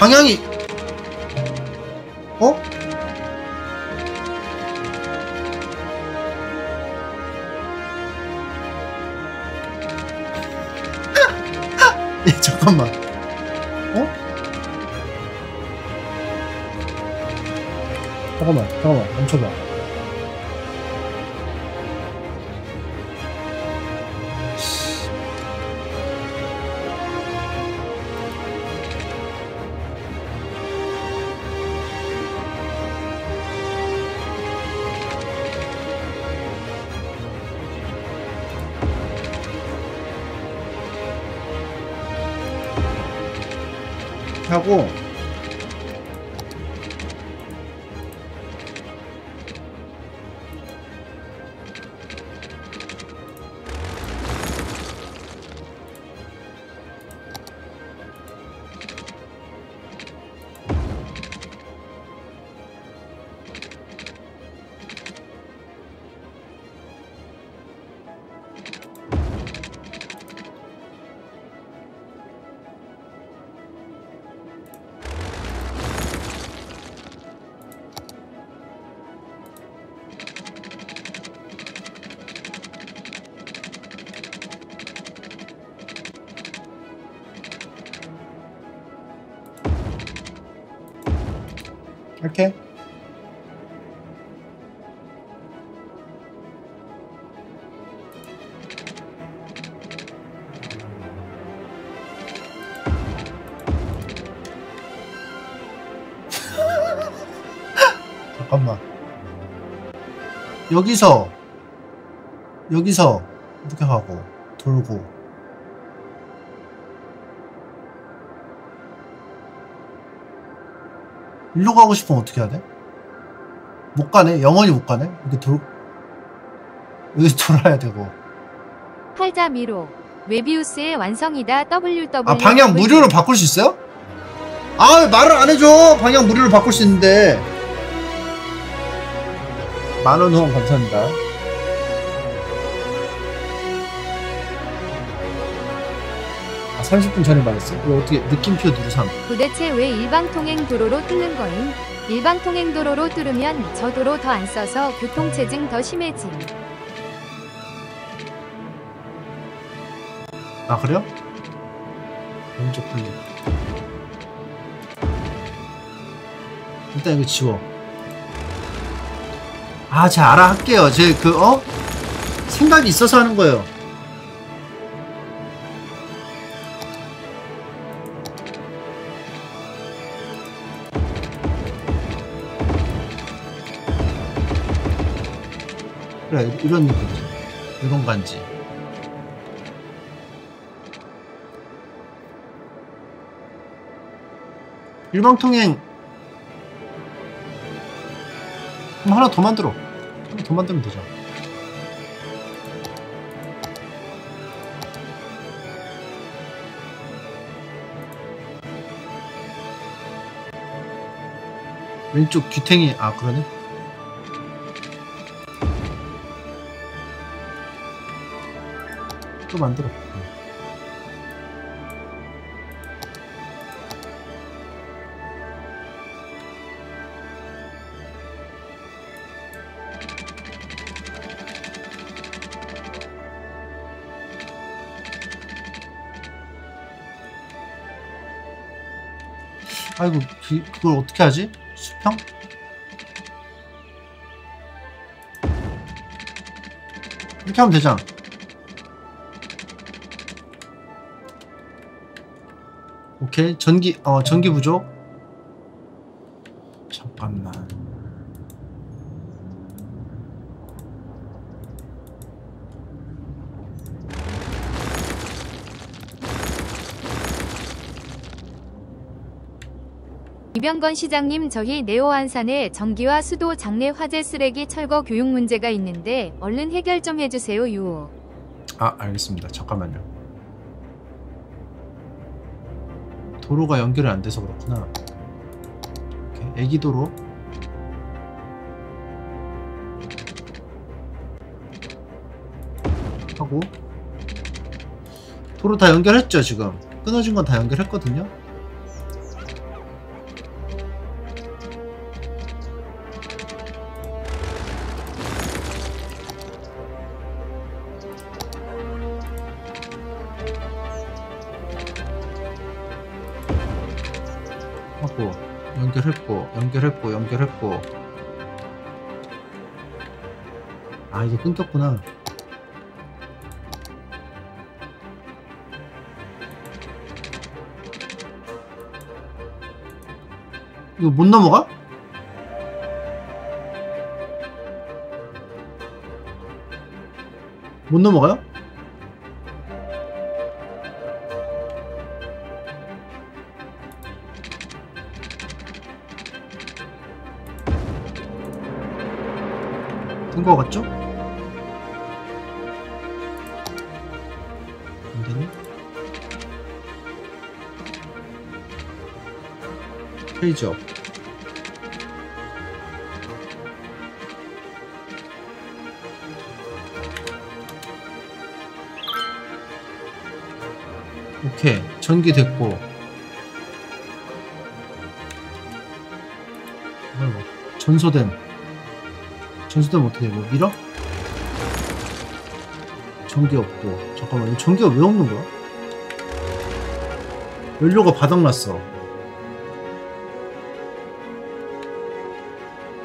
방향이! 어? 예, 잠깐만. 어? 잠깐만, 잠깐만, 멈춰봐. 하고 여기서 여기서 이렇게 하고 돌고 일로 가고 싶으면 어떻게 해야 돼? 못 가네? 영원히 못 가네? 이렇게 돌, 여기 돌아야 되고. 팔자 미로. 웨비우스의 완성이다. WW. 아, 방향 무료로 바꿀 수 있어요? 아, 왜 말을 안 해줘! 방향 무료로 바꿀 수 있는데. 만원 후원 감사합니다. 아, 30분 전에 말했어? 이거 어떻게, 느낌표 누르삼. 도대체 왜 일방 통행 도로로 뚫는 거임? 일방 통행 도로로 뚫으면 저 도로 더 안 써서 교통체증 더 심해짐. 아, 그래요? 왼쪽 클릭. 일단 이거 지워. 아, 제가 알아 할게요. 제 그, 어? 생각이 있어서 하는 거예요. 그래, 이런 느낌이지. 이런 간지. 일방통행 하나 더 만들어 돈 만들면 되죠. 왼쪽 귀탱이 아 그러네? 또 만들어. 아이고 그, 그걸 어떻게 하지? 수평? 이렇게 하면 되잖아 오케이 전기 어 전기 부족 잠깐만 이병건 시장님 저희 네오안산에 전기와 수도 장내 화재 쓰레기 철거 교육 문제가 있는데 얼른 해결 좀 해주세요 유. 아 알겠습니다. 잠깐만요. 도로가 연결이 안 돼서 그렇구나. 오케이, 애기 도로. 하고. 도로 다 연결했죠 지금. 끊어진 건 다 연결했거든요 아 이게 끊겼구나 이거 못 넘어가? 못 넘어가요? 업. 오케이. 전기 됐고. 이걸 뭐. 전소되면 어떻게 해? 뭐 밀어? 전기 없고. 잠깐만, 이 전기가 왜 없는 거야? 연료가 바닥났어.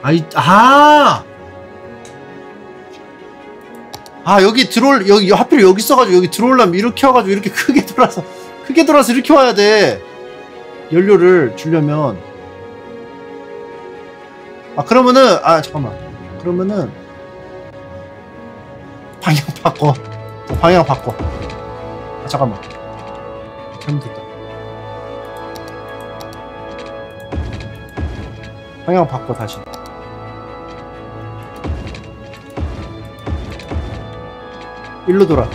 아이, 아! 아, 여기 들어올, 여기, 하필 여기 있어가지고, 여기 들어오려면 이렇게 와가지고, 이렇게 크게 돌아서, 크게 돌아서 이렇게 와야 돼. 연료를 주려면. 아, 그러면은, 아, 잠깐만. 그러면은, 방향 바꿔. 어, 방향 바꿔. 아, 잠깐만. 잘못했다. 방향 바꿔, 다시. 일로 돌아.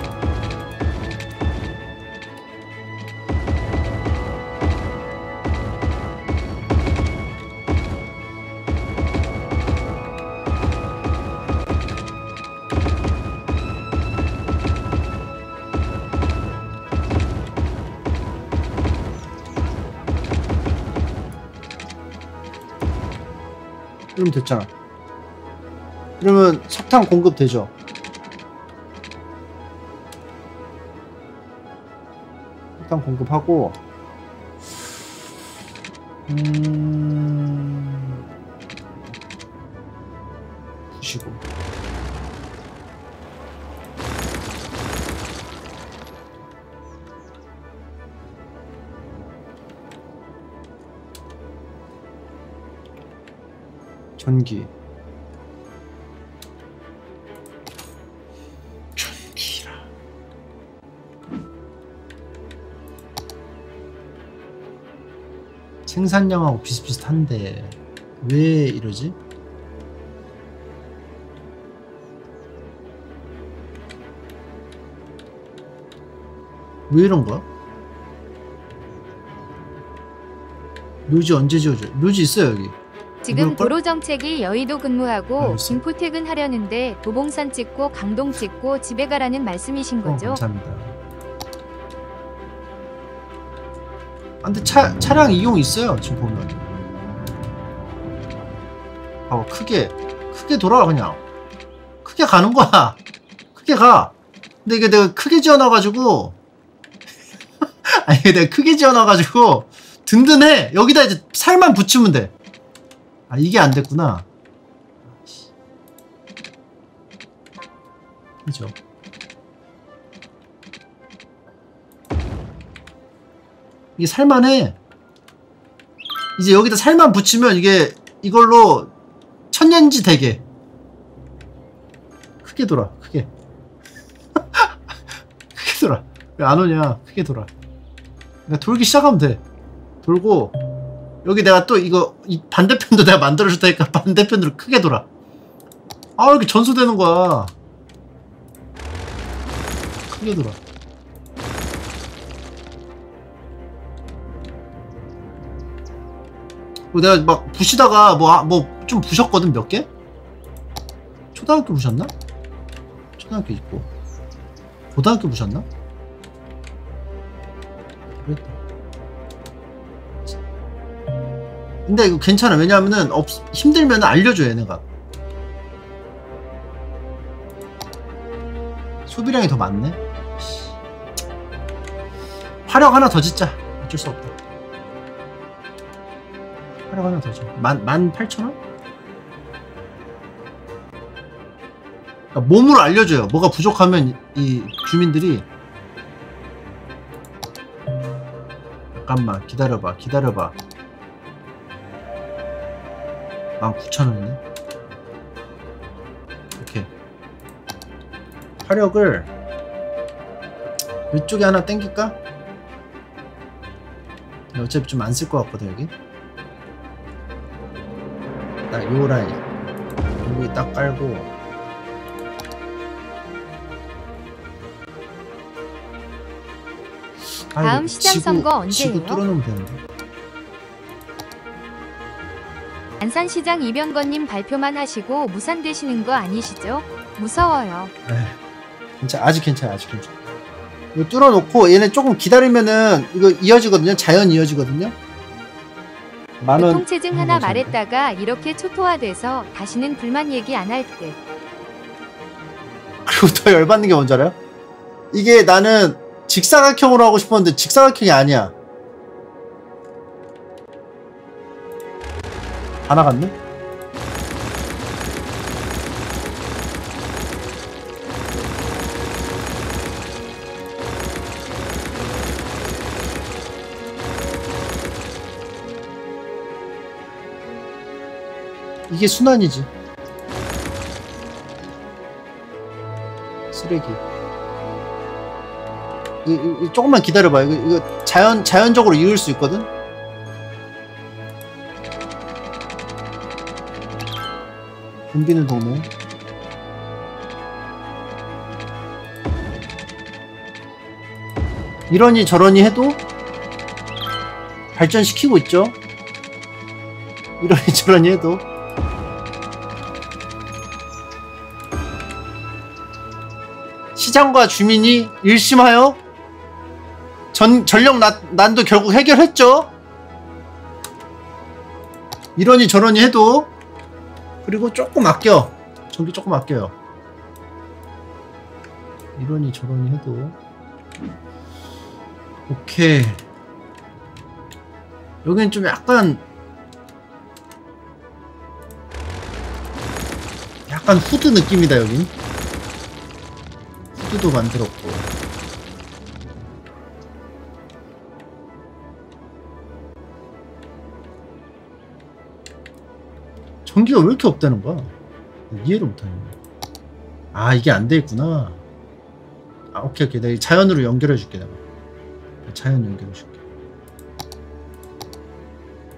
이러면 됐잖아. 이러면 석탄 공급 되죠. 석탄 공급하고 생산량하고 비슷비슷한데 왜 이러지? 왜 이런 거야? 묘지 언제 지어줘? 묘지 있어요 여기 지금? 도로 정책이 여의도 근무하고 알겠어. 김포 퇴근하려는데 도봉산 찍고 강동 찍고 집에 가라는 말씀이신 어, 거죠? 감사합니다. 근데 차, 차량 이용 있어요, 지금 보면. 어, 크게, 크게 돌아, 그냥. 크게 가는 거야. 크게 가. 근데 이게 내가 크게 지어놔가지고, 아니, 내가 크게 지어놔가지고, 든든해. 여기다 이제 살만 붙이면 돼. 아, 이게 안 됐구나. 그죠. 이게 살만해. 이제 여기다 살만 붙이면 이게 이걸로 천년지 되게. 크게 돌아 크게. 크게 돌아. 왜 안 오냐? 크게 돌아. 그러니까 돌기 시작하면 돼. 돌고 여기 내가 또 이거 이 반대편도 내가 만들어줄 테니까 반대편으로 크게 돌아. 아 이렇게 전소되는 거야. 크게 돌아 내가 막 부시다가 뭐 뭐 좀 부셨거든 몇 개? 초등학교 부셨나? 초등학교 있고 고등학교 부셨나? 그랬다. 근데 이거 괜찮아 왜냐하면은 없, 힘들면 알려줘 얘네가 소비량이 더 많네 씨. 화력 하나 더 짓자 어쩔 수 없다 하나 더 줘. 만, 만 팔천 원? 그러니까 몸으로 알려줘요. 뭐가 부족하면 이, 이 주민들이 잠깐만 기다려봐 기다려봐 19,000원이네 오케이 화력을 이쪽에 하나 땡길까? 어차피 좀 안 쓸 것 같거든 여기 딱 요 라인. 여기 딱 깔고. 다음 시장 지구- 선거 언제예요? 지구 뚫어놓으면 되는데. 안산시장 이병건님 발표만 하시고 무산되시는 거 아니시죠? 무서워요. 에휴, 괜찮아 아직 괜찮아 아직 괜찮아 이거 뚫어놓고 얘네 조금 기다리면은 이거 이어지거든요. 자연 이어지거든요 만원 교통체증 하나 말했다가 이렇게 초토화돼서 다시는 불만 얘기 안 할 듯. 그리고 더 열받는 게 뭔지 알아요? 이게 나는 직사각형으로 하고 싶었는데 직사각형이 아니야 다 나갔네? 이게 순환이지. 쓰레기. 이, 이, 이 조금만 기다려봐. 이거, 이거 자연, 자연적으로 이을 수 있거든? 붐비는 동네 이러니 저러니 해도 발전시키고 있죠? 이러니 저러니 해도 시장과 주민이 일심하여 전, 전력 난, 난도 결국 해결했죠. 이러니 저러니 해도 그리고 조금 아껴 전기 조금 아껴요. 이러니 저러니 해도 오케이 여긴 좀 약간 약간 후드 느낌이다 여긴 후드도 만들었고. 전기가 왜 이렇게 없다는 거야? 이해를 못하네 아 이게 안 돼 있구나. 아 오케이 오케이. 내가 자연으로 연결해 줄게 내가. 자연 연결해 줄게.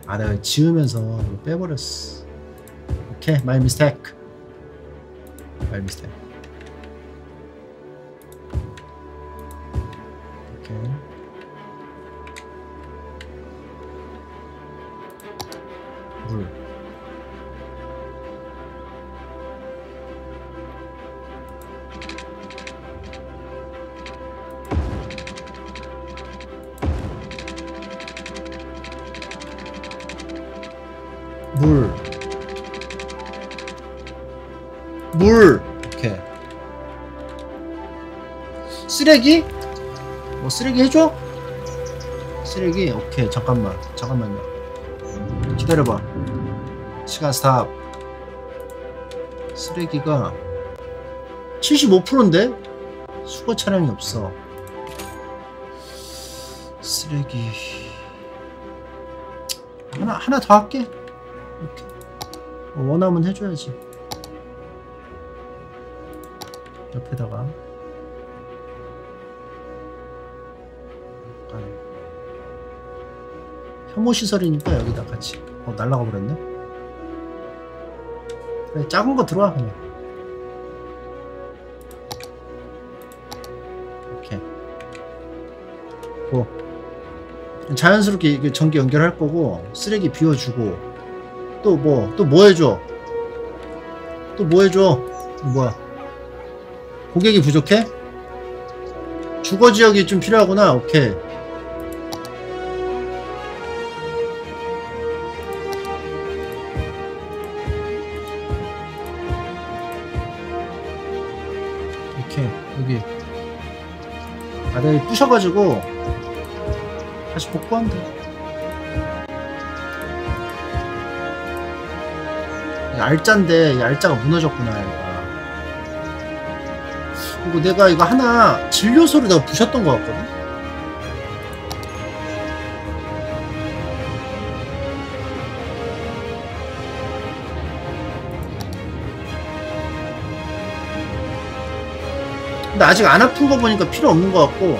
아 내가 지으면서 이거 빼버렸어. 오케이 my mistake my mistake 쓰레기? 뭐 쓰레기 해줘? 쓰레기? 오케이. 잠깐만. 잠깐만요. 기다려봐. 시간 스탑. 쓰레기가 75%인데? 수거 차량이 없어. 쓰레기. 하나, 하나 더 할게. 이렇게. 어, 원하면 해줘야지. 옆에다가. 혐오시설이니까 여기다 같이. 어, 날라가 버렸네. 그래, 작은 거 들어와, 그냥. 이렇게. 고. 자연스럽게 이게 전기 연결할 거고, 쓰레기 비워주고, 또 뭐, 또 뭐 해줘? 또 뭐 해줘? 뭐야? 고객이 부족해? 주거 지역이 좀 필요하구나. 오케이. 아래를 부셔가지고 다시 복구하면 돼. 이 알짜인데 이 알짜가 무너졌구나 얘가. 그리고 내가 이거 하나 진료소를 내가 부셨던 것 같거든. 아직 안 아픈 거 보니까 필요 없는 것 같고.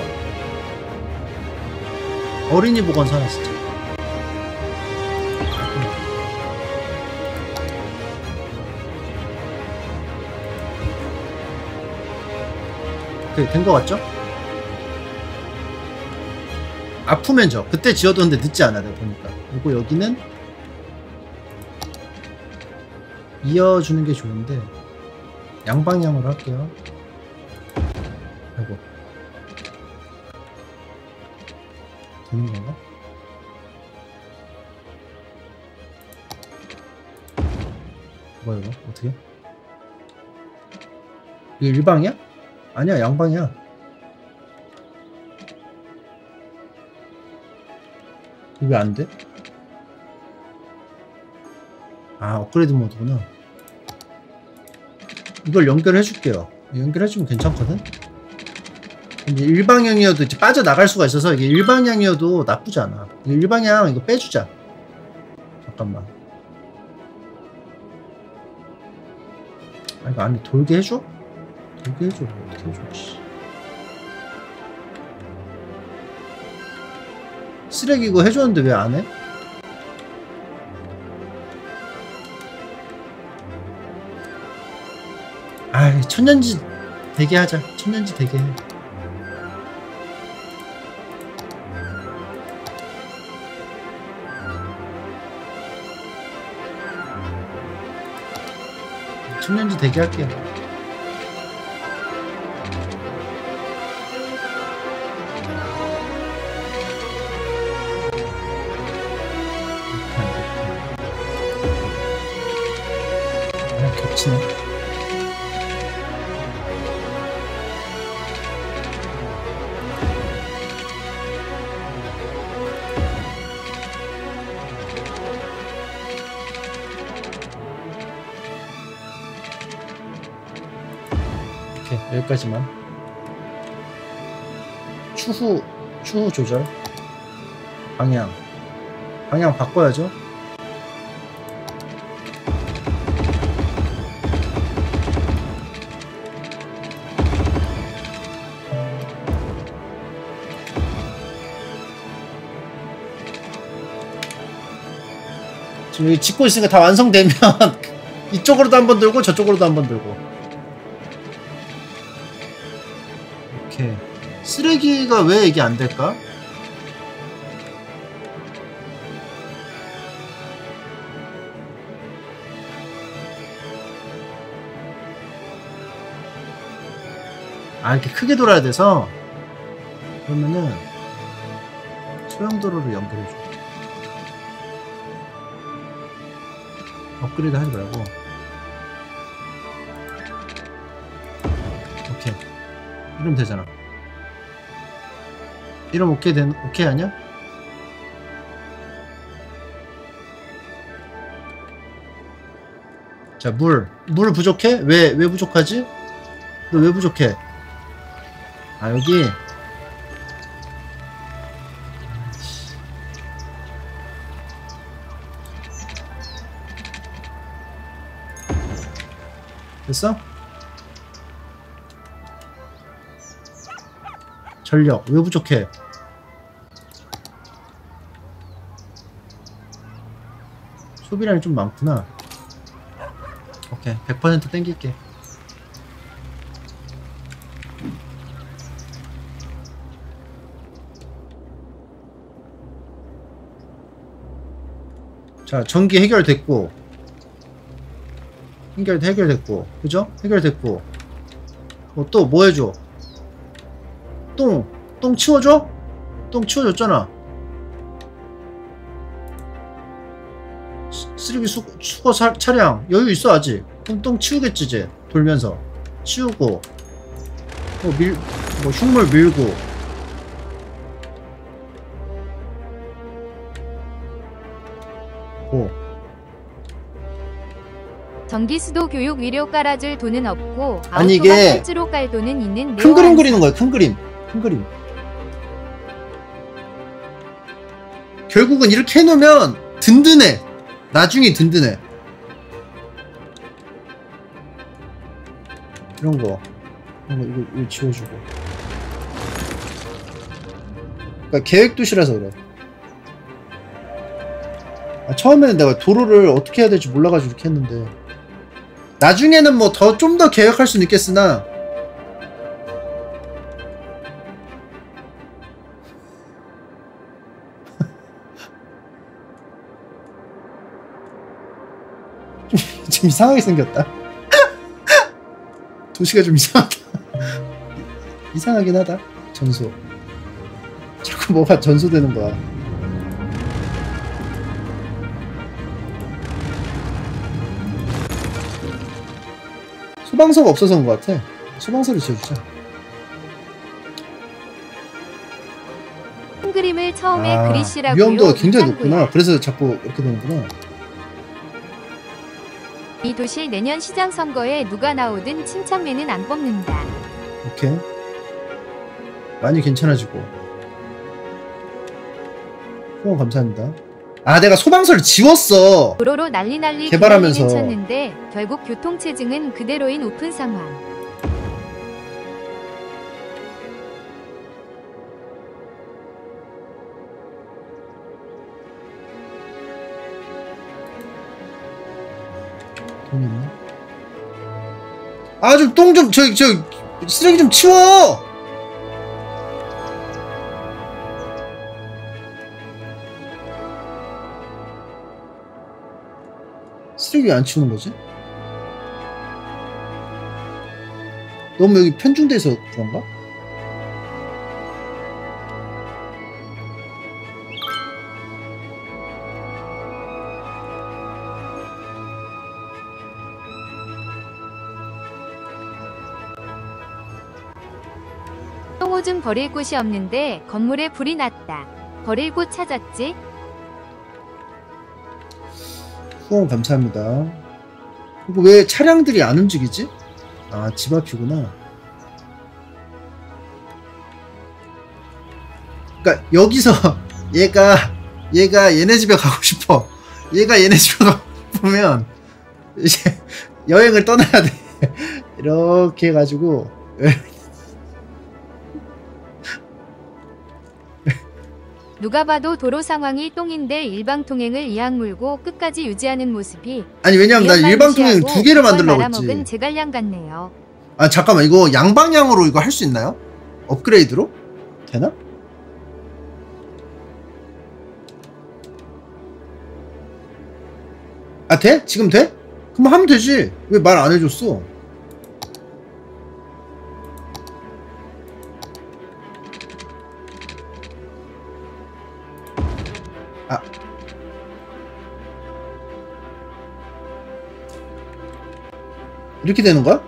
어린이 보건소 하나 그래 된거 같죠? 아프면 져. 그때 지어뒀는데 늦지 않아 내가 보니까. 그리고 여기는 이어주는 게 좋은데 양방향으로 할게요 어떻게? 이거 일방이야? 아니야 양방이야. 왜안 돼? 아 업그레이드 모드구나. 이걸 연결해 줄게요. 연결해 주면 괜찮거든? 이제 일방향이어도 이제 빠져나갈 수가 있어서 이게 일방향이어도 나쁘지 않아. 일방향 이거 빼주자. 잠깐만 아 이거 안에 돌게 해줘? 돌게 해줘 어떻게 해줘 씨. 쓰레기 이거 해줬는데 왜 안 해? 아이 천년지 대게 하자 천년지 대게 해 천년지 대기 할게요. 여기까지만. 추후 추후 조절. 방향. 방향 바꿔야죠. 지금 여기 짓고 있으니까 다 완성되면 이쪽으로도 한번 들고 저쪽으로도 한번 들고 쓰레기가 왜 이게 안 될까? 아 이렇게 크게 돌아야 돼서 그러면은 소형도로를 연결해줘 업그레이드 하지 말고. 오케이. 이러면 되잖아 이러면 오케이 된 오케이 아니야? 자, 물. 물 부족해? 왜, 왜 부족하지? 너 왜 부족해? 아, 여기. 됐어? 전력. 왜 부족해? 소비량이 좀 많구나. 오케이 100% 땡길게 자 전기 해결됐고 해결, 해결됐고 그죠? 해결됐고 뭐 또뭐 해줘? 똥! 똥 치워줘? 똥 치워줬잖아. 스- 쓰레기 수, 수거 사- 차량 여유 있어 아직. 그럼 똥 치우겠지 이제. 돌면서. 치우고. 뭐 밀, 뭐 흉물 밀고. 고. 전기 수도 교육 위료 깔아줄 돈은 없고 아니, 이게 탈주로 깔 돈은 있는 큰 그림 그리는 거야 큰 그림 큰 그림. 결국은 이렇게 해놓으면 든든해. 나중에 든든해. 이런 거. 이런 거 이거, 이거 지워주고. 그러니까 계획 도시라서 그래. 아, 처음에는 내가 도로를 어떻게 해야 될지 몰라가지고 이렇게 했는데. 나중에는 뭐 더 좀더 계획할 수는 있겠으나 좀 이상하게 생겼다. 도시가 좀 이상하다. 이상하긴 하다. 전소. 자꾸 뭐가 전소되는 거야. 소방서가 없어서 그런 것 같아. 소방서를 지어주자. 큰 그림을 처음에 아, 그리시라고요. 위험도가 굉장히. 높구나. 그래서 자꾸 이렇게 되는구나. 이 도시 내년 시장 선거에 누가 나오든 침착맨은 안 뽑는다. 오케이. 많이 괜찮아지고. 후원 감사합니다. 아, 내가 소방서를 지웠어. 도로로 난리 난리 개발하면서. 쳤는데 결국 교통 체증은 그대로인 오픈 상황. 돈 있나? 아, 좀 똥 좀, 저, 저, 쓰레기 좀 치워! 쓰레기 왜안 치우는 거지? 너무 여기 편중돼서 그런가? 버릴 곳이 없는데 건물에 불이 났다. 버릴 곳 찾았지? 후원 감사합니다. 왜 차량들이 안 움직이지? 아, 집 앞이구나. 그러니까 여기서 얘가 얘가 얘네 집에 가고 싶어. 얘가 얘네 집에 가고 싶으면 이제 여행을 떠나야 돼. 이렇게 해가지고 누가 봐도 도로 상황이 똥인데 일방 통행을 이악 물고 끝까지 유지하는 모습이 아니 왜냐면 나 위험만 일방 통행 두 개를 만들려고 했지. 제갈량 같네요. 아 잠깐만 이거 양방향으로 이거 할 수 있나요? 업그레이드로? 되나? 아 돼? 지금 돼? 그럼 하면 되지 왜 말 안 해줬어 이렇게 되는 거야?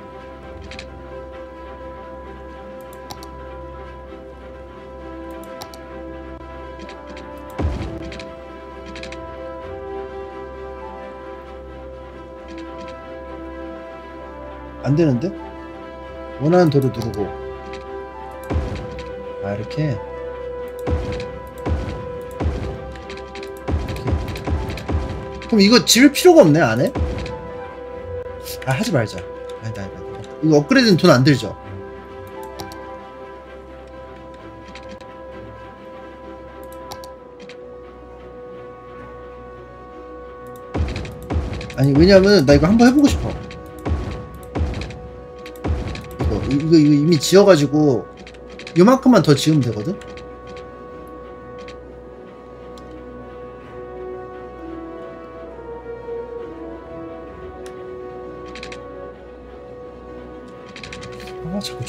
안 되는데? 원하는 도로 누르고 아 이렇게. 그럼 이거 지을 필요가 없네 안에? 아 하지 말자 아니다 아니다. 이거 업그레이드는 돈 안 들죠? 아니 왜냐면 나 이거 한번 해보고 싶어 이거 이- 이거, 이거 이미 지어가지고 요만큼만 더 지으면 되거든?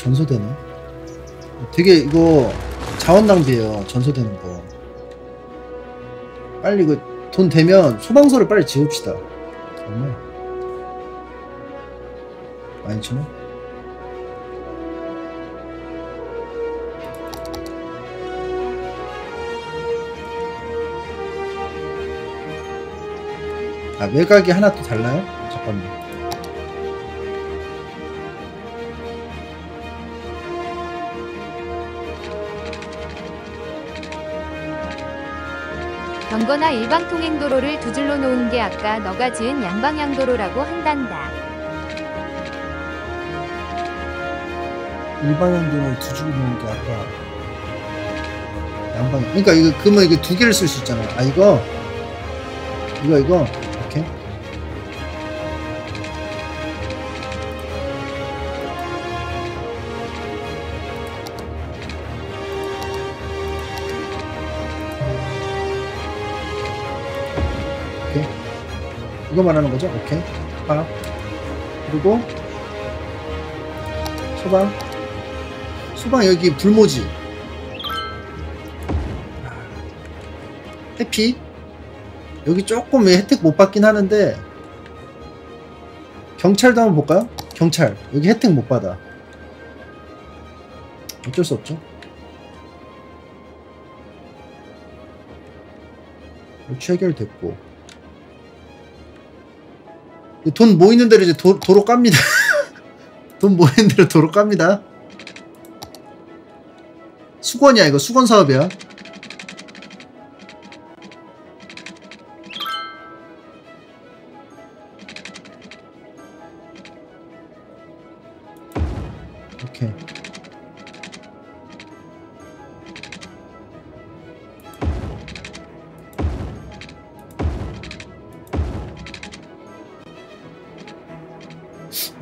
전소되네 되게 이거 자원 낭비예요 전소되는 거. 빨리 이거 돈 되면 소방서를 빨리 지읍시다. 정말. 12,000원? 아 외곽이 하나 또 달라요? 잠깐만 경거나 일방 통행 도로를 두 줄로 놓은 게 아까 너가 지은 양방향 도로라고 한단다. 일반형도는 두 줄로 놓은 게 아까 양방 그러니까 이거 그러면 이거 두 개를 쓸 수 있잖아. 아 이거? 이거 이거 이거 말하는 거죠? 오케이. 아. 그리고 소방. 소방 여기 불모지. 해피. 여기 조금 왜 혜택 못 받긴 하는데 경찰도 한번 볼까요? 경찰. 여기 혜택 못 받아. 어쩔 수 없죠. 이렇게 해결됐고 돈 모이는 대로 이제 도, 도로 깝니다. 돈 모이는 대로 도로 깝니다. 수건이야 이거. 수건 사업이야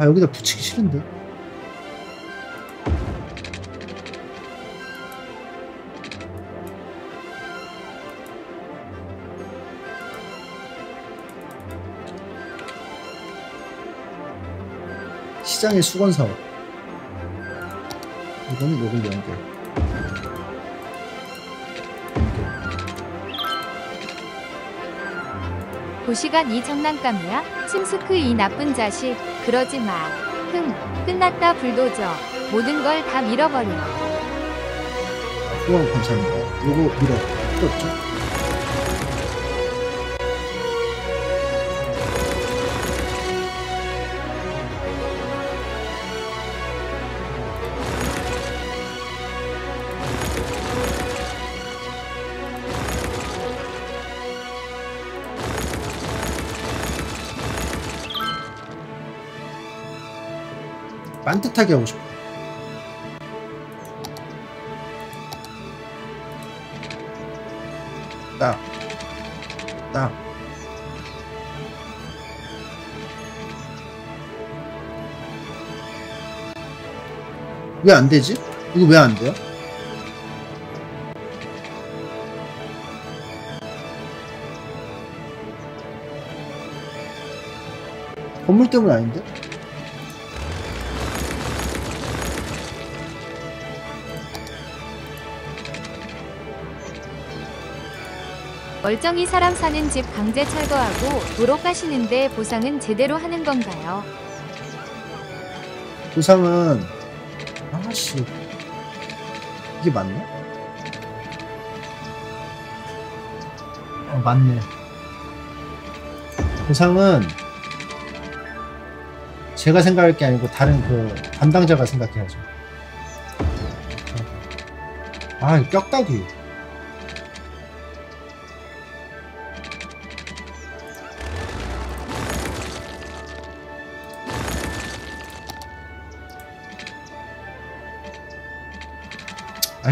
여기다 붙이기 싫은데 시장의 수건 사업 이거는 요걸 연결 도시간 이 장난감이야? 침스크 이 나쁜 자식. 그러지 마. 흥. 끝났다 불도저. 모든 걸 다 밀어버려. 후원 감사합니다 요거 밀어 필요 없죠? 반듯하게 하고 싶어 딱, 딱. 왜 안 되지? 이거 왜 안 돼요? 건물 때문 아닌데? 멀쩡히 사람 사는 집 강제 철거하고 도로 까시는데 보상은 제대로 하는 건가요? 보상은 아씨 이게 맞나? 어 맞네 보상은 제가 생각할 게 아니고 다른 그 담당자가 생각해야죠 아 이거 뼈다귀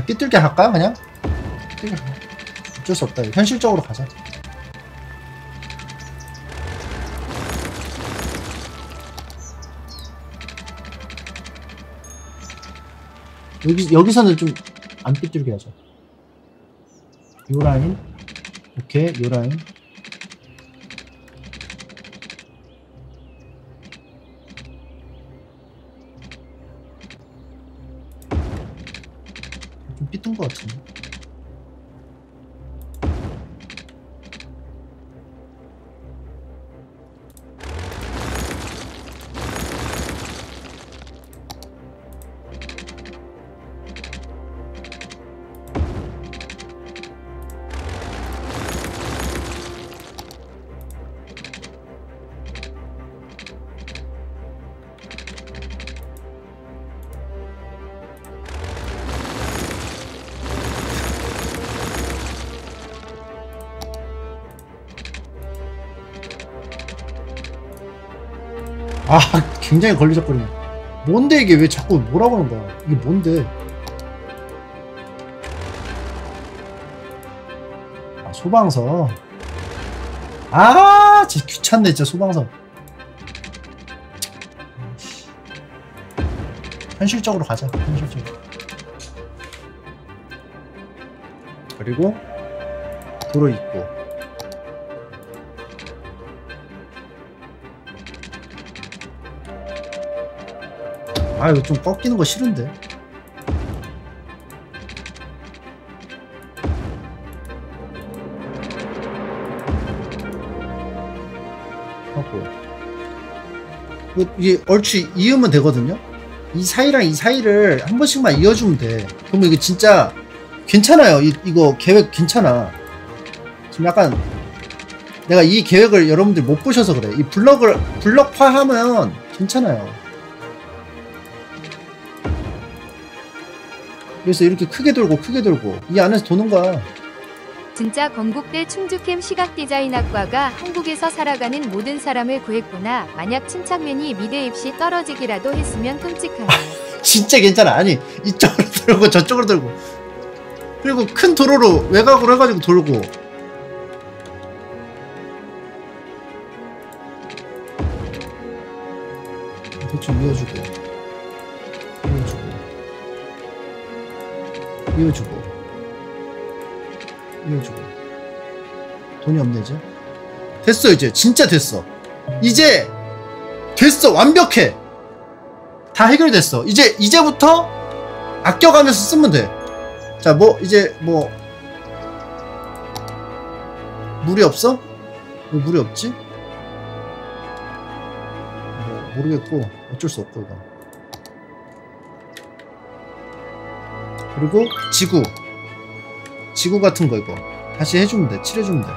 삐뚤게 할까 그냥? 삐뚤게 할까? 어쩔 수 없다. 현실적으로 가자. 여기, 여기서는 좀 안 삐뚤게 하자. 요 라인? 오케이 요 라인 아 굉장히 걸리적거리네. 뭔데 이게 왜 자꾸 뭐라고 하는 거야? 이게 뭔데? 아 소방서. 아 진짜 귀찮네 진짜 소방서. 현실적으로 가자 현실적으로. 그리고 도로 있고 아 이거 좀 꺾이는 거 싫은데. 이게 얼추 이으면 되거든요? 이 사이랑 이 사이를 한 번씩만 이어주면 돼. 그러면 이게 진짜 괜찮아요. 이, 이거 계획 괜찮아. 지금 약간 내가 이 계획을 여러분들 못 보셔서 그래. 이 블럭을 블럭화하면 괜찮아요 그래서 이렇게 크게 돌고 크게 돌고 이 안에서 도는 거야. 진짜 건국대 충주캠 시각디자인학과가 한국에서 살아가는 모든 사람을 구했구나. 만약 침착맨이 미대 입시 떨어지기라도 했으면 끔찍하네. 진짜 괜찮아. 아니 이쪽으로 돌고 저쪽으로 돌고. 그리고 큰 도로로 외곽으로 해가지고 돌고. 대충 이어주고 이어주고 이어주고. 이어주고. 돈이 없네 이제 됐어 이제. 진짜 됐어. 이제 됐어. 완벽해. 다 해결됐어. 이제 이제부터 아껴가면서 쓰면 돼자 뭐 이제 뭐 물이 없어? 왜 물이 없지? 뭐 모르겠고 어쩔 수 없고 이건 그리고 지구. 지구 같은 거 이거. 다시 해주면 돼. 칠해주면 돼.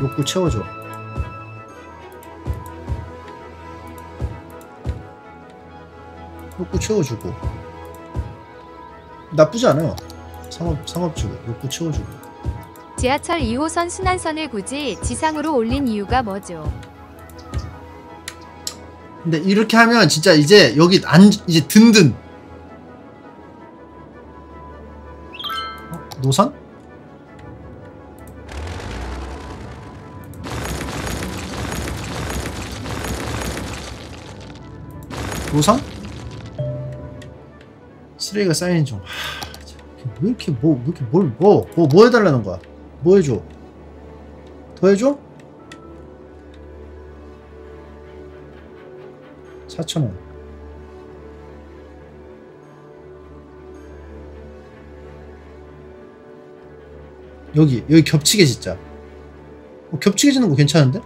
욕구 채워줘. 욕구 채워주고. 나쁘지 않아요. 상업 상업지구. 욕구 채워주고. 지하철 2호선 순환선을 굳이 지상으로 올린 이유가 뭐죠? 근데 이렇게 하면 진짜 이제 여기 안 이제 든든 어? 노선? 노선? 쓰레기가 쌓이는 중. 왜 이렇게 뭐, 왜 이렇게 뭘, 뭐, 뭐, 뭐 해달라는 거야? 뭐 해줘? 더 해줘? 4,000원. 여기 여기 겹치게 진짜 어, 겹치게 지는 거 괜찮은데?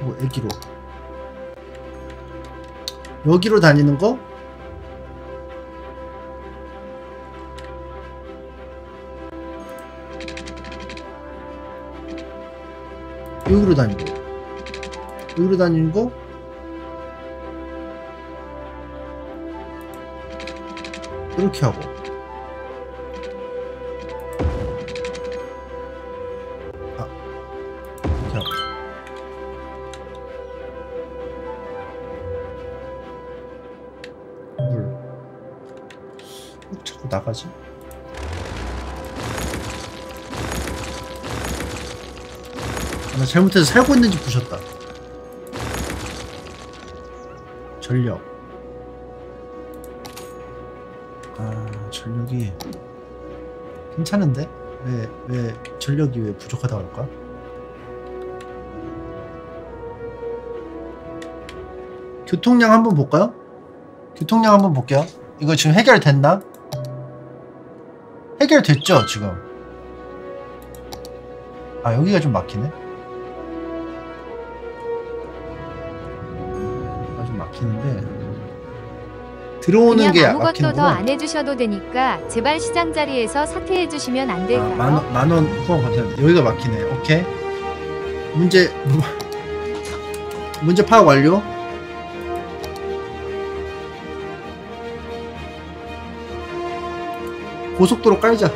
뭐 애기로. 여기로 다니는 거? 여기로 다니고 여기로 다니는 거 이렇게 하고 아 이렇게 하고 물. 왜 자꾸 나가지? 나 잘못해서 살고 있는지 부셨다. 전력. 아, 전력이 괜찮은데? 왜, 왜 전력이 왜 부족하다고 할까? 교통량 한번 볼까요? 교통량 한번 볼게요. 이거 지금 해결됐나? 해결됐죠, 지금. 아, 여기가 좀 막히네. 들어오는 게 아무것도 더. 안 해주셔도 되니까 제발 시장 자리에서 사퇴해 주시면 안 아, 될까요? 만, 만원 후원 감사합니다. 여기가 막히네. 오케이. 문제, 문제 파악 완료. 고속도로 깔자.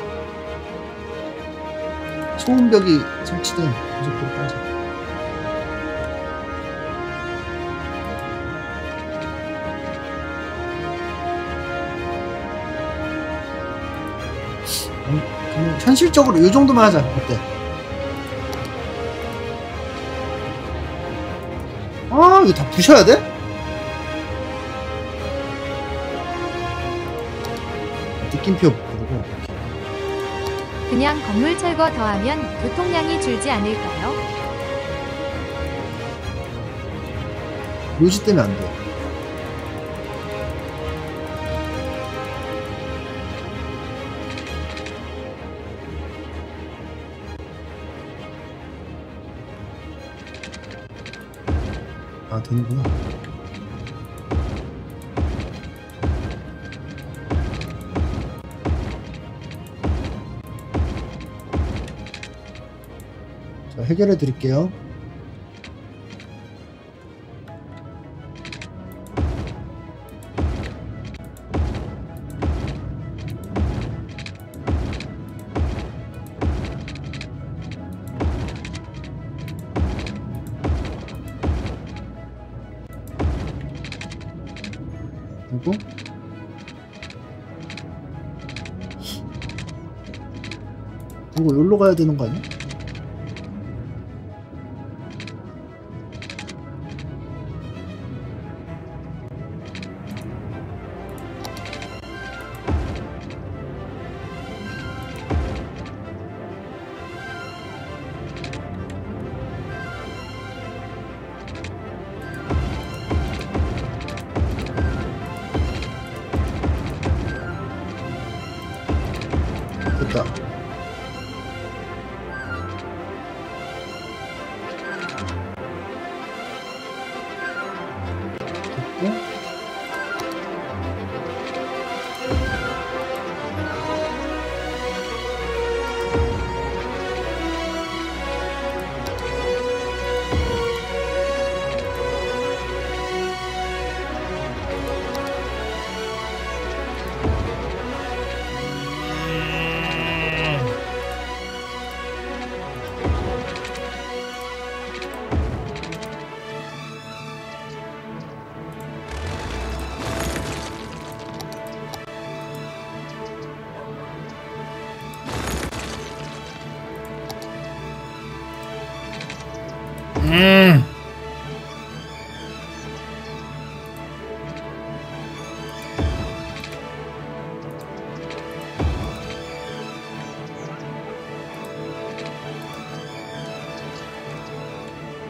소음벽이 설치된 고속도로 깔자. 현실적으로 이 정도만 하자. 어때? 아, 이거 다 부셔야 돼? 느낌표 부르고. 그냥 건물 철거 더하면 교통량이 줄지 않을까요? 묘지 때문에 안 돼. 되는구나. 자, 해결해 드릴게요. 가야 되는 거 아니야?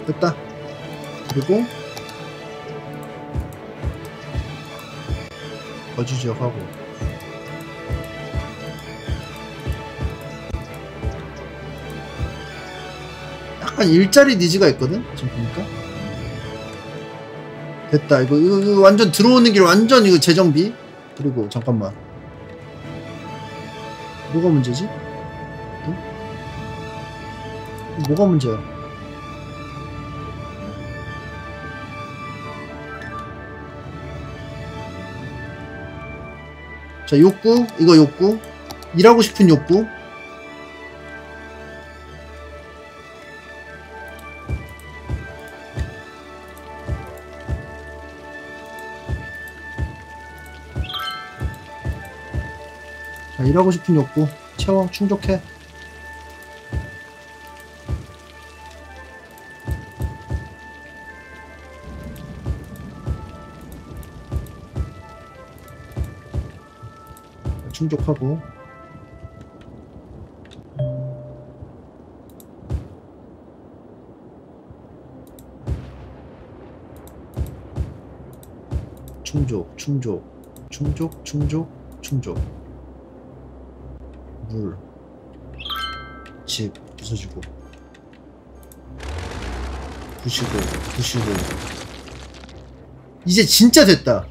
됐다. 그리고 거주 지역 하고 약간 일자리 니즈가 있거든 지금 보니까 됐다 이거, 이거, 이거 완전 들어오는 길 완전 이거 재정비 그리고 잠깐만 뭐가 문제지? 응? 뭐가 문제야? 자 욕구 이거 욕구. 일하고 싶은 욕구. 자 일하고 싶은 욕구. 채워 충족해 충족하고 충족 충족 충족 충족 충족 물, 집 부서지고, 부시고, 부시고. 이제 진짜 됐다.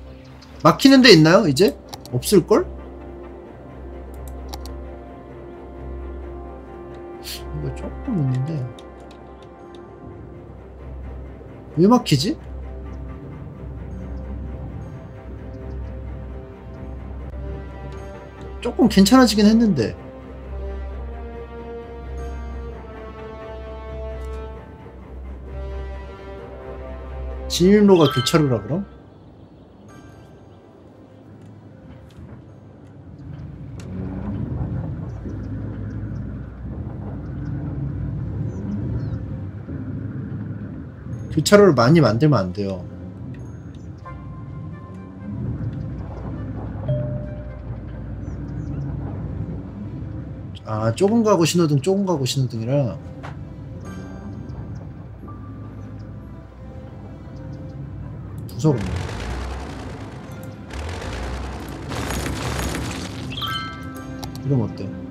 막히는 데 있나요, 이제? 없을 걸? 왜 막히지? 조금 괜찮아지긴 했는데. 진입로가 교차로라 그럼? 교차로를 많이 만들면 안 돼요. 아, 조금 가고 신호등, 조금 가고 신호등이라. 무서워. 이러면 어때?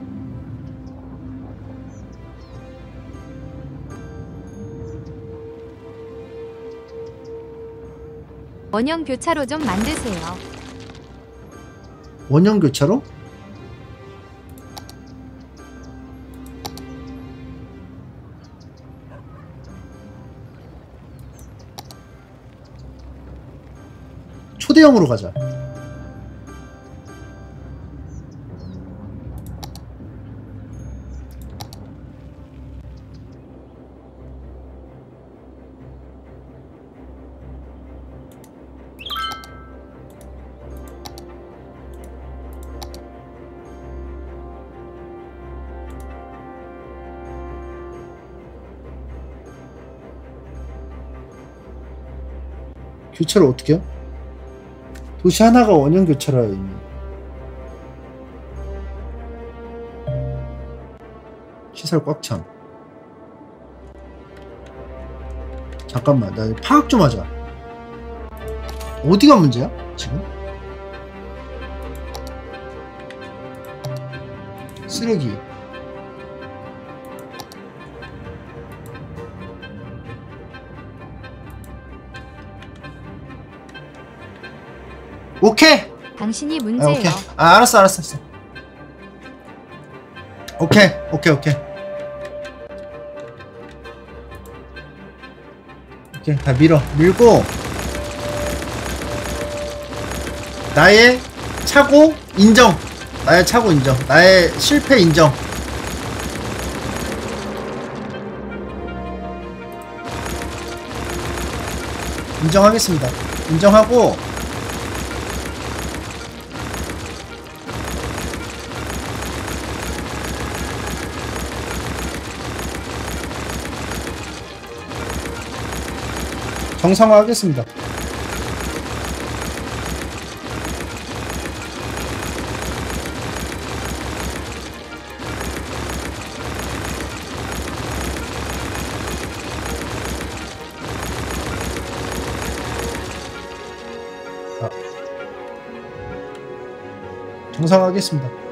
원형 교차로 좀 만드세요. 원형 교차로? 초대형으로 가자. 교차로 어떻게 해요? 도시 하나가 원형 교차로야 이미. 시설 꽉 참. 잠깐만, 나 파악 좀 하자. 어디가 문제야? 지금? 쓰레기. 오케이! 당신이 아, 문제예요. 오케이. 아, 알았어, 알았어, 알았어. 오케이, 오케이, 오케이. 오케이, 다 밀어. 밀고, 나의 차고 인정. 나의 차고 인정. 나의 실패 인정. 인정하겠습니다. 인정하고, 정상화 하겠습니다. 아. 정상화하겠습니다.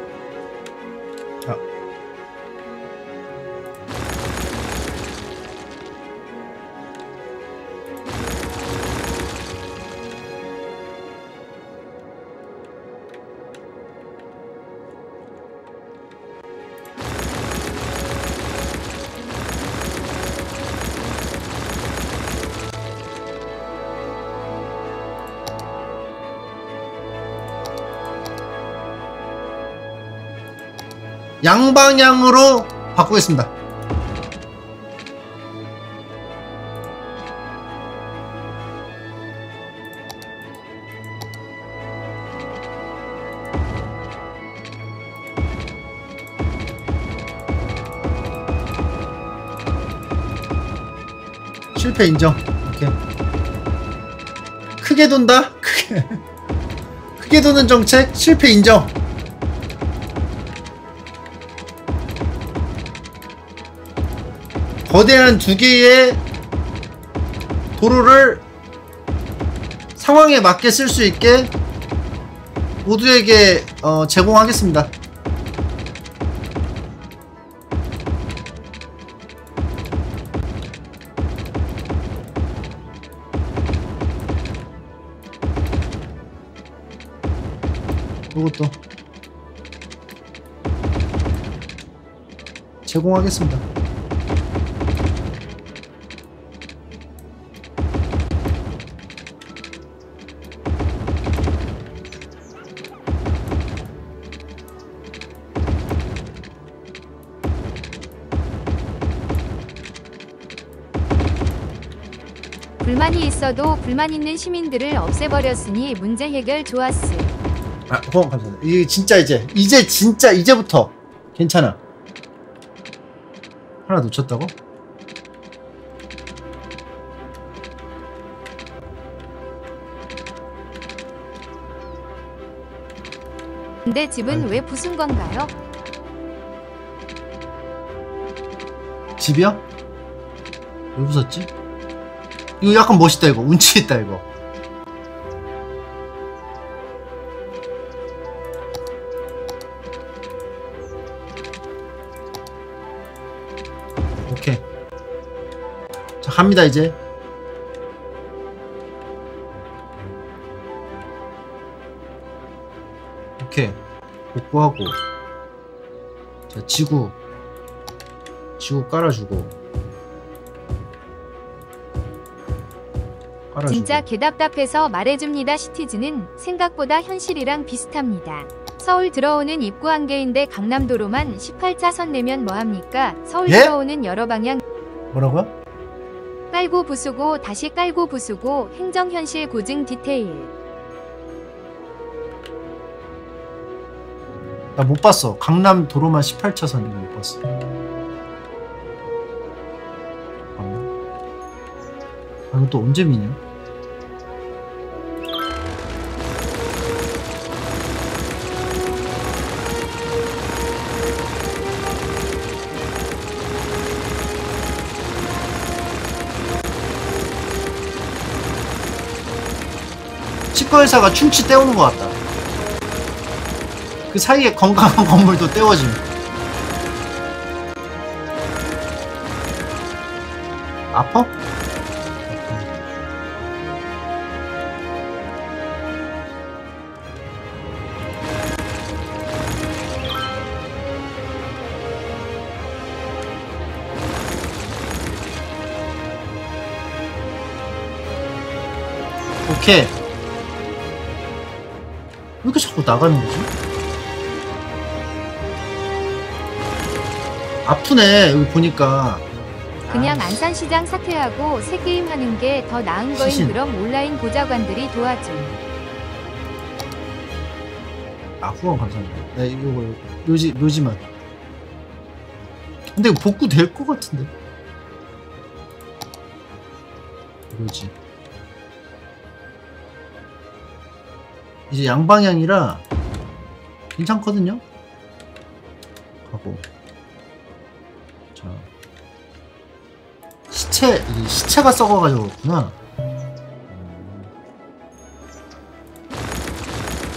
양방향으로 바꾸겠습니다. 실패 인정. 오케이. 크게 돈다? 크게. 크게 도는 정책? 실패 인정. 거대한 두 개의 도로를 상황에 맞게 쓸 수 있게 모두에게 어, 제공하겠습니다. 요것도 제공하겠습니다. 있어도 불만 있는 시민들을 없애버렸으니 문제 해결 좋았음. 아, 후원 감사합니다. 이게 진짜 이제 이제 진짜 이제부터 괜찮아. 하나 놓쳤다고? 근데 집은 아이고. 왜 부순 건가요? 집이야? 왜 부쉈지? 이거 약간 멋있다 이거 운치 있다 이거. 오케이. 자 갑니다 이제. 오케이. 복구하고. 자 지구. 지구 깔아주고. 깔아주고. 진짜 개답답해서 말해줍니다. 시티즈는 생각보다 현실이랑 비슷합니다. 서울 들어오는 입구 한 개인데 강남도로만 18차선 내면 뭐합니까? 서울 예? 들어오는 여러 방향 뭐라고요? 깔고 부수고 다시 깔고 부수고 행정현실 고증 디테일. 나 못 봤어. 강남 도로만 18차선 이거 못 봤어. 또 언제 미냐? 치과의사가 충치 때우는 것 같다. 그 사이에 건강한 건물도 떼워짐. 아파? 오케이. 왜 이렇게 자꾸 나가는 거지? 아프네 여기 보니까 그냥 아, 안산시장 사퇴하고 새 게임 하는 게 더 나은 거인 시신. 그럼 온라인 보좌관들이 도와줌. 아 후원 감사합니다 네 이거 이거 묘지 묘지만 근데 이거 복구 될 것 같은데 묘지 이제 양방향이라 괜찮거든요 가고 자 시체 이 시체가 썩어가지고 그렇구나 음.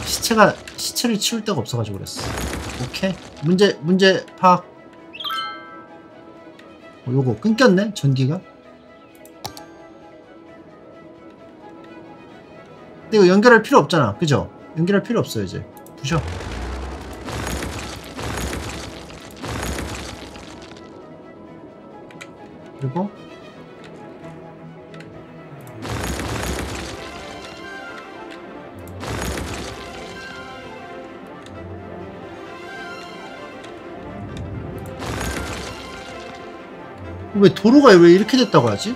시체가 시체를 치울 데가 없어가지고 그랬어. 오케이 문제 문제 파악. 어, 요거 끊겼네 전기가. 근데 이거 연결할 필요 없잖아 그죠? 연결할 필요 없어 이제 부셔 그리고 왜 도로가 왜 이렇게 됐다고 하지?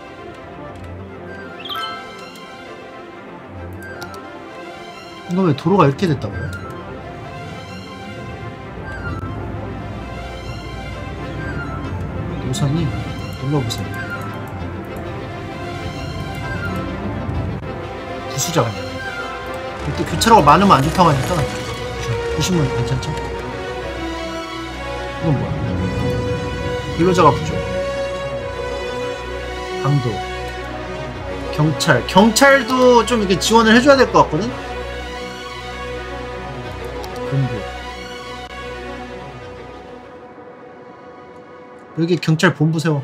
이거 왜 도로가 이렇게 됐다고 해? 노선이 눌러보세요. 부수자 그냥. 이때 교차로가 많으면 안 좋다고 하니까 보시면 괜찮죠? 이건 뭐야? 근로자가 부족. 강도. 경찰. 경찰도 좀 이렇게 지원을 해줘야 될 것 같거든? 본부. 여기 경찰 본부 세워.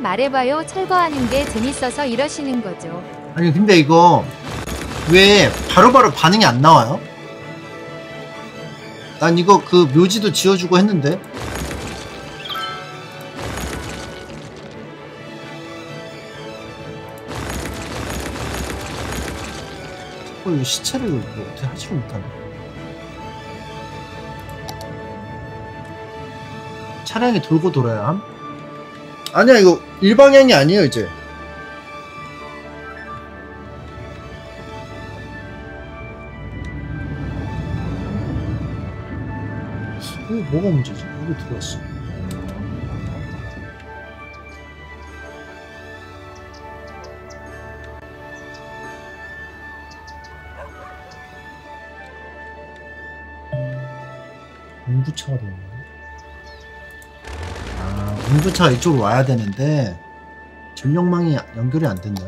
말해봐요. 철거하는 게 재밌어서 이러시는 거죠. 아니 근데 이거 왜 바로 바로 반응이 안 나와요? 난 이거 그 묘지도 지어주고 했는데 어, 이 시체를 뭐 어떻게 하지를 못하네 차량이 돌고 돌아야 함? 아니야 이거 일방향이 아니에요 이제 이거 뭐가 문제지? 여기 들어왔어. 운구차가 되네. 아, 운구차가 이쪽으로 와야 되는데 전력망이 연결이 안 됐나요?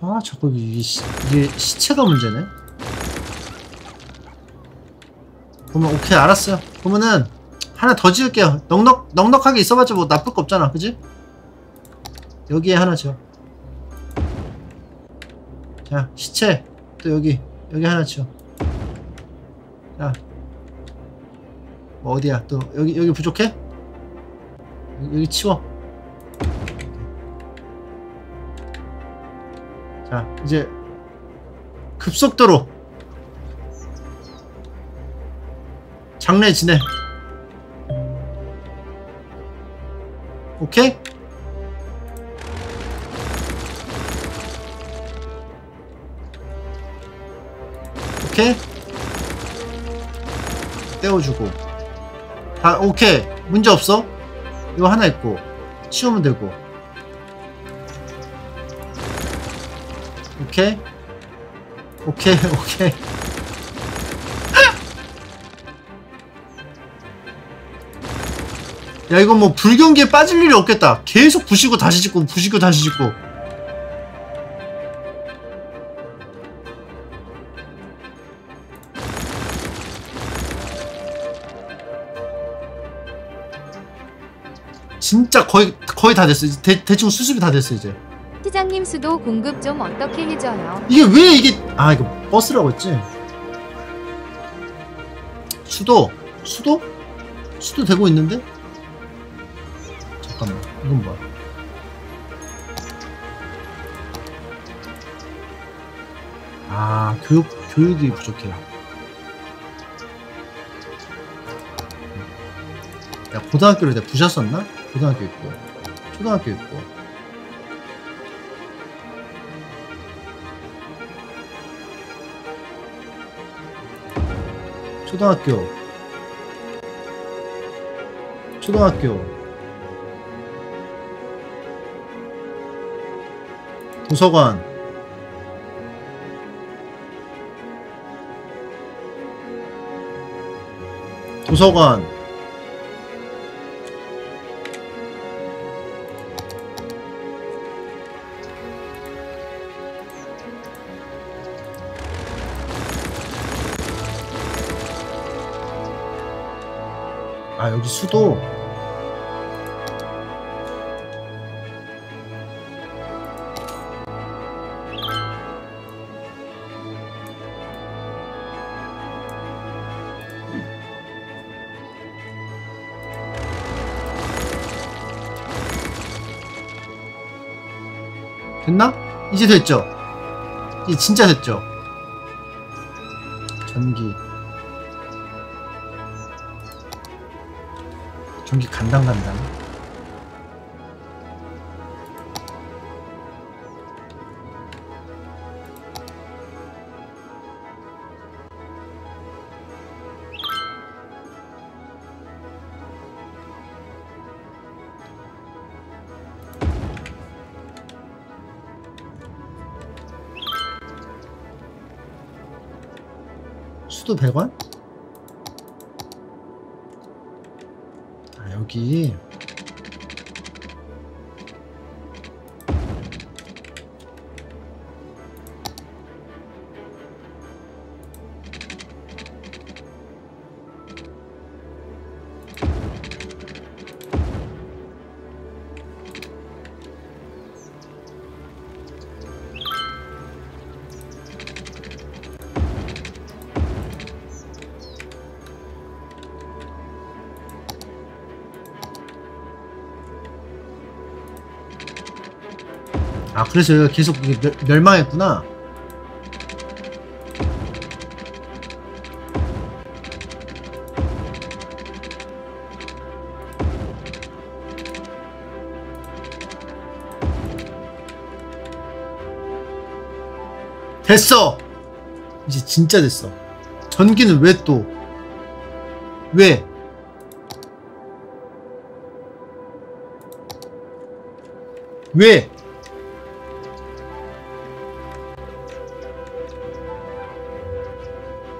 아 자꾸 이게, 시, 이게 시체가 문제네. 그러면 오케이 알았어요. 그러면은 하나 더 지을게요. 넉넉, 넉넉하게 있어봤자 뭐 나쁠 거 없잖아. 그지? 여기에 하나 지어 자 시체 또 여기 여기 하나 지어 자뭐 어디야 또 여기 여기 부족해? 여기, 여기 치워 자 이제 급속도로 장례 지내? 오케이? 떼어주고. 다 오케이. 문제 없어? 이거 하나 있고. 치우면 되고. 오케이? 오케이 오케이. 야 이거 뭐 불경기에 빠질 일이 없겠다. 계속 부시고 다시 짓고 부시고 다시 짓고 진짜 거의 거의 다 됐어. 대, 대충 수습이 다 됐어 이제. 시장님 수도 공급 좀 어떻게 해줘요? 이게 왜 이게 아 이거 버스라고 했지? 수도 수도? 수도 되고 있는데? 잠깐만 이건 뭐야? 아 교육 교육이 부족해 야 고등학교를 내가 부셨었나 고등학교 있고 초등학교 있고. 초등학교. 초등학교. 도서관. 도서관 아 여기 수도 됐나? 이제 됐죠? 이제 진짜 됐죠? 전기 전기 간당간당 수도 100원? 아 그래서 여기가 계속 멸, 멸망했구나 됐어 이제 진짜 됐어 전기는 왜 또 왜? 왜?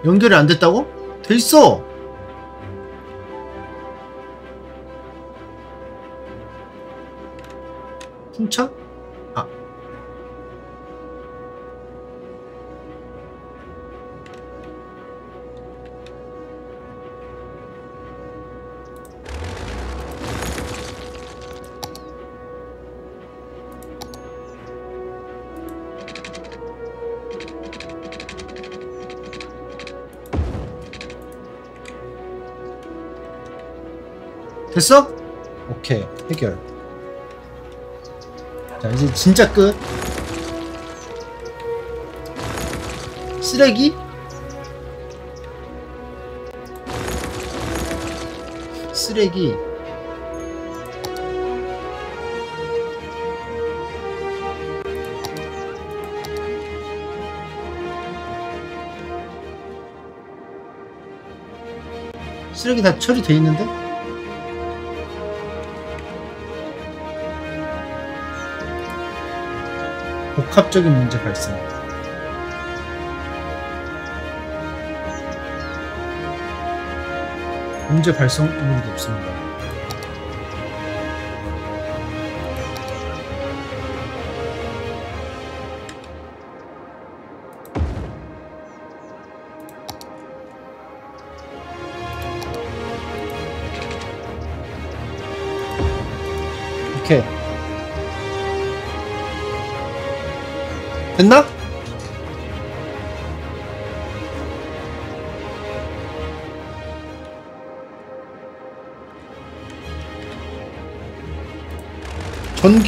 연결이 안 됐다고? 돼 있어. 풍차? 됐어? 오케이 해결 자 이제 진짜 끝 쓰레기? 쓰레기 쓰레기 다 처리돼 있는데? 복합적인 문제 발생. 문제 발생 의문도 없습니다.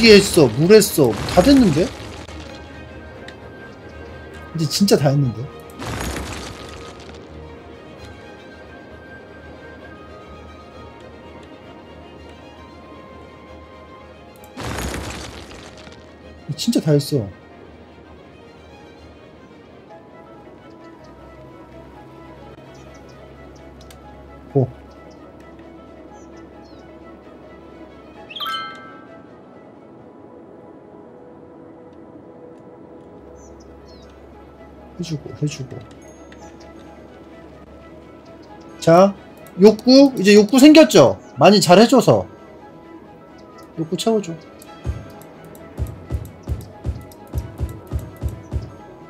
전기했어, 물했어, 다 됐는데? 이제 진짜 다 했는데? 진짜 다 했어. 해주고 해주고. 자 욕구? 이제 욕구 생겼죠? 많이 잘 해줘서. 욕구 채워줘.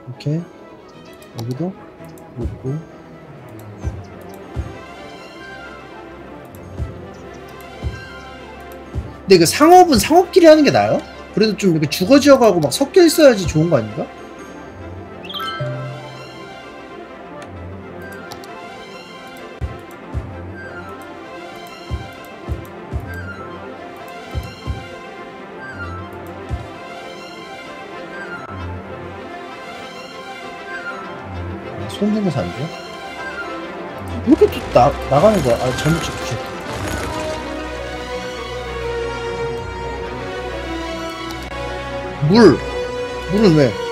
오케이. 여기도 욕구. 근데 그 상업은 상업끼리 하는 게 나아요? 그래도 좀 이렇게 주거지역하고 막 섞여 있어야지 좋은 거 아닌가? 나, 나가는 거야? 아, 잘못 찍으셨다. 물! 물은 왜?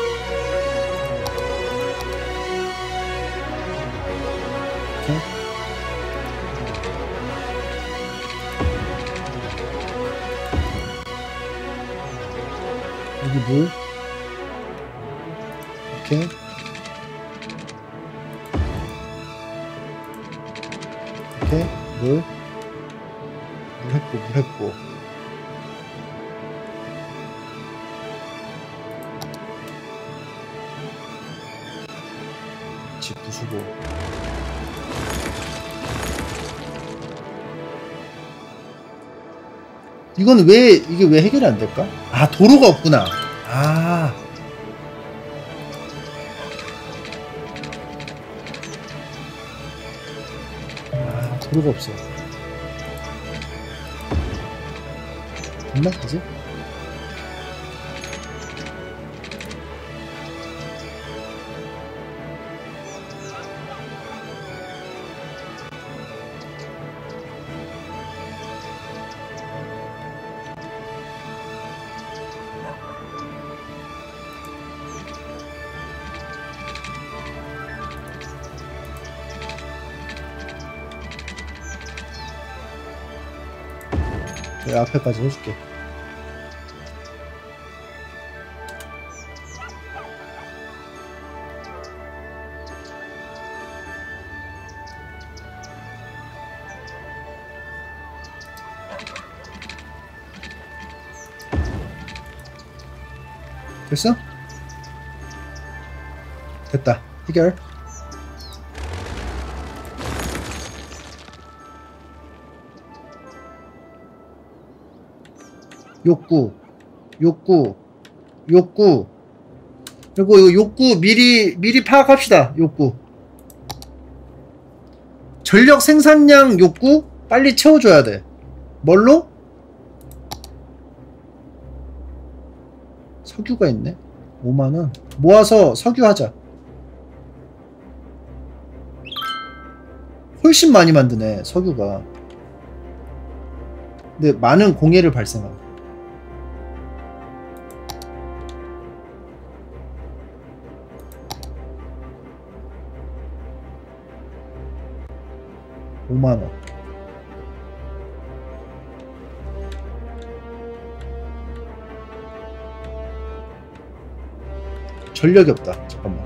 이건 왜 이게 왜 해결이 안 될까? 아 도로가 없구나. 아 아, 도로가 없어. 있나? 이제? 앞에까지 해줄게. 됐어? 됐다. 해결. 욕구, 욕구, 욕구. 그리고 이거 욕구 미리 미리 파악합시다. 욕구. 전력 생산량 욕구 빨리 채워줘야 돼. 뭘로? 석유가 있네. 5만 원. 모아서 석유 하자. 훨씬 많이 만드네 석유가. 근데 많은 공해를 발생하고. 전력이 없다. 잠깐만.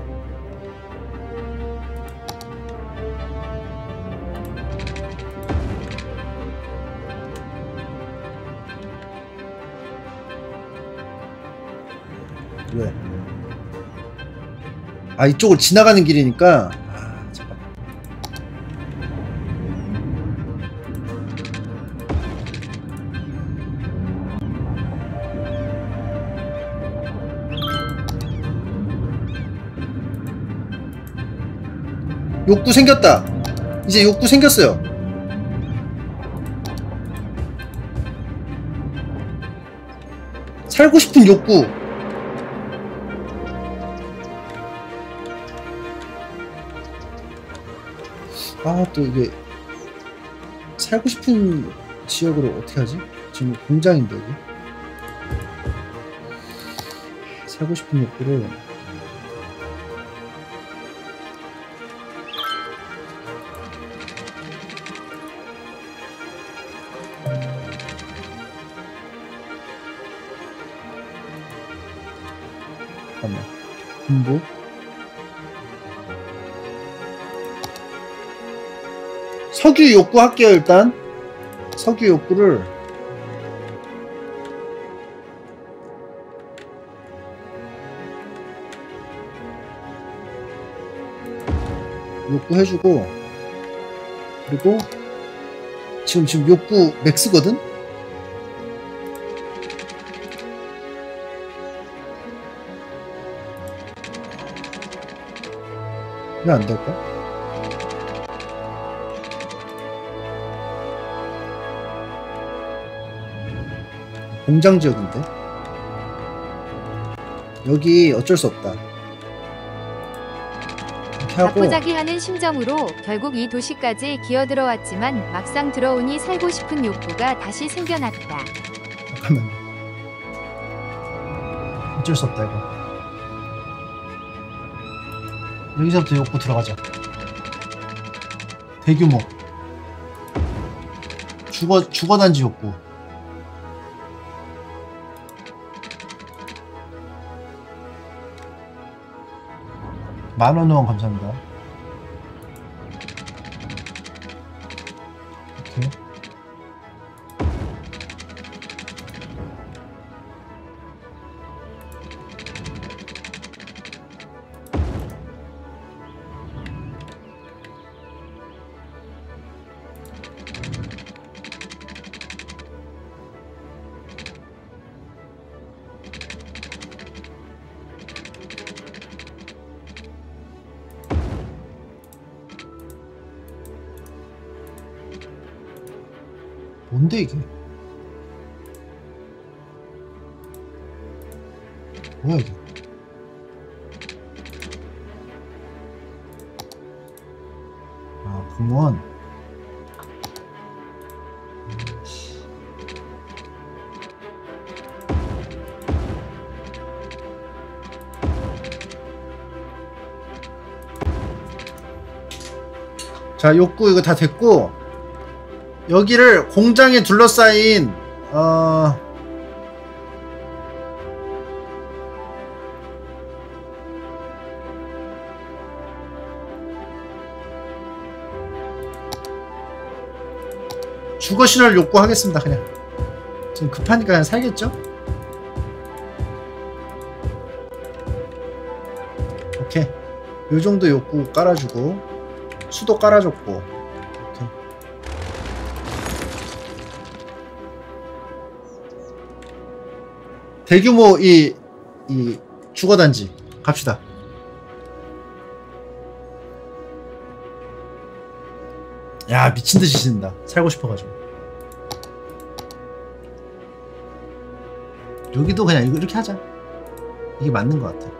왜? 아 이쪽을 지나가는 길이니까 욕구 생겼다. 이제 욕구 생겼어요. 살고 싶은 욕구. 아 또 이게 살고 싶은 지역으로 어떻게 하지? 지금 공장인데 여기 살고 싶은 욕구를 석유 욕구 할게요 일단 석유 욕구를 욕구 해주고 그리고 지금 지금 욕구 맥스거든? 왜 안 될까? 공장 지역인데? 여기 어쩔 수 없다. 이렇게 하고 자포자기 하는 심정으로 결국 이 도시까지 기어들어왔지만 막상 들어오니 살고 싶은 욕구가 다시 생겨났다. 잠깐만 어쩔 수 없다 이거. 여기서부터 욕구 들어가자. 대규모. 주거 주거 단지 욕구 만원 후원 감사합니다 뭔데 이게? 뭐야 이게? 아 공무원. 자 욕구 이거 다 됐고 여기를 공장에 둘러싸인 어 주거 신호를 욕구하겠습니다 그냥. 지금 급하니까 그냥 살겠죠? 오케이. 요 정도 욕구 깔아주고 수도 깔아줬고 대규모 이, 이 주거단지 갑시다. 야 미친 듯이 짓는다. 살고 싶어가지고. 여기도 그냥 이렇게 하자. 이게 맞는 것 같아.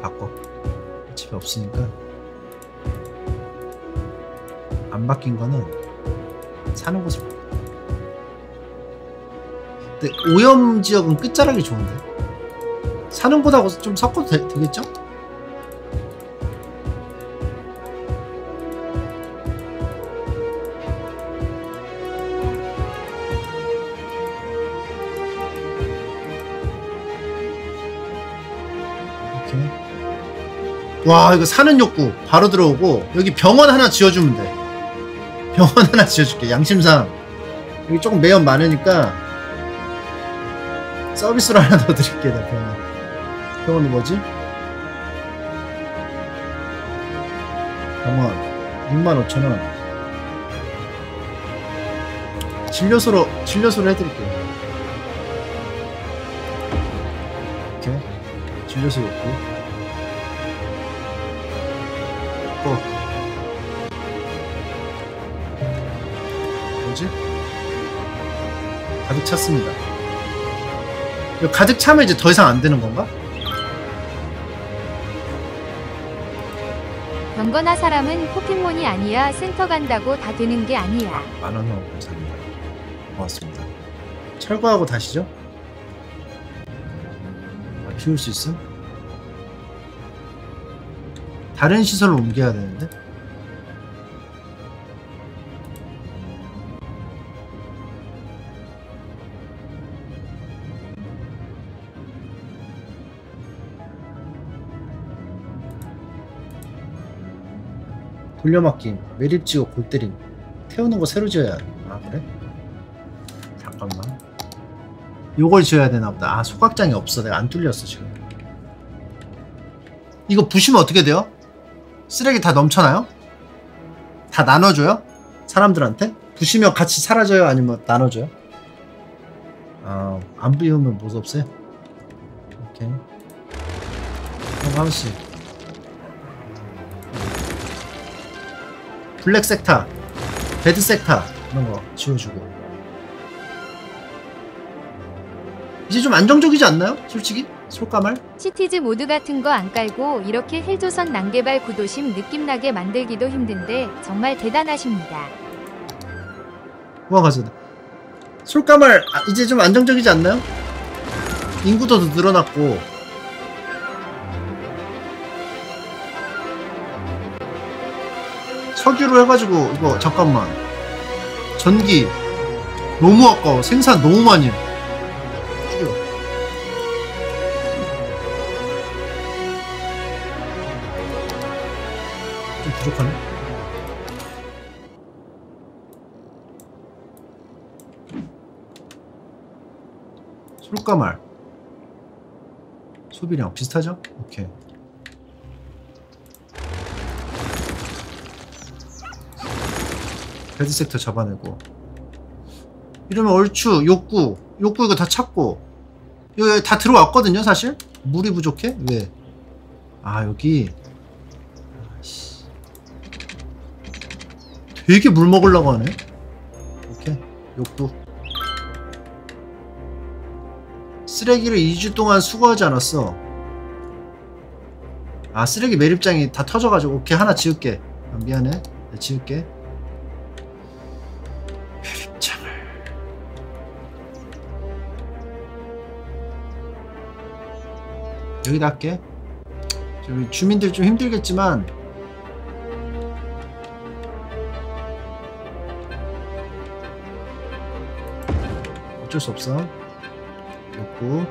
바꿔. 집에 없으니까. 안 바뀐 거는 사는 곳을 바꿔. 근데 오염 지역은 끝자락이 좋은데? 사는 곳하고 좀 섞어도 되, 되겠죠? 와 이거 사는 욕구 바로 들어오고 여기 병원 하나 지어주면 돼. 병원 하나 지어줄게 양심상. 여기 조금 매연 많으니까 서비스로 하나 더 드릴게요 나 병원. 병원이 뭐지? 병원 65,000원. 진료소로 진료소로 해드릴게요. 이렇게 진료소 있고. 또 뭐지? 가득 찼습니다 가득 차면 이제 더 이상 안 되는 건가? 병건아 사람은 포켓몬이 아니야 센터 간다고 다 되는 게 아니야. 만원 원 감사합니다. 고맙습니다. 철거하고 다시죠? 아, 비울 수 있음? 다른 시설로 옮겨야 되는데? 돌려막기, 매립지고 골때림, 태우는 거 새로 지어야 돼. 아 그래? 잠깐만. 요걸 지어야 되나 보다. 아 소각장이 없어. 내가 안 뚫렸어 지금. 이거 부시면 어떻게 돼요? 쓰레기 다 넘쳐나요? 다 나눠줘요? 사람들한테? 부시면 같이 사라져요? 아니면 나눠줘요? 아, 안 비우면 무섭어요? 오케이. 그럼 하나씩. black sector bad sector 이런 거 지워주고 이제 좀 안정적이지 않나요? 솔직히 솔까말 시티즈 mod 같은 거 안 깔고 이렇게 헬조선 난개발 구도심 느낌 나게 만들기도 힘든데 정말 대단하십니다. 우와 가자 솔까말 아, 이제 좀 안정적이지 않나요? 인구도 더 늘어났고 석유로 해가지고 이거 잠깐만. 전기. 너무 아까워. 생산 너무 많이 해. 줄여. 좀 부족하네. 솔까말. 소비량 비슷하죠? 오케이 배드 섹터 잡아내고. 이러면 얼추 욕구 욕구 이거 다 찾고. 이거 다 들어왔거든요 사실? 물이 부족해? 왜? 아 여기. 아씨. 되게 물 먹으려고 하네. 오케이. 욕구. 쓰레기를 2주 동안 수거하지 않았어. 아 쓰레기 매립장이 다 터져가지고. 오케이 하나 지울게. 아, 미안해. 네, 지울게 여기다 할게? 저기 주민들 좀 힘들겠지만 어쩔 수 없어. 욕구.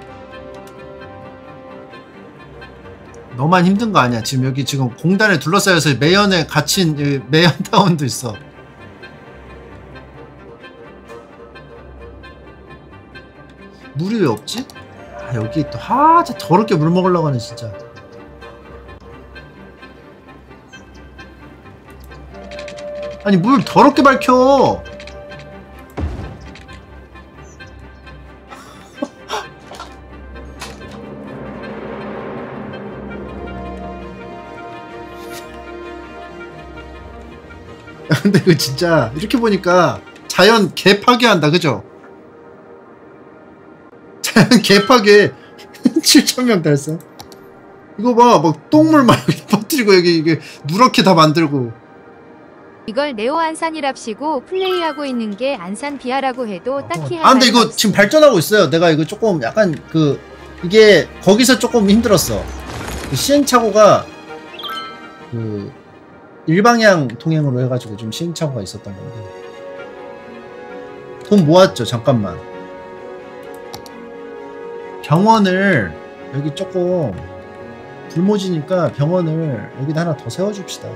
너만 힘든 거 아니야. 지금 여기 지금 공단에 둘러싸여서 매연에 갇힌 이 매연타운도 있어. 물이 왜 없지? 아 여기 또 하, 진짜 더럽게 물 먹으려고 하네 진짜 아니 물 더럽게 밝혀 야, 근데 이거 진짜 이렇게 보니까 자연 개 파괴한다 그죠? 개파괴. 7천명 달성. 이거 봐막 똥물 막 여기 퍼뜨리고 여기 이게 누렇게 다 만들고. 이걸 네오 안산이랍시고 플레이하고 있는 게 안산 비하라고 해도 딱히 할아 근데 이거 없- 지금 발전하고 있어요. 내가 이거 조금 약간 그 이게 거기서 조금 힘들었어. 그 시행착오가 그 일방향 통행으로 해가지고 좀 시행착오가 있었던 건데. 돈 모았죠 잠깐만 병원을 여기 조금 불모지니까 병원을 여기다 하나 더 세워줍시다.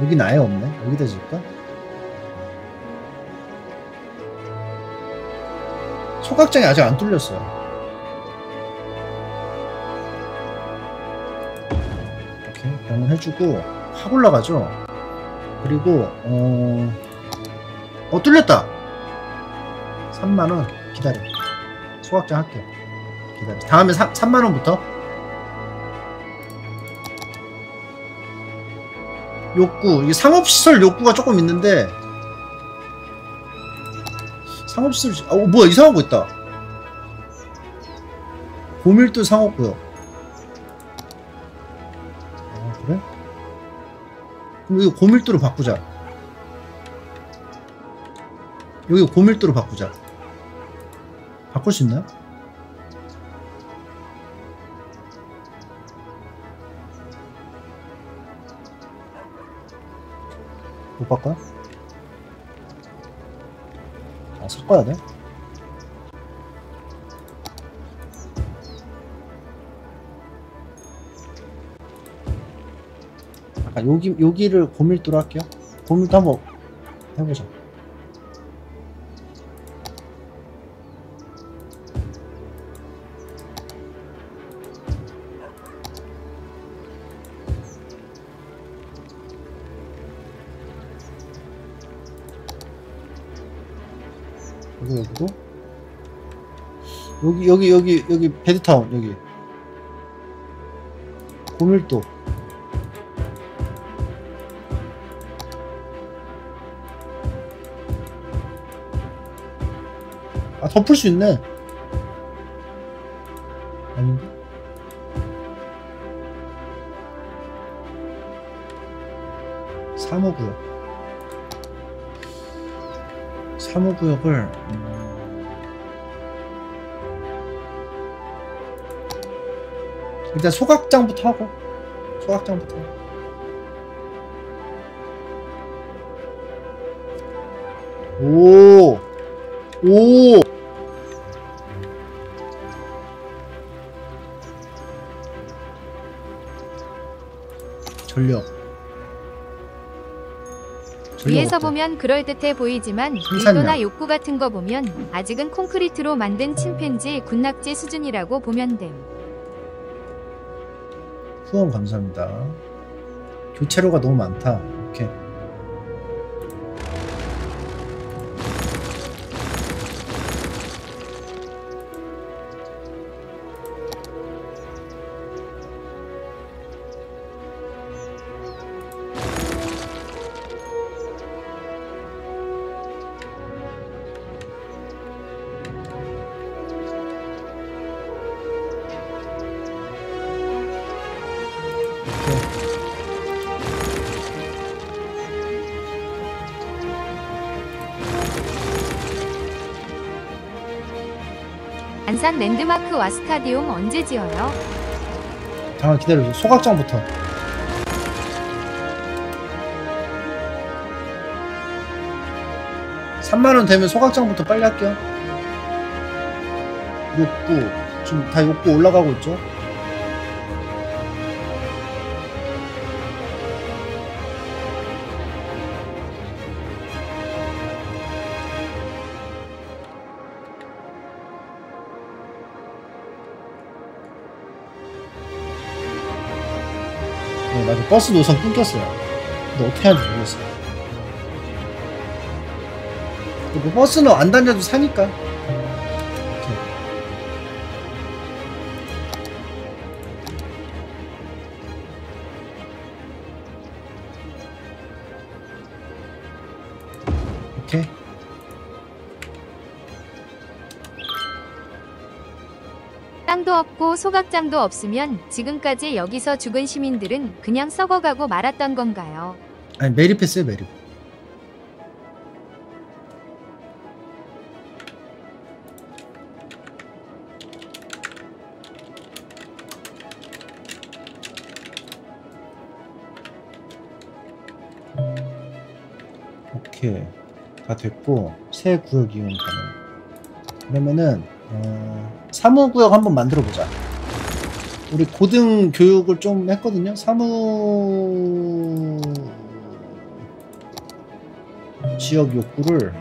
여긴 아예 없네? 여기다 질까? 소각장이 아직 안 뚫렸어요 해주고 확 올라가죠. 그리고 어... 어 뚫렸다. 3만원 기다려. 소각장 할게. 기다려. 다음에 3, 3만원부터. 욕구. 이게 상업시설 욕구가 조금 있는데 상업시설 아 어, 뭐야 이상한 거 있다. 고밀도 상업구역 이거 고밀도로 바꾸자 여기 고밀도로 바꾸자 바꿀 수 있나요? 못 바꿔요? 아, 섞어야 돼? 아까 여기, 여기를 고밀도로 할게요. 고밀도 한번 해보자. 여기 여기도 여기 여기 여기 여기 베드타운 여기 고밀도 아 덮을 수 있네 아닌가? 사무구역 사무구역을 음, 일단 소각장부터 하고 소각장부터 하고. 오! 오! 전력. 전력 위에서 어때? 보면 그럴듯해 보이지만 생산량. 밀도나 욕구 같은 거 보면 아직은 콘크리트로 만든 침팬지 군낙지 수준이라고 보면 됨. 후원 감사합니다. 교체로가 너무 많다. 오케이. 안산 랜드마크 와 스타디움 언제 지어요? 잠깐 기다려줘. 소각장부터. 삼만원 되면 소각장부터 빨리 할게요. 욕구. 지금 다 욕구 올라가고 있죠? 버스 노선 끊겼어요. 근데 어떻게 하는지 모르겠어요. 뭐 버스는 안 다녀도 사니까. 없고 소각장도 없으면 지금까지 여기서 죽은 시민들은 그냥 썩어가고 말았던 건가요? 아니 메리패스요 메리. 오케이 다 됐고 새 구역 이용 가능. 그러면은 어, 사무구역 한번 만들어 보자. 우리 고등 교육을 좀 했거든요. 사무 지역 욕구를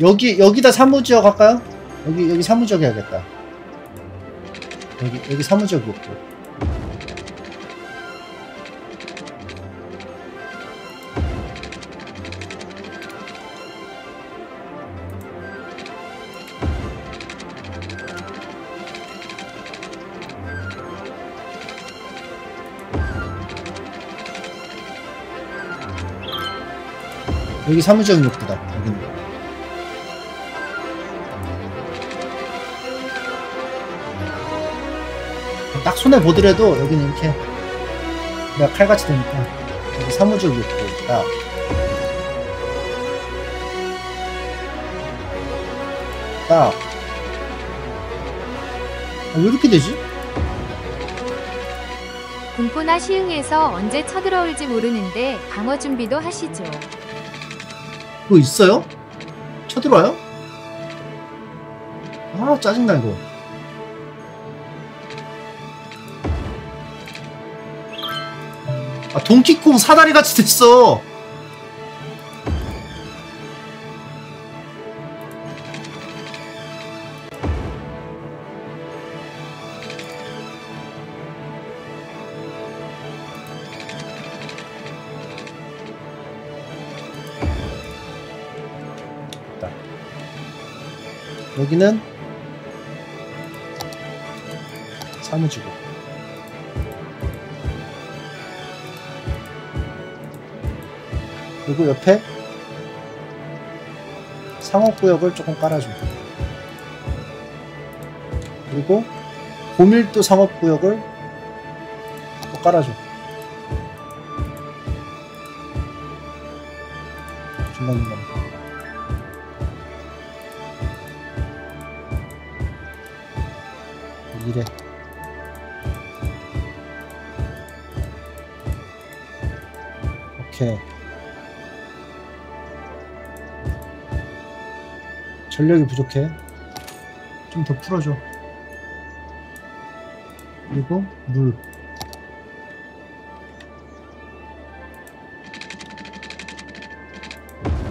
여기 여기다 사무 지역 할까요? 여기 여기 사무 지역 해야겠다. 여기 여기 사무 지역 욕구. 여기 사무적 욕구다. 여기는. 딱 손에 보더라도 여기는 이렇게 내가 칼같이 되니까 여기 사무적 욕구 딱. 딱. 아, 왜 이렇게 되지? 군포나 시흥에서 언제 쳐들어올지 모르는데 방어 준비도 하시죠. 그거 있어요? 쳐들어와요? 아 짜증나 이거 아 동키콩 사다리 같이 됐어 여기는 사무지구 그리고 옆에 상업구역을 조금 깔아줘 그리고 고밀도 상업구역을 또 깔아줘 중간중간 오케이 전력이 부족해. 좀 더 풀어줘. 그리고 물.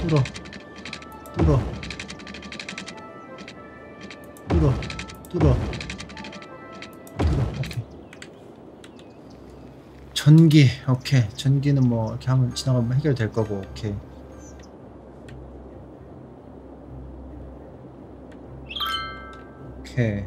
뚫어 전기 오케이. 전기는 뭐 이렇게 하면 지나가면 해결될 거고 오케이. 오케이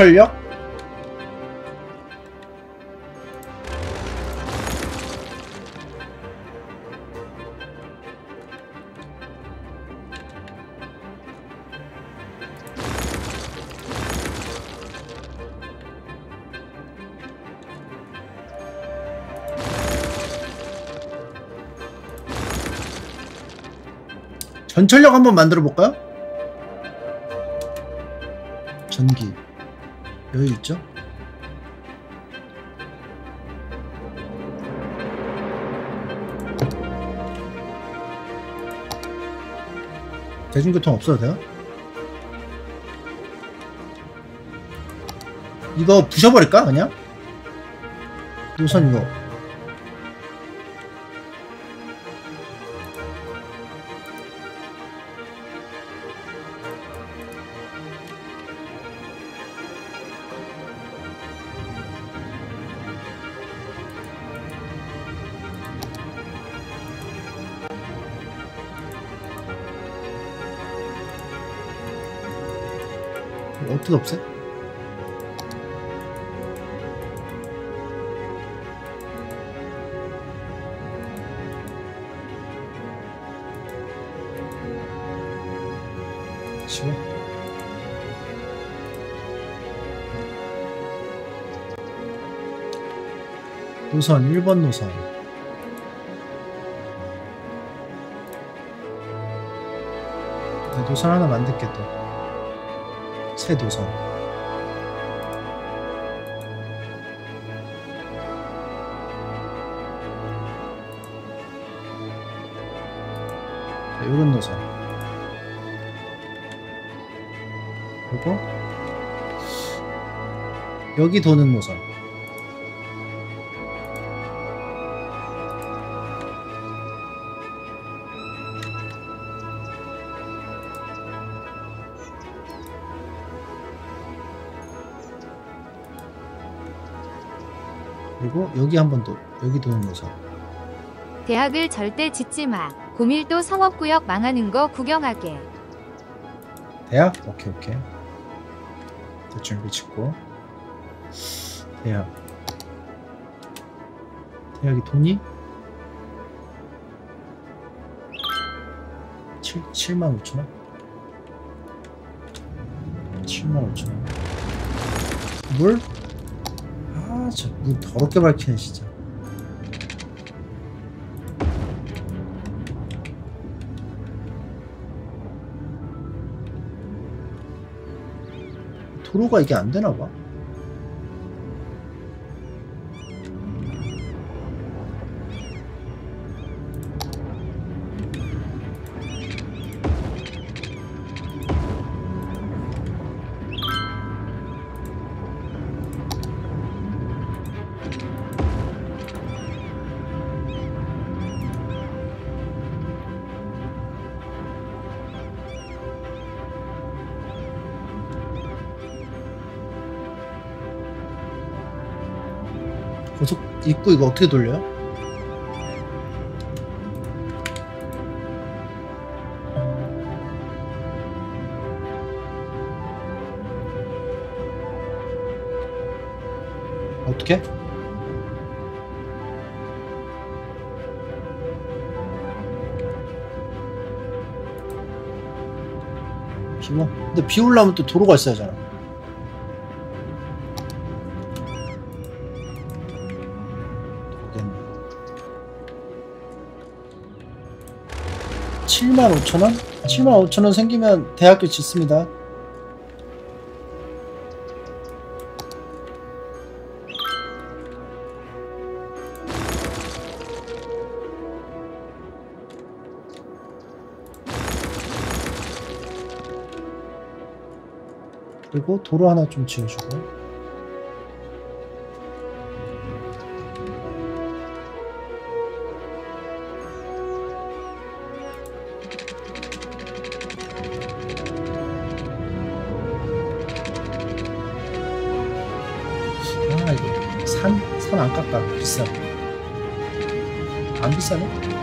철역? 전철역 한번 만들어 볼까요? 전기 여유 있죠? 대중교통 없어도 돼요? 이거 부셔버릴까 그냥? 우선 이거 없애? 지워 노선 1번 노선. 네, 노선 하나 만들게 또 새 노선 자, 요런 노선 그리고 여기 도는 노선 그리고 여기 한 번 더 여기 도는 노선 대학을 절대 짓지 마. 고밀도 성업구역 망하는 거 구경하게. 대학? 오케이 오케이 대충 여기 짓고 대학 대학이 돈이? 7, 7만 5천 원? 7만 5천 원 물? 아, 저물 더럽게 밝히네 진짜 도로가 이게 안 되나 봐. 입구 이거 어떻게 돌려요? 어떻게? 비워? 근데 비우려면 또 도로가 있어야 하잖아. 7만 5천 원? 7만 5천 원 생기면 대학교 짓습니다. 그리고 도로 하나 좀 지어주고. 안 깎아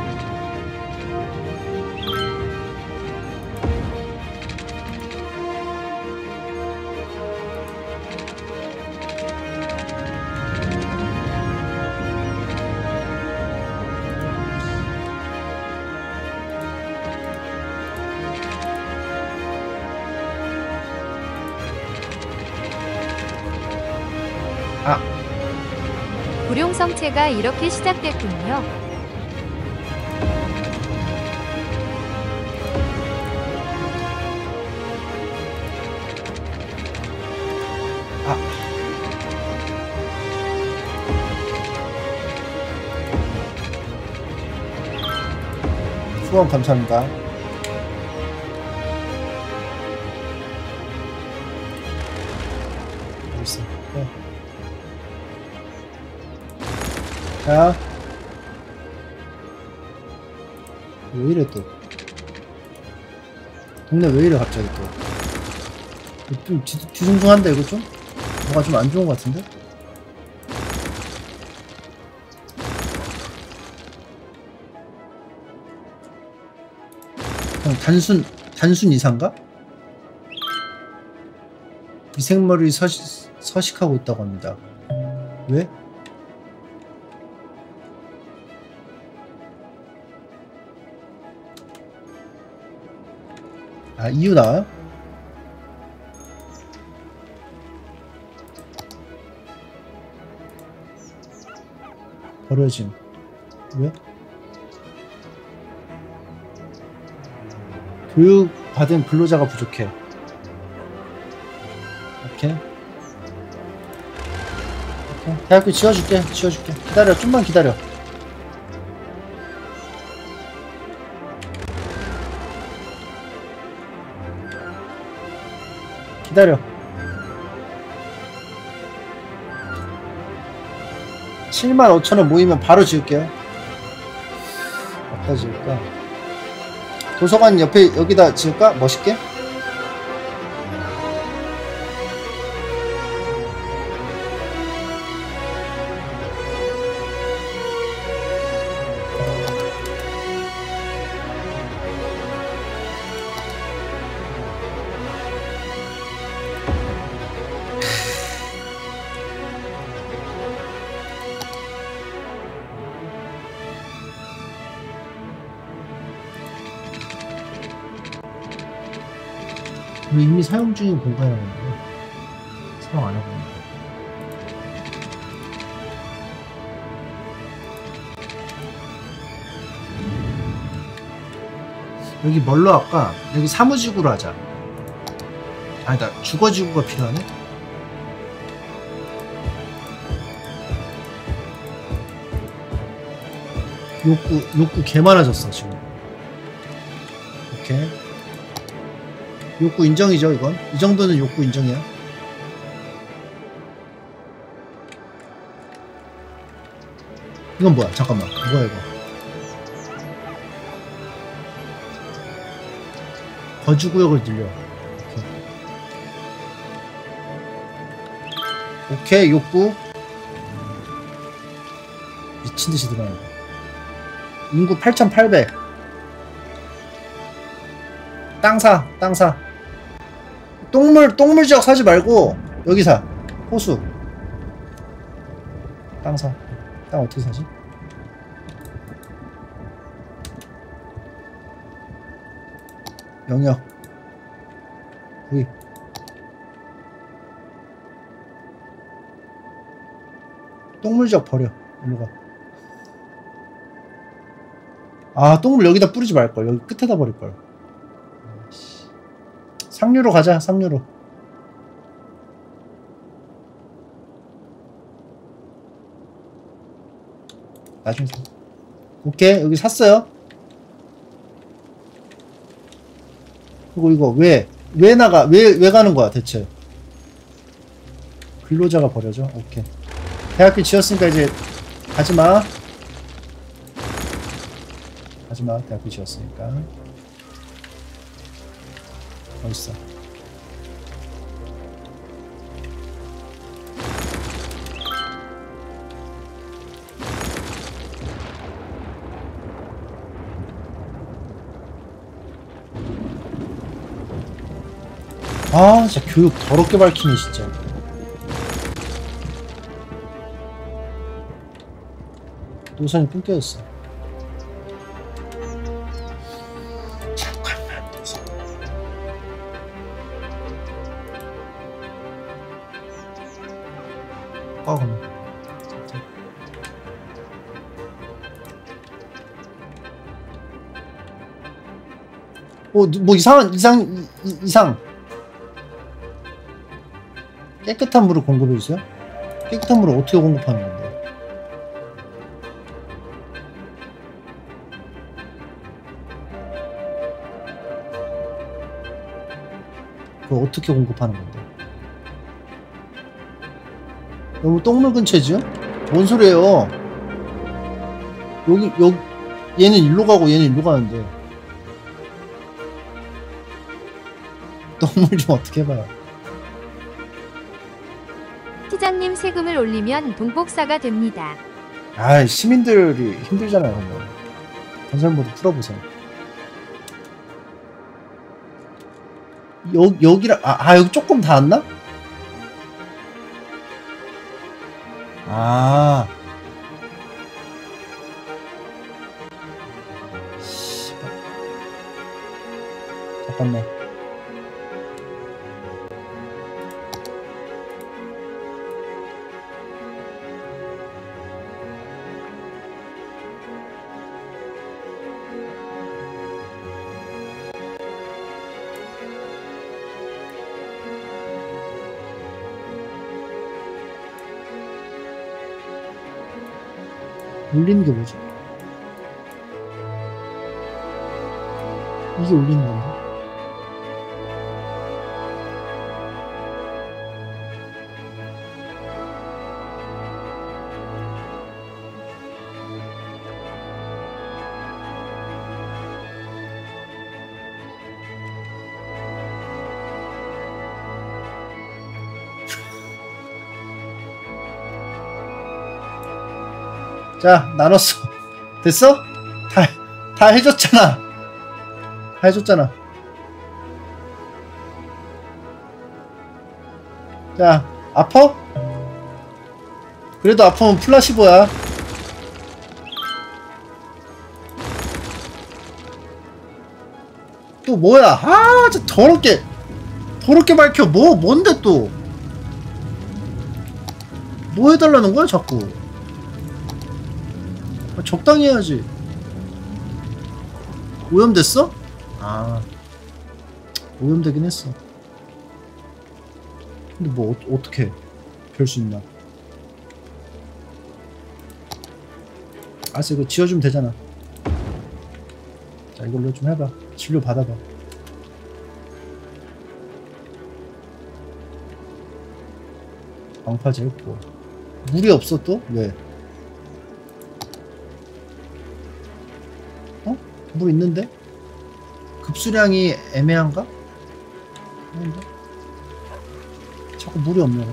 불용성체가 이렇게 시작됐군요. 아. 후원 감사합니다. 자. 왜 이래 또? 동네 왜 이래 갑자기 또? 좀 뒤, 뒤숭숭한데 이거 좀? 뭐가 좀 안 좋은 것 같은데? 그냥 단순 단순 이상가? 미생물이 서식, 서식하고 있다고 합니다. 왜? 아 이유 나와요? 버려짐 왜? 교육 받은 근로자가 부족해. 오케이. 오케이. 대학교 지어줄게. 지어줄게. 기다려. 좀만 기다려 기다려 7만 5천원 모이면 바로 지을게요 어디다 지을까 도서관 옆에 여기다 지을까? 멋있게? 사용 중인 공간이라는데 사용 안 하고 있는 거 여기 뭘로 할까? 여기 사무지구로 하자. 아니다 주거지구가 필요하네? 욕구 욕구 개 많아졌어 지금. 오케이 욕구 인정이죠 이건? 이 정도는 욕구 인정이야? 이건 뭐야? 잠깐만. 뭐야 이거? 거주구역을 늘려. 오케이, 오케이 욕구. 미친듯이 들어간다. 인구 8,800. 땅 사, 땅 사. 똥물, 똥물 지역 사지 말고, 여기 사. 호수. 땅 사. 땅 어떻게 사지? 영역. 구입. 똥물 지역 버려. 일로 가. 아, 똥물 여기다 뿌리지 말걸. 여기 끝에다 버릴걸. 상류로 가자, 상류로. 나중에 사. 오케이, 여기 샀어요. 그리고 이거 왜, 왜 나가, 왜, 왜 가는 거야, 대체? 근로자가 버려져? 오케이. 대학교 지었으니까 이제 가지마. 가지마, 대학교 지었으니까. 어딨어? 아, 진짜 교육 더럽게 밝히네, 진짜. 노선이 끊겨졌어. 어, 뭐 이상한, 이상, 이- 이- 이상. 깨끗한 물을 공급해 주세요? 깨끗한 물을 어떻게 공급하는 건데? 그거 어떻게 공급하는 건데? 너무 똥물 근처지요? 뭔 소리예요? 여기 여기 얘는 일로 가고 얘는 일로 가는데 똥물 좀 어떻게 해봐요? 티장님 세금을 올리면 동복사가 됩니다. 아 시민들이 힘들잖아요 그러면 건설 모드 풀어보세요 여, 여기라 아, 아 여기 조금 닿았나? 아. 잠깐만 올리는 게 뭐지? 이게 올리는 건가? 자, 나눴어. 됐어? 다, 다 해줬잖아. 다 해줬잖아. 자, 아퍼? 그래도 아프면 플라시보야. 또 뭐야? 아, 진짜 더럽게, 더럽게 밝혀. 뭐, 뭔데 또? 뭐 해달라는 거야, 자꾸? 아, 적당히 해야지. 오염됐어? 아, 오염되긴 했어. 근데 뭐 어, 어떻게 별 수 있나? 알았어, 이거 지워주면 되잖아. 자, 이걸로 좀 해봐. 진료 받아봐. 방파제 했고. 물이 없어 또? 왜? 어? 물 있는데? 급수량이 애매한가? 아닌가? 자꾸 물이 없네.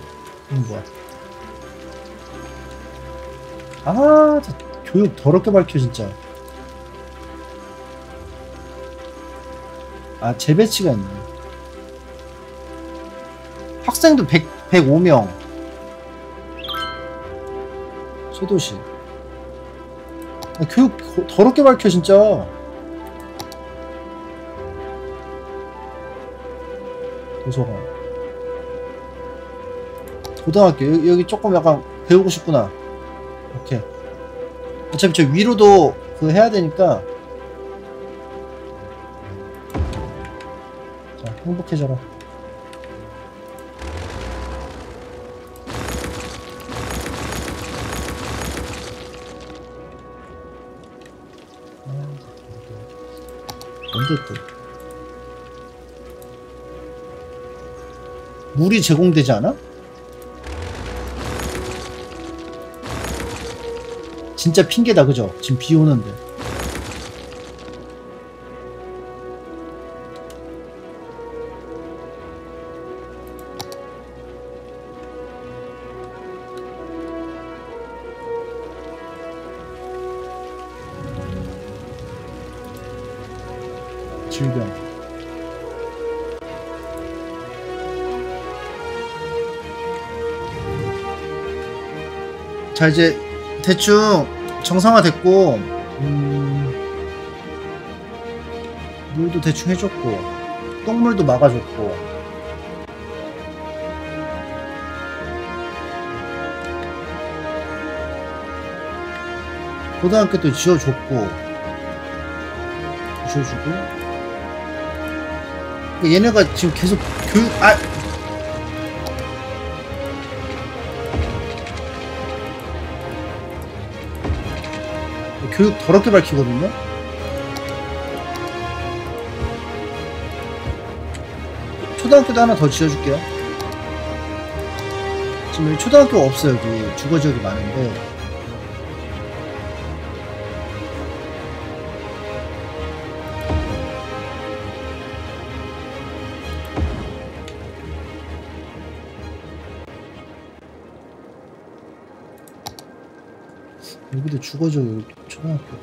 이건 뭐야? 아, 저 교육 더럽게 밝혀 진짜 아 재배치가 있네 학생도 100, 105명 소도시 아, 교육 거- 더럽게 밝혀 진짜 도서관 고등학교 여기, 여기 조금 약간 배우고 싶구나. 오케이. 어차피 저 위로도 그 해야 되니까. 자 행복해져라. 아, 언제 또 물이 제공되지 않아? 진짜 핑계다 그죠? 지금 비 오는데 자 이제 대충 정상화 됐고 음, 물도 대충 해줬고 똥물도 막아줬고. 고등학교도 지어줬고 지어주고. 얘네가 지금 계속 교육 아 교육 더럽게 밝히거든요. 초등학교도 하나 더 지어줄게요. 지금 여기 초등학교가 없어요. 여기 주거 지역이 많은데. 여기도 주거 지역 여기 초등학교.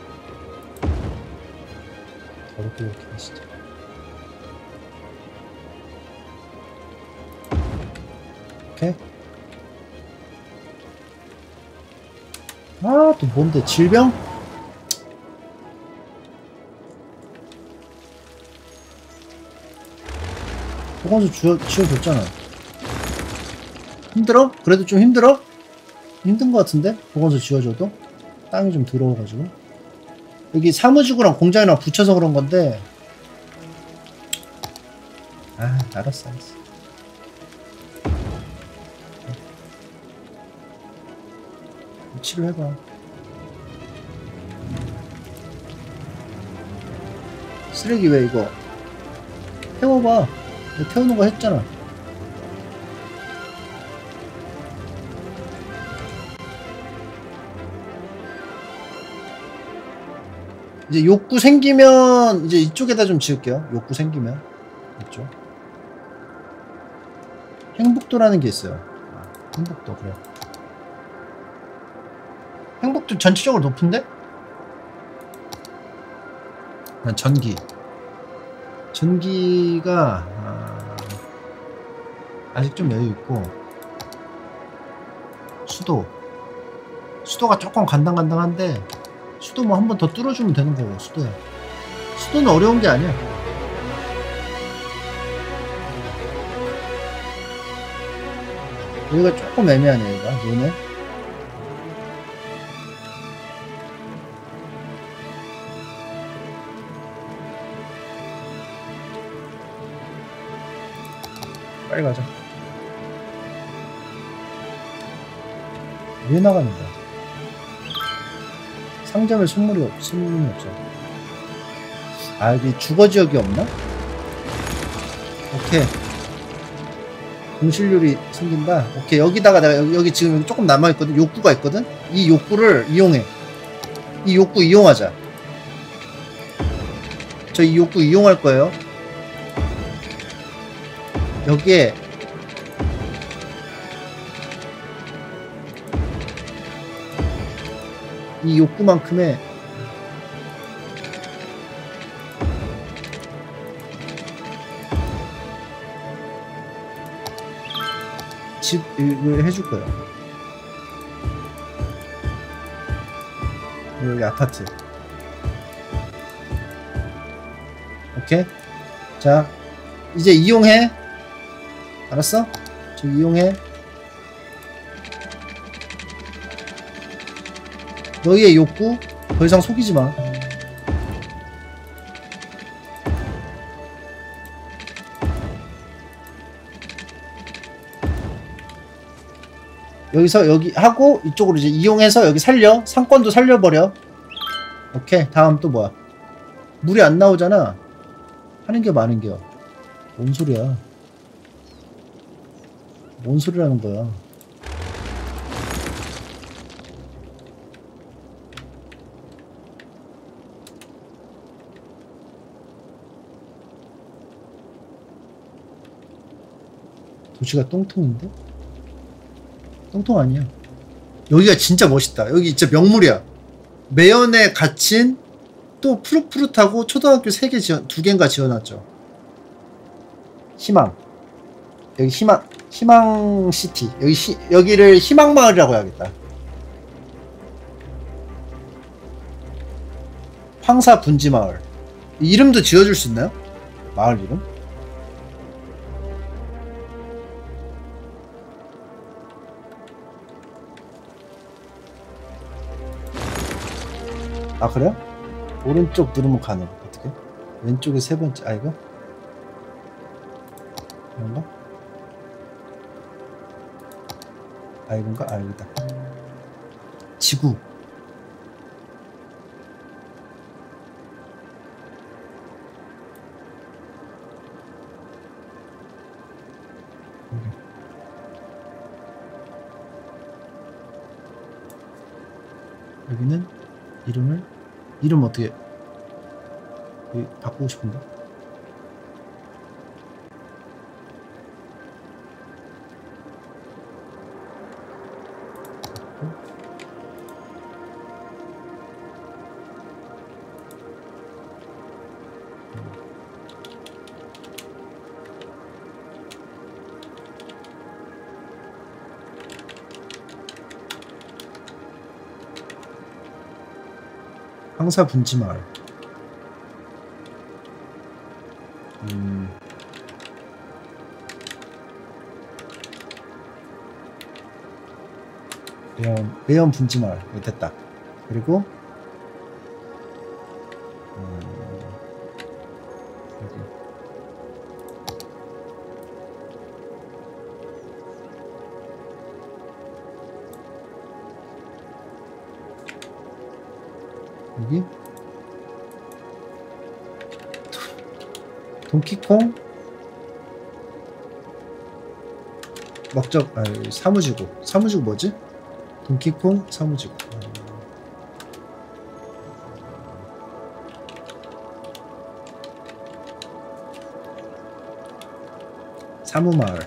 더럽게 밝히네 진짜. 오케이. 아, 또 뭔데? 질병? 보건소 지어, 지어줬잖아. 힘들어? 그래도 좀 힘들어? 힘든 것 같은데? 보건소 지어줘도? 땅이 좀 더러워가지고. 여기 사무지구랑 공장이랑 붙여서 그런 건데. 아, 알았어, 알았어. 치료해봐. 쓰레기 왜 이거? 태워봐. 내가 태우는 거 했잖아. 이제 욕구 생기면 이제 이쪽에다 좀 지을게요. 욕구 생기면 이쪽. 행복도라는 게 있어요. 아, 행복도 그래. 행복도 전체적으로 높은데? 아, 전기. 전기가 아, 아직 좀 여유 있고 수도. 수도가 조금 간당간당한데 수도 뭐 한 번 더 뚫어주면 되는 거고 수도야. 수도는 어려운 게 아니야. 여기가 조금 애매하네 여기가 눈에. 빨리 가자. 왜 거야? 상점에 선물이 없, 선물이 없어. 아, 여기 주거 지역이 없나? 오케이. 공실률이 생긴다. 오케이. 여기다가 내가 여기, 여기 지금 조금 남아있거든. 욕구가 있거든? 이 욕구를 이용해. 이 욕구 이용하자. 저 이 욕구 이용할 거예요. 여기에 이 욕구만큼의 집을 해줄 거예요. 여기 아파트. 오케이. 자, 이제 이용해. 알았어? 저 이용해. 너희의 욕구 더 이상 속이지 마. 여기서 여기 하고 이쪽으로 이제 이용해서 여기 살려. 상권도 살려버려. 오케이. 다음 또 뭐야? 물이 안 나오잖아. 하는 게 많은 게요. 뭔 소리야? 뭔 소리라는 거야 도시가 똥통인데? 똥통 아니야. 여기가 진짜 멋있다. 여기 진짜 명물이야. 매연에 갇힌 또 푸릇푸릇하고 초등학교 3개 지어, 2개인가 지어놨죠. 희망. 여기 희망, 희망시티. 여기 시, 여기를 희망마을이라고 해야겠다. 황사 분지마을. 이름도 지어줄 수 있나요? 마을 이름? 아 그래요? 오른쪽 누르면 가능 어떻게? 왼쪽에 세 번째 아 이거? 이건가? 아 이건가? 아 여기다 지구 이름 어떻게 바꾸고 싶은데 황사 분지마을. 음. 매연, 매연 분지마을. 됐다. 그리고 동키콩 먹적 아 사무지구. 사무지구 뭐지? 동키콩 사무지구. 사무마을.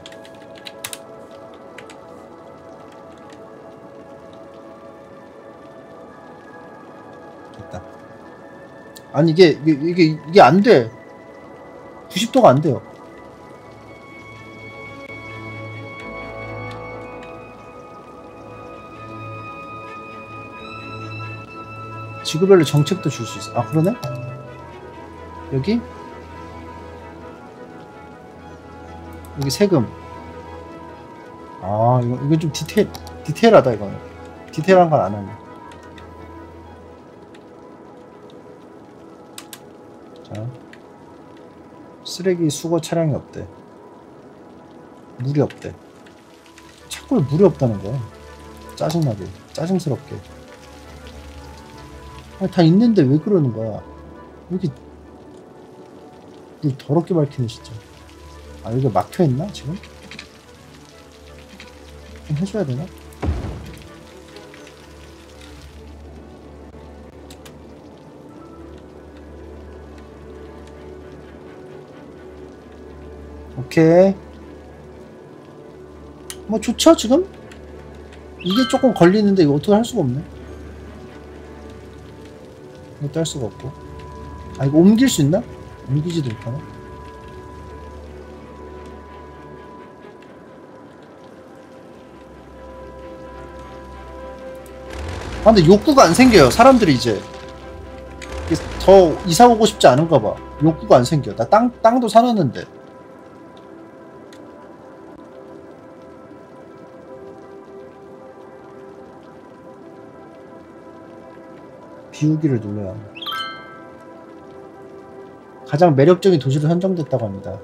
됐다. 아니 이게 이게 이게, 이게 안돼 90도가 안 돼요. 지구별로 정책도 줄 수 있어 아 그러네? 여기? 여기 세금. 아 이거 이거 좀 디테일 디테일하다 이거는. 디테일한 건 안 하네 쓰레기 수거 차량이 없대. 물이 없대. 자꾸 왜 물이 없다는 거야? 짜증나게 짜증스럽게. 아니, 다 있는데 왜 그러는 거야? 왜 이렇게 물 더럽게 밝히네 진짜. 아 여기 막혀 있나 지금? 좀 해줘야 되나? 오케이 뭐 좋죠 지금? 이게 조금 걸리는데 이거 어떻게 할 수가 없네. 이것도 할 수가 없고. 아 이거 옮길 수 있나? 옮기지도 못하나? 아 근데 욕구가 안 생겨요 사람들이 이제. 더 이사 오고 싶지 않은가 봐. 욕구가 안 생겨. 나 땅, 땅도 사놨는데 비우기를 눌러야 하네. 가장 매력적인 도시로 선정됐다고 합니다.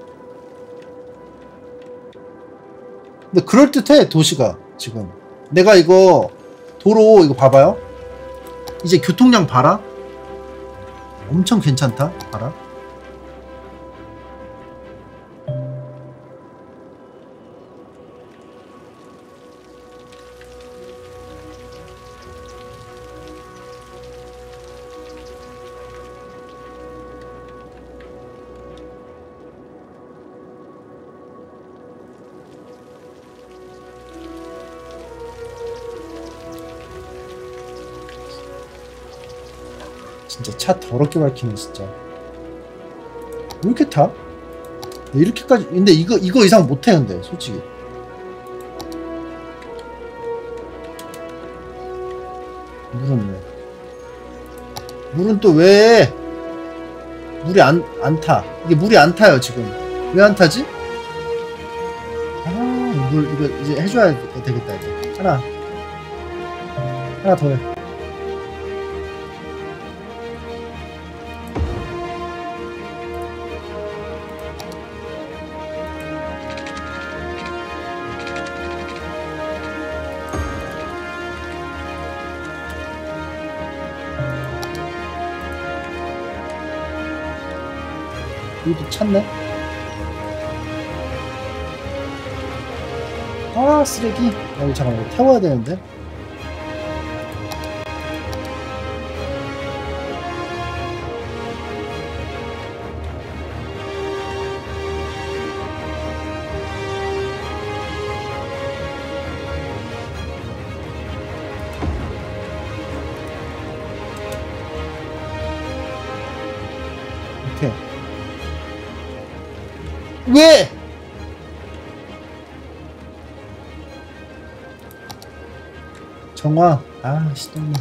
근데 그럴듯해 도시가 지금. 내가 이거 도로 이거 봐봐요. 이제 교통량 봐라. 엄청 괜찮다. 봐라 차 더럽게 밝히네 진짜. 왜 이렇게 타? 왜 이렇게까지 근데 이거 이거 이상 못해 근데 솔직히. 물은 왜 물은 또 왜? 물이 안 안 타. 이게 물이 안 타요 지금. 왜 안 타지? 아물 이거 이제 해줘야 되겠다 이제. 하나. 하나 더해 찼네? 아 쓰레기 야 이거 잠깐만 태워야 되는데 왜? 정화. 아 시동이.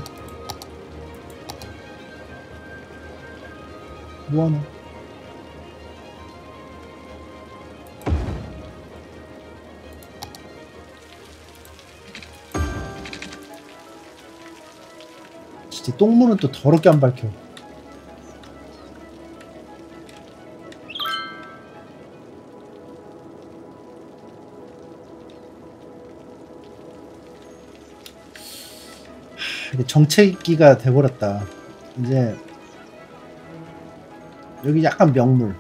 뭐하나 진짜 똥물은 또 더럽게 안 밝혀 정체기가 돼버렸다. 이제 여기 약간 명물.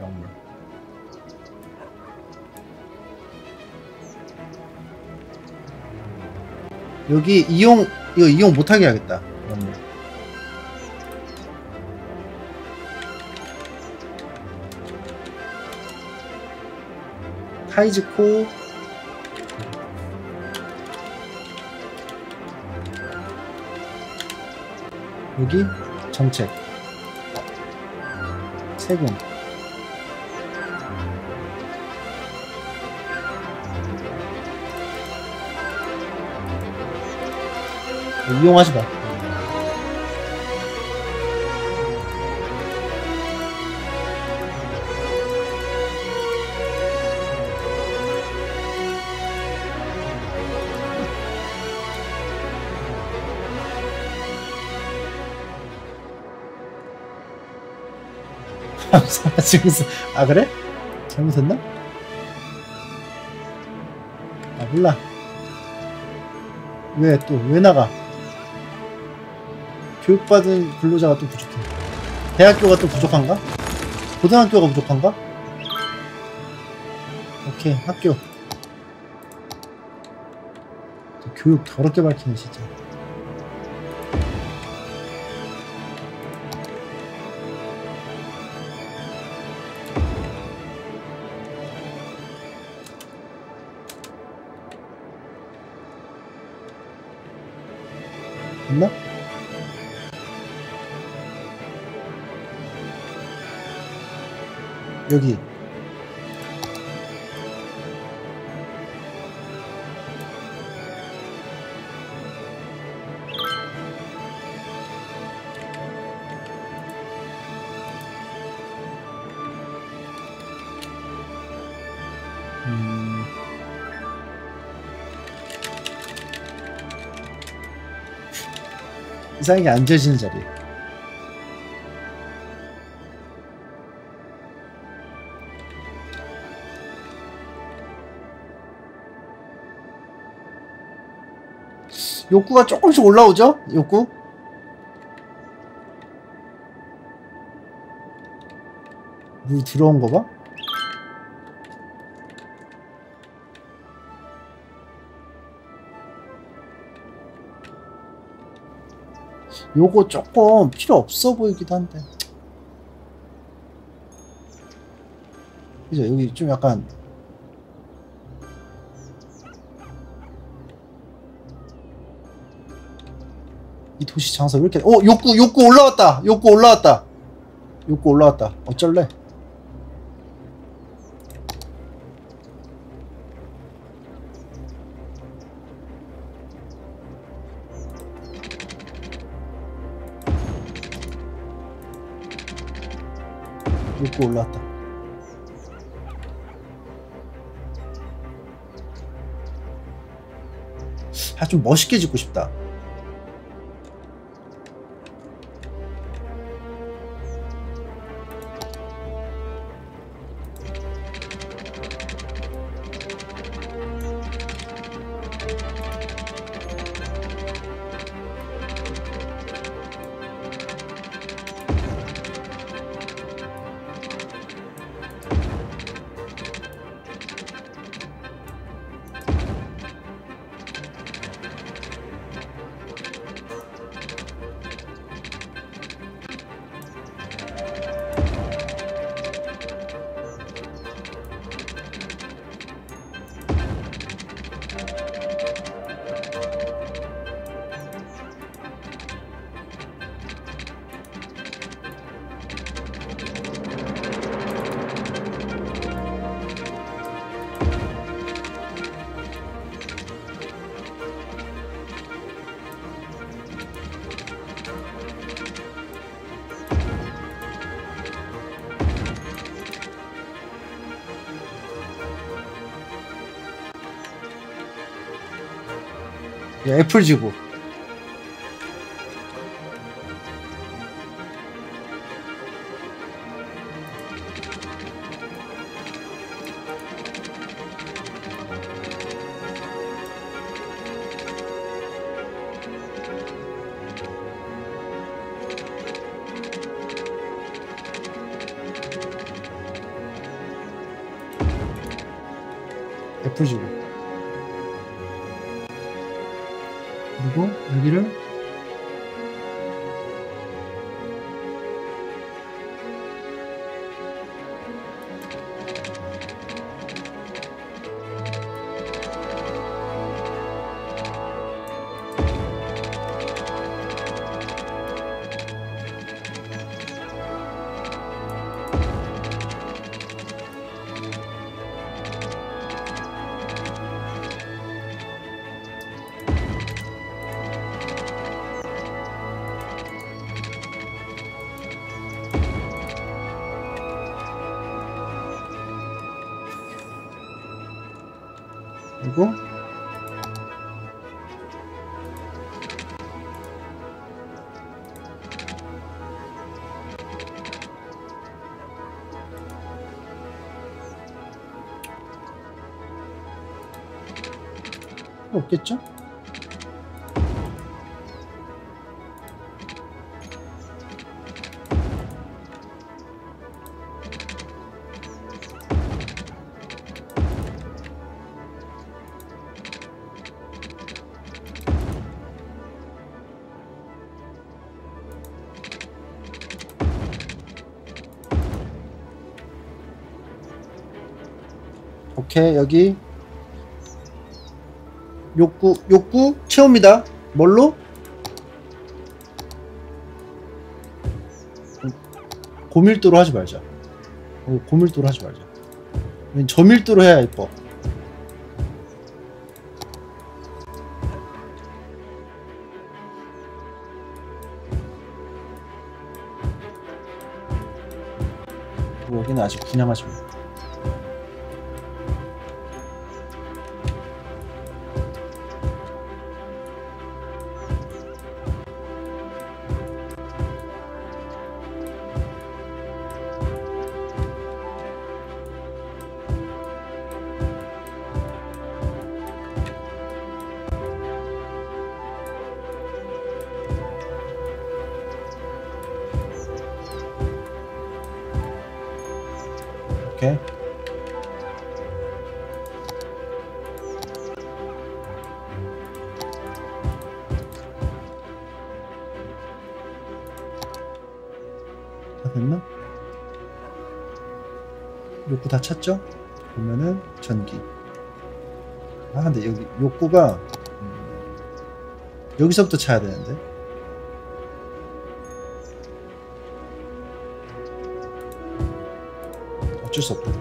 명물. 여기 이용 이거 이용 못하게 해야겠다. 명물. 카이즈코 여기 정책. 세금 이용하지 마 지금 쓰- 아 그래? 잘못했나? 아 몰라 왜 또 왜 나가 교육받은 근로자가 또 부족해 대학교가 또 부족한가? 고등학교가 부족한가? 오케이 학교 교육 더럽게 밝히네 진짜 여기 음. 이상하게 앉아지는 자리. 욕구가 조금씩 올라오죠? 욕구? 물 들어온 거 봐? 요거 조금 필요 없어 보이기도 한데. 그죠? 여기 좀 약간 이 도시 장사 왜 이렇게 어 욕구 욕구 올라왔다. 욕구 올라왔다. 욕구 올라왔다. 어쩔래? 욕구 올라왔다. 아 좀 멋있게 짓고 싶다 야, 애플 지구 없겠죠? 오케이 여기 욕구 욕구 채웁니다. 뭘로? 고밀도로 하지 말자. 어, 고밀도로 하지 말자. 저밀도로 해야 예뻐. 뭐, 여기는 아직 분양하지 못. 음, 여기서부터 차야 되는데. 어쩔 수 없다.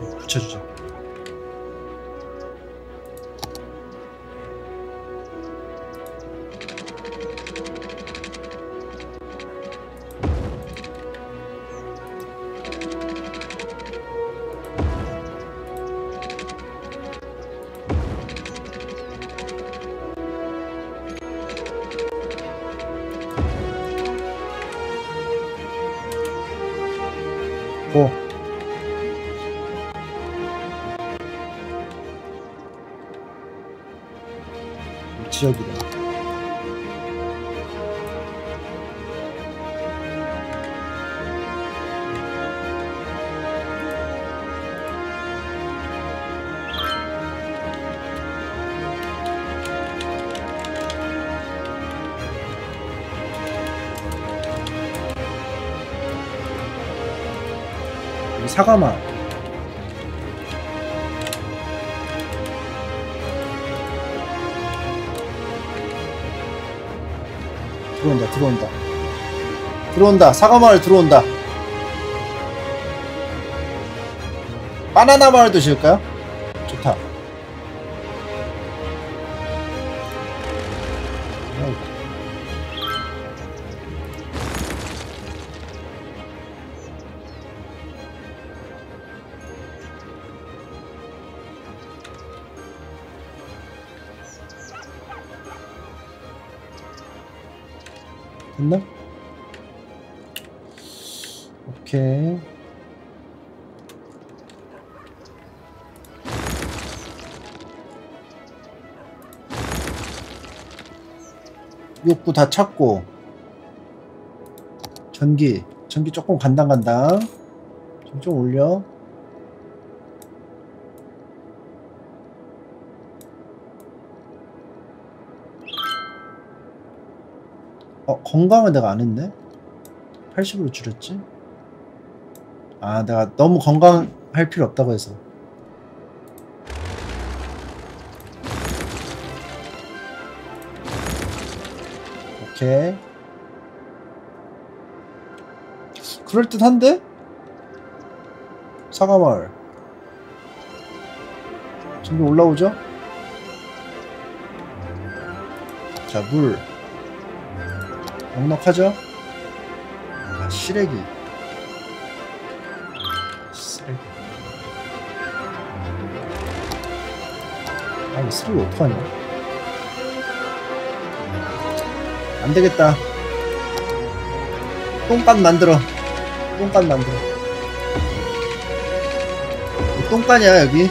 들어온다, 사과마을 들어온다. 바나나 마을도 지을까요? 욕구 다 찾고 전기 전기 조금 간당간당. 좀, 좀 올려. 어 건강은 내가 안 했네? 80으로 줄였지? 아 내가 너무 건강할 필요 없다고 해서 오케이 그럴듯한데? 사과마을 지금 올라오죠? 자, 물 넉넉하죠? 아, 시래기 쓰레기 아, 이 쓰레기 어떡하냐 안 되겠다. 똥간 만들어. 똥간 만들어. 이 똥간이야, 여기.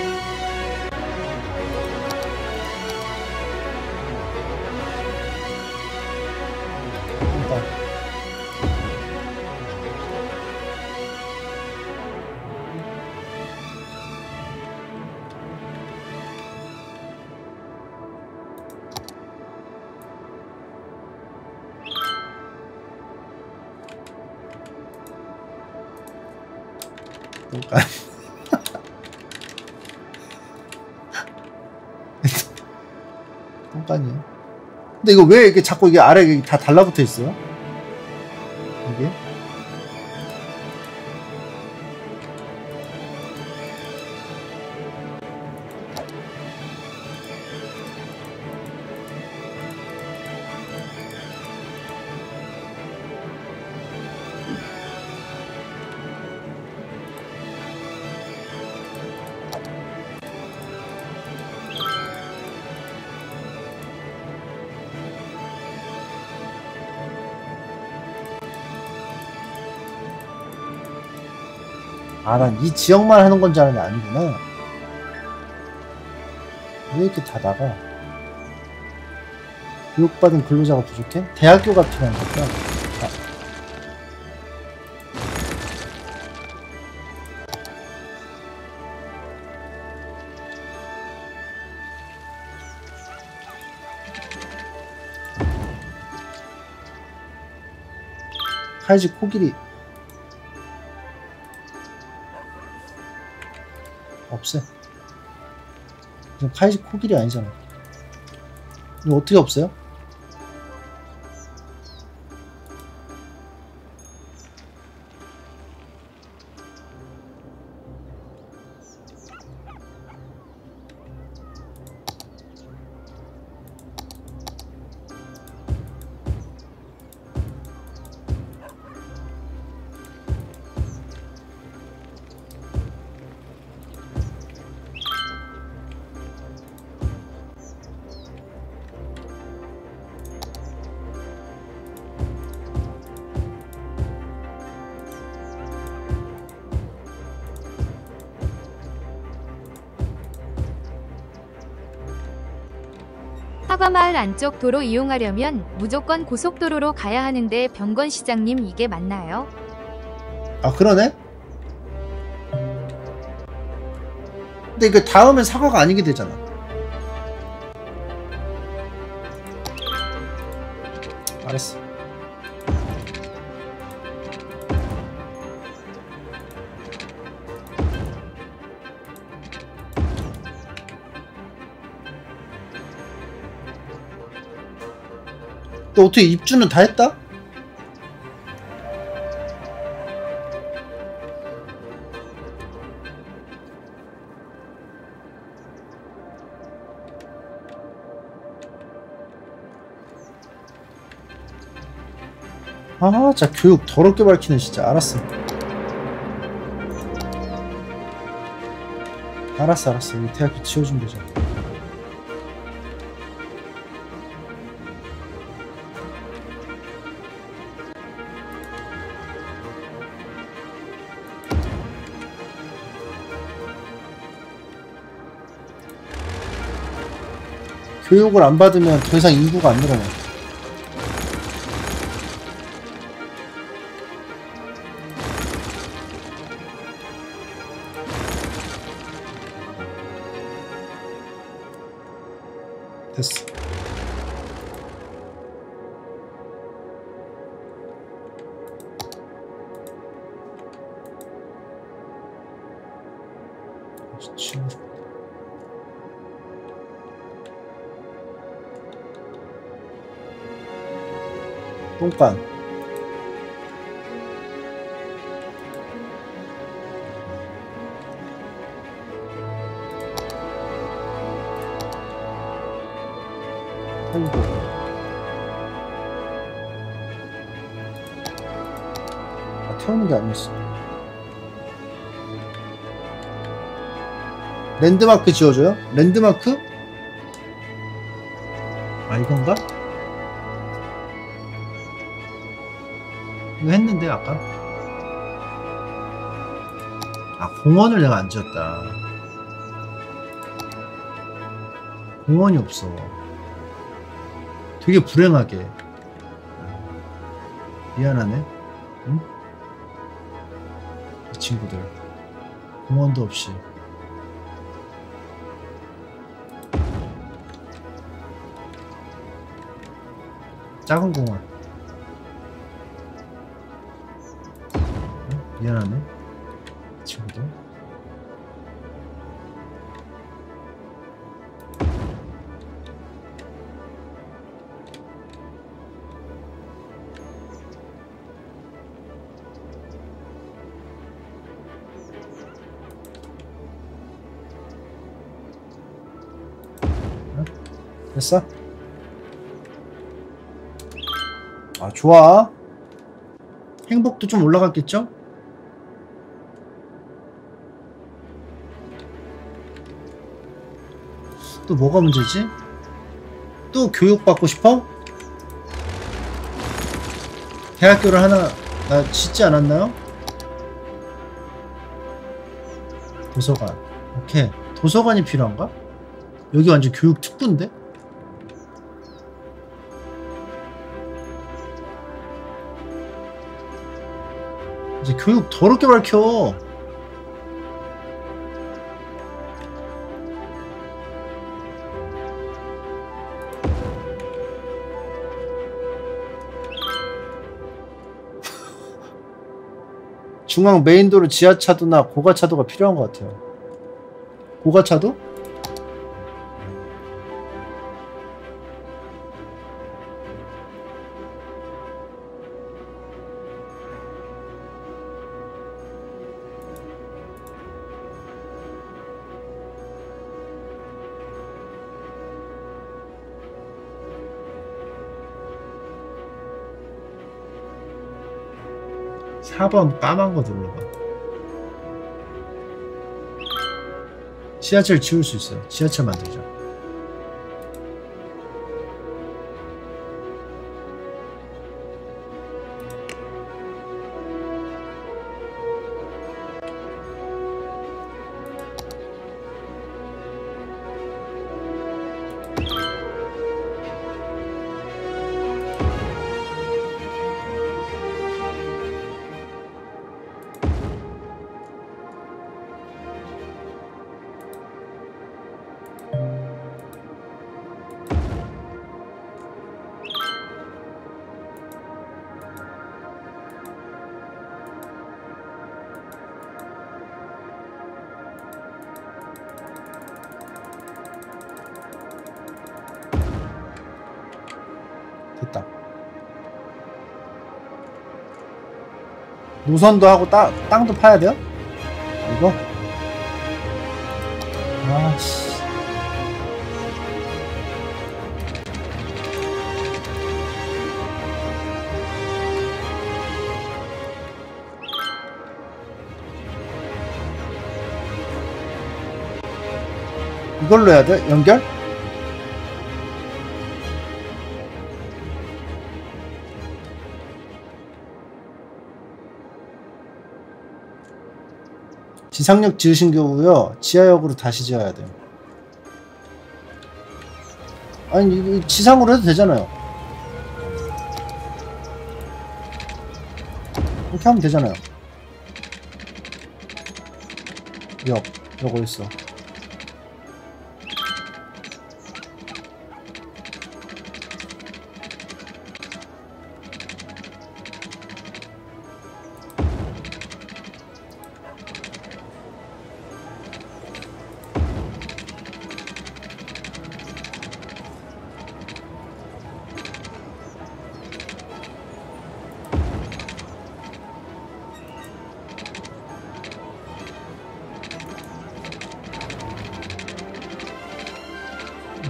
똥간. 똥간이야. 근데 이거 왜 이렇게 자꾸 이게 아래 다 달라붙어 있어요? 난 이 지역만 하는 건 줄 알았는데 아니구나. 왜 이렇게 다 나가? 교육받은 근로자가 부족해? 대학교가 필요한 거구나. 아. 카이지 코끼리 없애. 이거 카이지 코끼리 아니잖아. 이거 어떻게 없어요? 안쪽 도로 이용하려면 무조건 고속도로로 가야 하는데 병건 시장님 이게 맞나요? 아 그러네? 근데 이거 다음엔 사과가 아니게 되잖아. 또 어떻게 입주는 다 했다? 아, 진짜 교육 더럽게 밝히네, 진짜. 알았어. 알았어, 알았어. 이 대학교 지워준 거죠. 교육을 안 받으면 더 이상 인구가 안 늘어나. 랜드마크 지어줘요? 랜드마크? 아, 이건가? 이거 했는데, 아까? 아, 공원을 내가 안 지었다. 공원이 없어. 되게 불행하게. 미안하네. 응? 이 친구들. 공원도 없이. 작은 공원. 응? 미안하네. 이 친구들. 됐어? 좋아. 행복도 좀 올라갔겠죠? 또 뭐가 문제지? 또 교육받고 싶어? 대학교를 하나, 나 짓지 않았나요? 도서관. 오케이. 도서관이 필요한가? 여기 완전 교육 특구인데? 교육 더럽게 밝혀. 중앙 메인도로 지하차도나 고가차도가 필요한 것 같아요. 고가차도? 사번 까만 거 눌러봐. 지하철 지울 수 있어요. 지하철 만들자. 노선도 하고 따, 땅도 파야 돼요? 이거? 아씨. 이걸로 해야 돼? 연결? 지상역 지으신 경우요 지하역으로 다시 지어야 돼요. 아니 지상으로 해도 되잖아요. 이렇게 하면 되잖아요. 역 요거 있어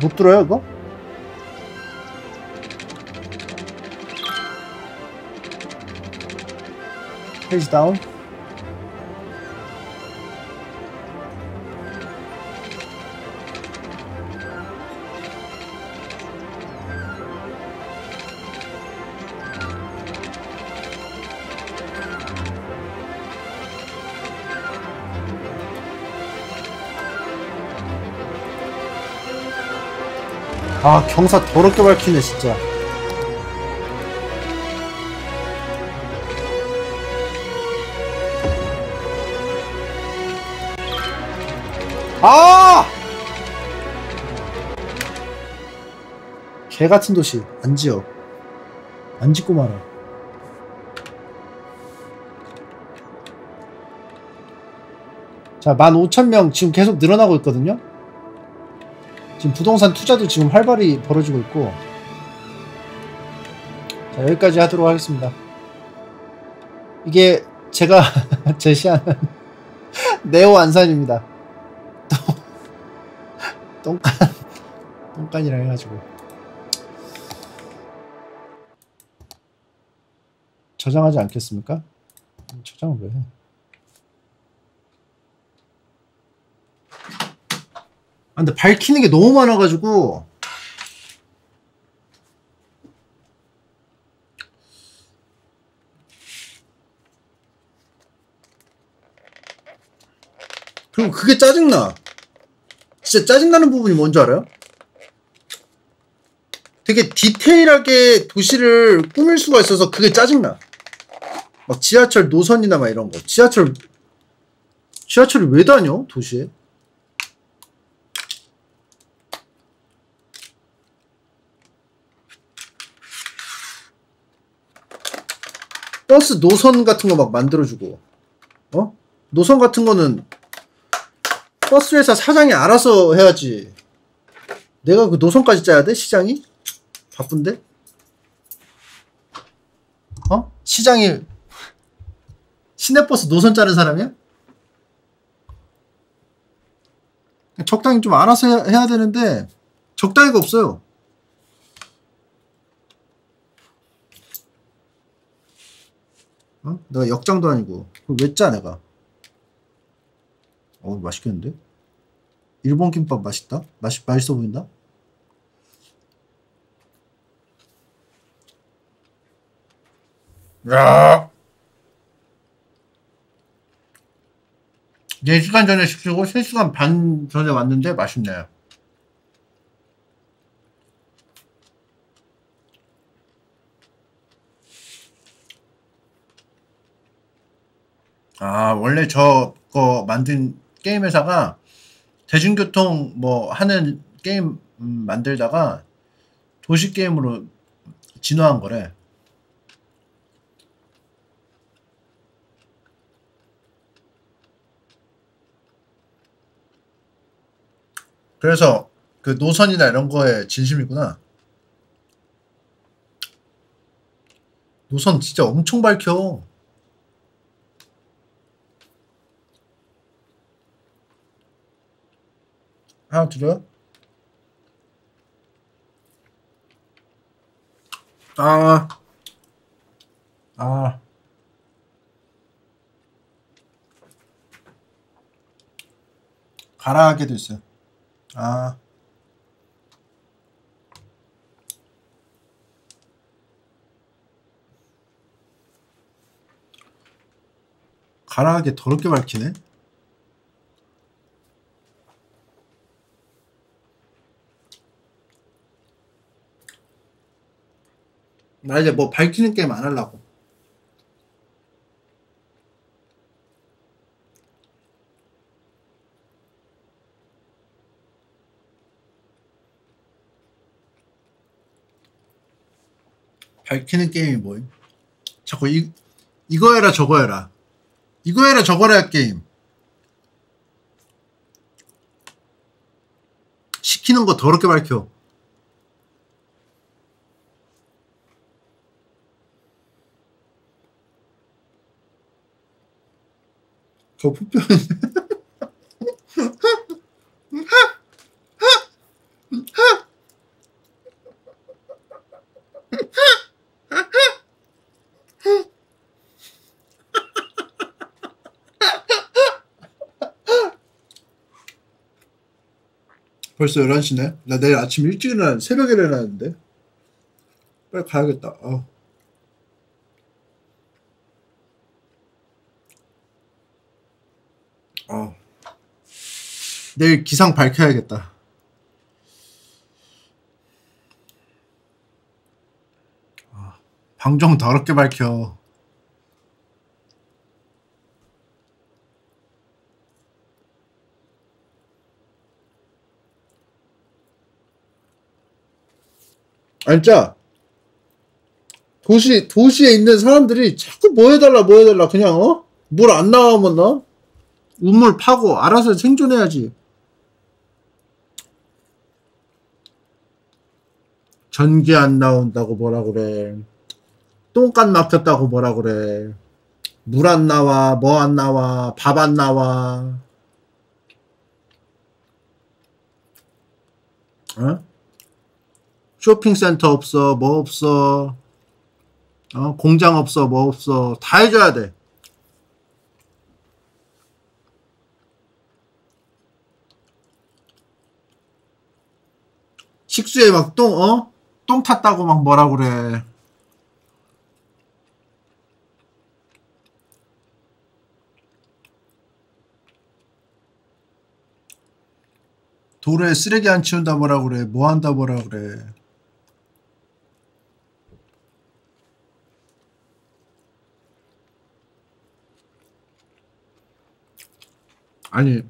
못 들어요 이거? 페이지 다운 아 경사 더럽게 밝히네 진짜. 아! 개같은 도시 안 지어. 안 짓고 말아. 자 15,000명 지금 계속 늘어나고 있거든요 지금 부동산 투자도 지금 활발히 벌어지고 있고 자 여기까지 하도록 하겠습니다 이게 제가 제시하는 네오 안산입니다 또 똥간 똥간이라 해가지고 저장하지 않겠습니까? 저장을 왜 해? 아, 근데 밝히는 게 너무 많아가지고 그리고 그게 짜증나. 진짜 짜증나는 부분이 뭔지 알아요? 되게 디테일하게 도시를 꾸밀 수가 있어서 그게 짜증나. 막 지하철 노선이나 막 이런 거. 지하철, 지하철이 왜 다녀? 도시에? 버스 노선 같은 거 막 만들어주고, 어? 노선 같은 거는 버스 회사 사장이 알아서 해야지. 내가 그 노선까지 짜야 돼? 시장이? 바쁜데? 어? 시장이 시내버스 노선 짜는 사람이야? 적당히 좀 알아서 해야, 되는데 적당히가 없어요. 어? 내가 역장도 아니고 왜 짜 내가? 어 맛있겠는데? 일본 김밥 맛있다? 맛있 맛있어 보인다? 야. 4시간 전에 시키고 3시간 반 전에 왔는데 맛있네요. 아, 원래 저거 만든 게임 회사가 대중교통 뭐 하는 게임 음, 만들다가 도시 게임으로 진화한 거래. 그래서 그 노선이나 이런 거에 진심이구나. 노선 진짜 엄청 밝혀. 하나 드려? 아, 아. 가라하게 됐어요. 아. 가라하게 더럽게 밝히네. 나 이제 뭐 밝히는 게임 안 하려고. 밝히는 게임이 뭐임? 자꾸 이, 이거 해라 저거 해라. 이거 해라 저거 해라 게임. 시키는 거 더럽게 밝혀. 저 푸표 벌써 11시네? 나 내일 아침 일찍 일어나, 새벽에 일어나는데? 빨리 가야겠다. 어. 어. 내일 기상 밝혀야겠다. 아, 방정 더럽게 밝혀. 아, 진짜 도시 도시에 있는 사람들이 자꾸 뭐 해달라 뭐 해달라 그냥 어? 물 안 나오면 너 우물 파고 알아서 생존해야지. 전기 안 나온다고 뭐라 그래. 똥간 막혔다고 뭐라 그래. 물 안 나와, 뭐 안 나와, 밥 안 나와. 어? 쇼핑센터 없어, 뭐 없어. 어? 공장 없어, 뭐 없어. 다 해줘야 돼. 식수에 막 똥, 어? 똥 탔다고 막 뭐라 그래. 도로에 쓰레기 안 치운다 뭐라 그래. 뭐 한다 뭐라 그래. 아니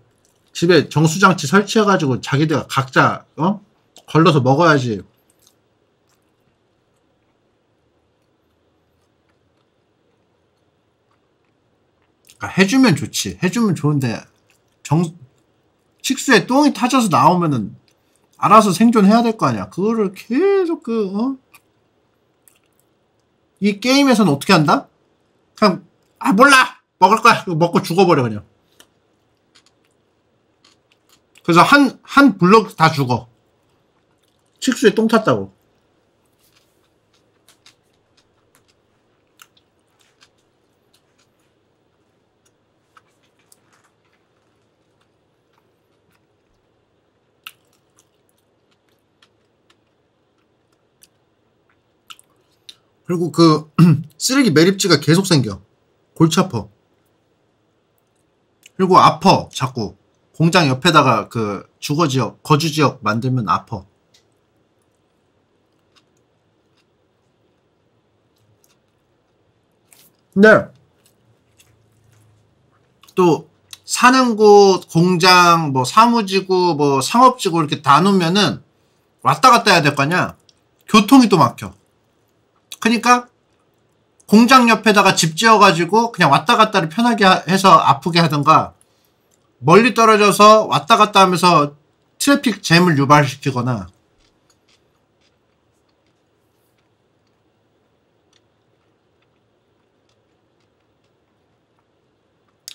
집에 정수장치 설치해가지고 자기들 각자 어? 걸러서 먹어야지 아, 해주면 좋지 해주면 좋은데 정 식수에 똥이 타져서 나오면은 알아서 생존해야 될 거 아니야 그거를 계속 그 어? 이 게임에서는 어떻게 한다? 그냥 아 몰라 먹을 거야 먹고 죽어버려 그냥 그래서 한, 한 블럭 다 죽어. 칙수에 똥 탔다고. 그리고 그 쓰레기 매립지가 계속 생겨. 골치 아파. 그리고 아파 자꾸. 공장 옆에다가 그 주거 지역, 거주 지역 만들면 아퍼. 근데 또 사는 곳, 공장, 뭐 사무지구, 뭐 상업지구 이렇게 다 놓으면은 왔다 갔다 해야 될거 아니야. 교통이 또 막혀. 그러니까 공장 옆에다가 집 지어가지고 그냥 왔다 갔다를 편하게 해서 아프게 하던가 멀리 떨어져서 왔다 갔다 하면서 트래픽 잼을 유발시키거나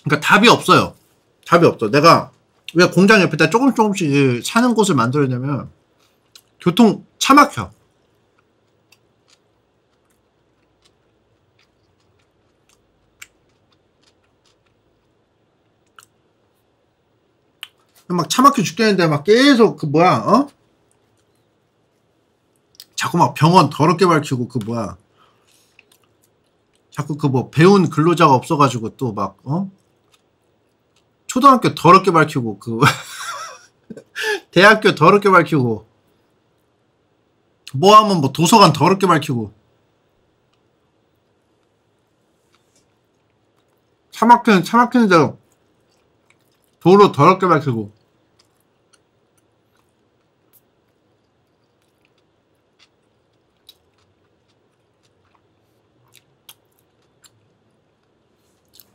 그러니까 답이 없어요. 답이 없어. 내가 왜 공장 옆에다 조금 조금씩 사는 곳을 만들었냐면 교통 차 막혀. 막 차막혀 죽겠는데 막 계속 그 뭐야 어? 자꾸 막 병원 더럽게 밝히고 그 뭐야 자꾸 그 뭐 배운 근로자가 없어가지고 또 막 어? 초등학교 더럽게 밝히고 그 대학교 더럽게 밝히고 뭐 하면 뭐 도서관 더럽게 밝히고 차 막히는 차 막히는 대로 도로 더럽게 밝히고.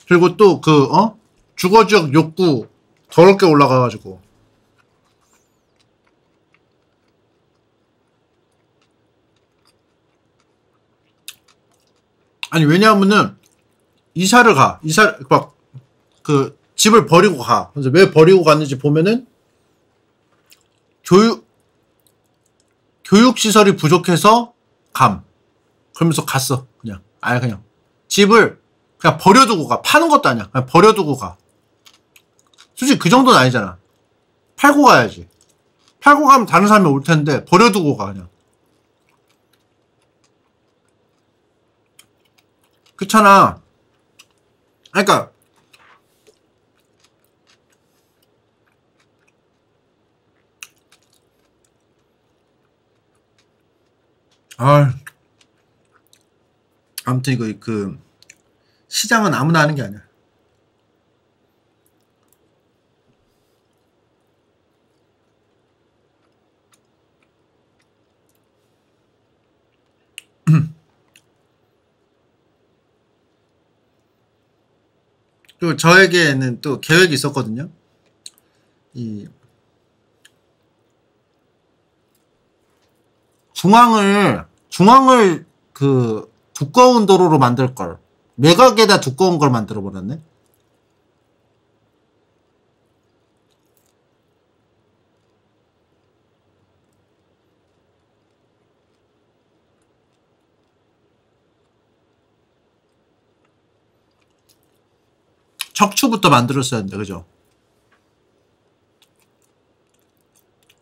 그리고 또 그 어? 주거지역 욕구 더럽게 올라가가지고. 아니 왜냐하면은 이사를 가. 이사 막그 집을 버리고 가. 그래서 왜 버리고 갔는지 보면은 교육 교육 시설이 부족해서 감. 그러면서 갔어. 그냥 아예 그냥 집을 그냥 버려두고 가. 파는 것도 아니야. 그냥 버려두고 가. 솔직히 그 정도는 아니잖아. 팔고 가야지. 팔고 가면 다른 사람이 올 텐데 버려두고 가 그냥. 그렇잖아. 그러니까 아, 아무튼 이거 그 시장은 아무나 하는 게 아니야. 또 저에게는 또 계획이 있었거든요. 이 중앙을 중앙을 그 두꺼운 도로로 만들 걸 외곽에다 두꺼운 걸 만들어 버렸네. 척추부터 만들었어야 했는데 그죠?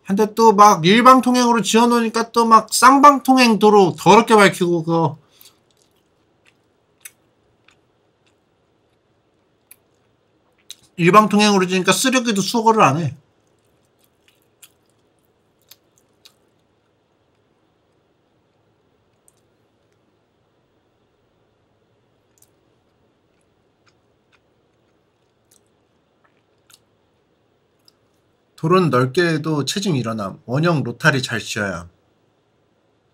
근데 또 막 일방통행으로 지어놓으니까 또 막 쌍방통행 도로 더럽게 밝히고 그거 일방통행으로 지니까 쓰레기도 수거를 안 해. 도로는 넓게 해도 체증 일어남. 원형 로타리 잘 지어야. 함.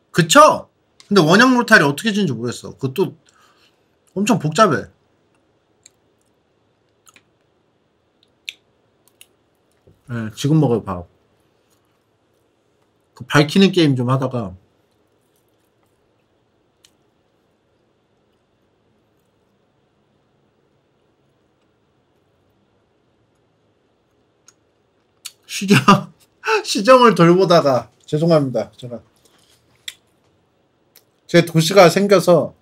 그쵸? 근데 원형 로타리 어떻게 지는지 모르겠어. 그것도 엄청 복잡해. 예, 지금 먹어요, 밥. 그 밝히는 게임 좀 하다가 시정 시정을 돌보다가 죄송합니다. 제가 제 도시가 생겨서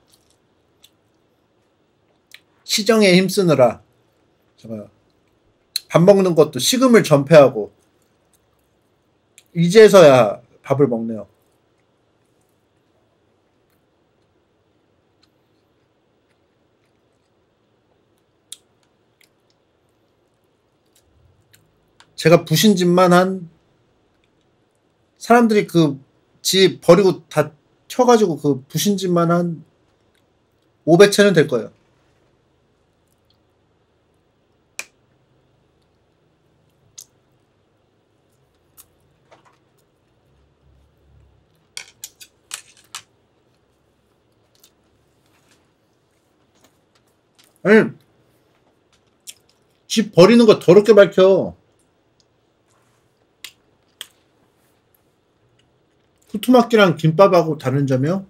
시정에 힘쓰느라 제가 밥 먹는 것도 식음을 전폐하고 이제서야 밥을 먹네요. 제가 부신 집만 한 사람들이 그 집 버리고 다 쳐가지고 그 부신 집만 한 500채는 될 거예요. 아니, 집 버리는 거 더럽게 밝혀. 후투마키랑 김밥하고 다른 점이요?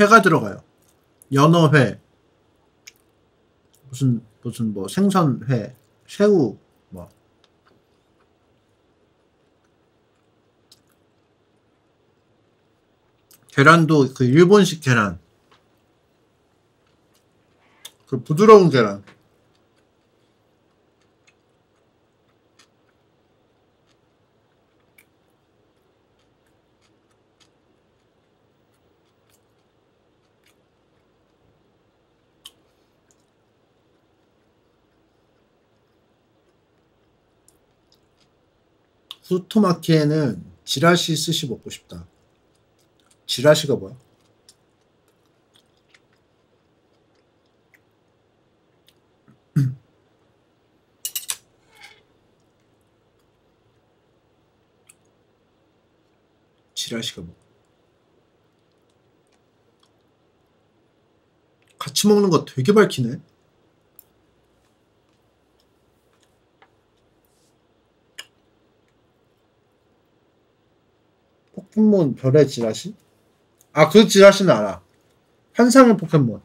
회가 들어가요. 연어회, 무슨, 무슨 뭐 생선회, 새우, 뭐. 계란도 그 일본식 계란. 그 부드러운 계란. 후토마키에는 지라시 스시 먹고 싶다. 지라시가 뭐야? 지라시가 뭐? 같이 먹는 거 되게 밝히네. 포켓몬 별의 지라시? 아, 그 지라시는 알아. 환상의 포켓몬.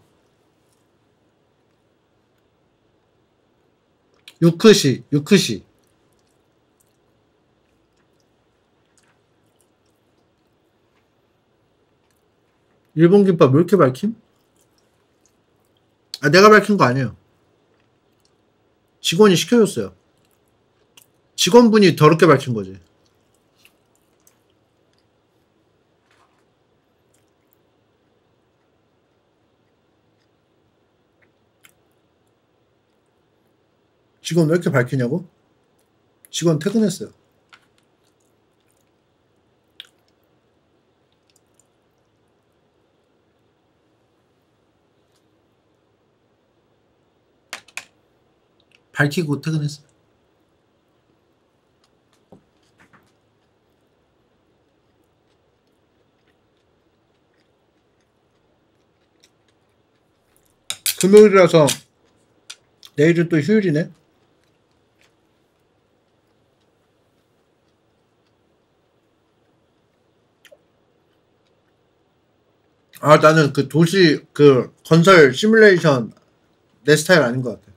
유크시, 유크시. 일본 김밥 왜 이렇게 밝힘? 아, 내가 밝힌 거 아니에요. 직원이 시켜줬어요. 직원분이 더럽게 밝힌 거지. 직원 왜 이렇게 밝히냐고? 직원 퇴근했어요. 밝히고 퇴근했어요. 금요일이라서 내일은 또 휴일이네. 아, 나는 그 도시, 그 건설 시뮬레이션 내 스타일 아닌 것 같아.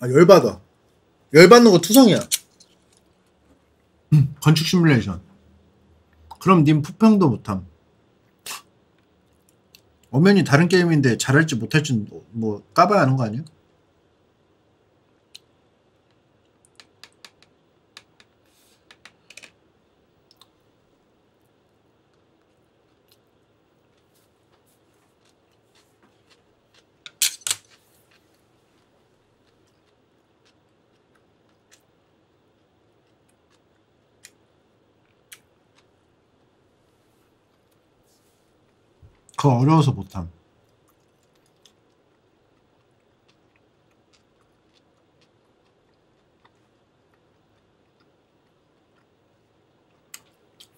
아, 열받아. 열받는 거 투성이야. 음, 건축 시뮬레이션. 그럼 님 부평도 못함. 엄연히 다른 게임인데 잘할지 못할지 뭐 까봐야 하는 거 아니야? 그거 어려워서 못함.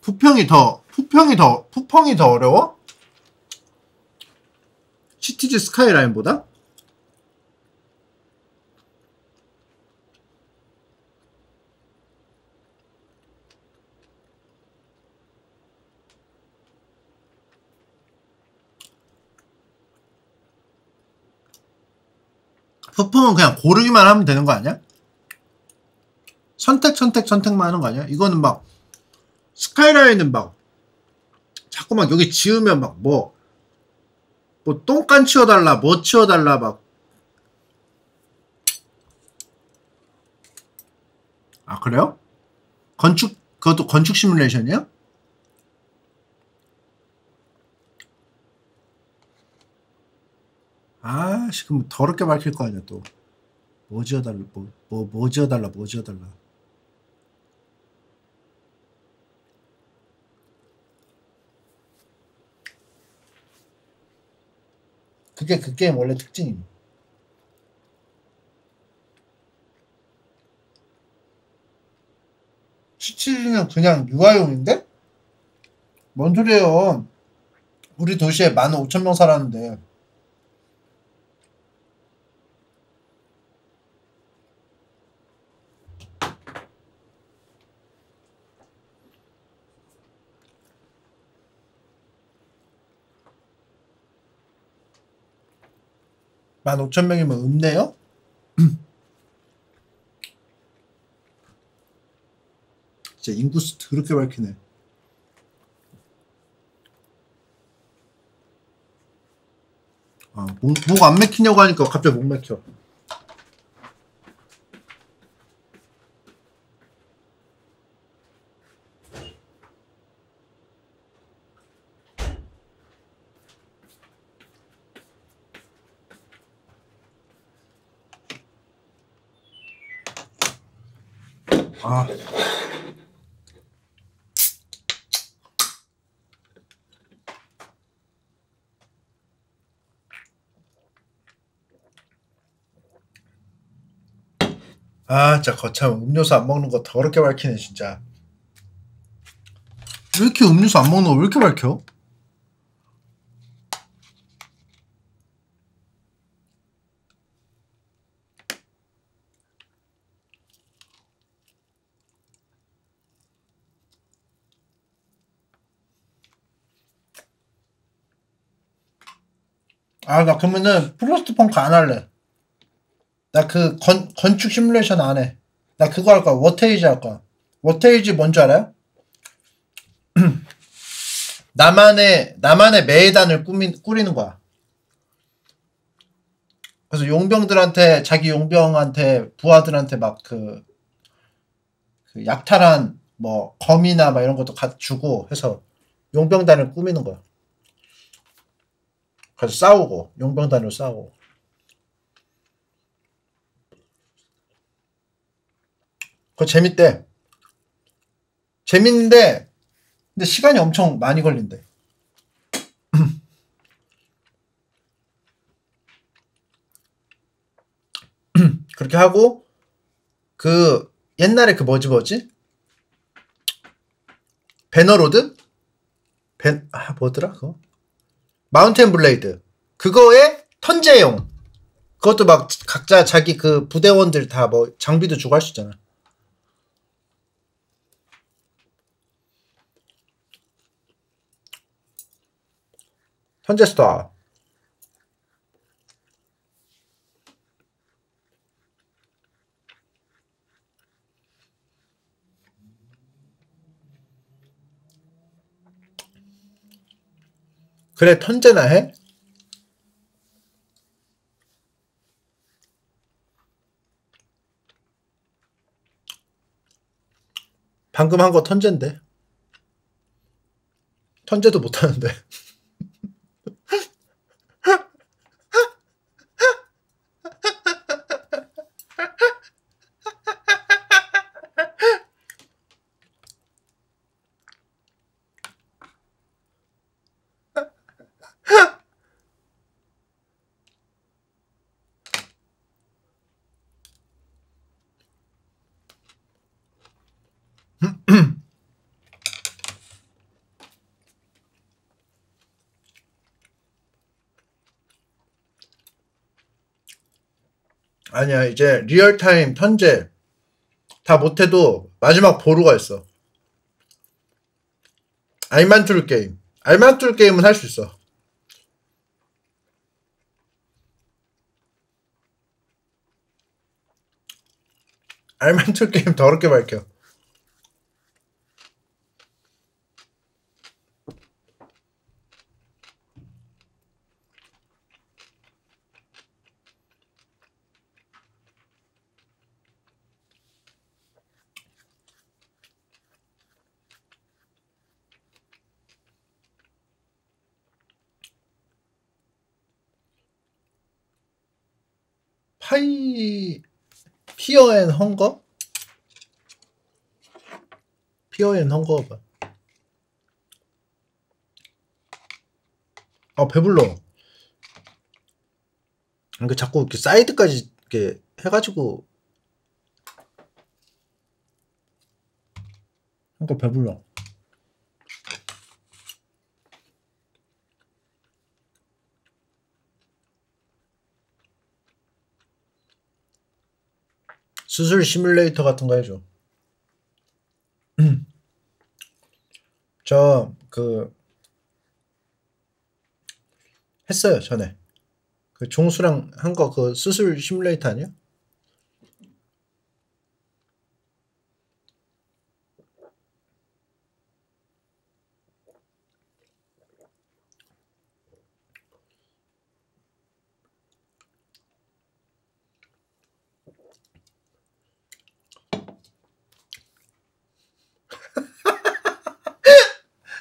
푸평이 더 푸평이 더 푸펑이 더 어려워? 시티즈 스카이라인보다? 푸펑은 그냥 고르기만 하면 되는 거 아니야? 선택 선택 선택만 하는 거 아니야? 이거는 막 스카이라인은 막 자꾸 막 여기 지으면 막 뭐 뭐 똥간 치워달라 뭐 치워달라 막 아 그래요? 건축 그것도 건축 시뮬레이션이야? 아, 지금 더럽게 밝힐 거 아니야 또. 뭐 지어달라, 뭐, 뭐, 뭐 지어달라, 뭐 지어달라. 그게 그 게임 원래 특징임. 시치즈는 그냥 유아용인데? 뭔 소리예요? 우리 도시에 만 오천 명 살았는데. 만 오천 명이면 읍내요? 진짜 인구수 더럽게 밝히네. 아, 목, 목안 맥히냐고 하니까 갑자기 목 맥혀. 아. 아, 진짜 거참 음료수 안 먹는 거 더럽게 밝히네, 진짜. 왜 이렇게 음료수 안 먹는 거 왜 이렇게 밝혀? 아, 나 그러면은 Frostpunk 안 할래. 나 그 건, 건축 시뮬레이션 안 해. 나 그거 할 거야. Wartales 할 거야. Wartales 뭔지 알아요? 나만의, 나만의 매단을 꾸미, 꾸리는 거야. 그래서 용병들한테, 자기 용병한테, 부하들한테 막 그, 그 약탈한 뭐 검이나 막 이런 것도 가, 주고 해서 용병단을 꾸미는 거야. 그래서 싸우고, 용병단으로 싸우고. 그거 재밌대. 재밌는데, 근데 시간이 엄청 많이 걸린대. 그렇게 하고, 그, 옛날에 그 뭐지, 뭐지? Bannerlord? 배, 아, 뭐더라, 그거? Mount and Blade. 그거에 턴제용. 그것도 막 각자 자기 그 부대원들 다 뭐 장비도 주고 할 수 있잖아. 현재 스타. 그래, 턴제나 해? 방금 한 거 턴제인데. 턴제도 못하는데. 아니야 이제 real-time 턴제 다 못해도 마지막 보루가 있어. 알만툴 게임. 알만툴 게임은 할 수 있어. 알만툴 게임 더럽게 밝혀 파이 Fear and Hunger? Fear and Hunger 봐. 아 배불러. 그러니까 자꾸 이렇게 사이드까지 이렇게 해가지고 그러니까 배불러. 수술 시뮬레이터 같은 거 해줘. 저, 그, 했어요, 전에. 그 종수랑 한 거 그 수술 시뮬레이터 아니야?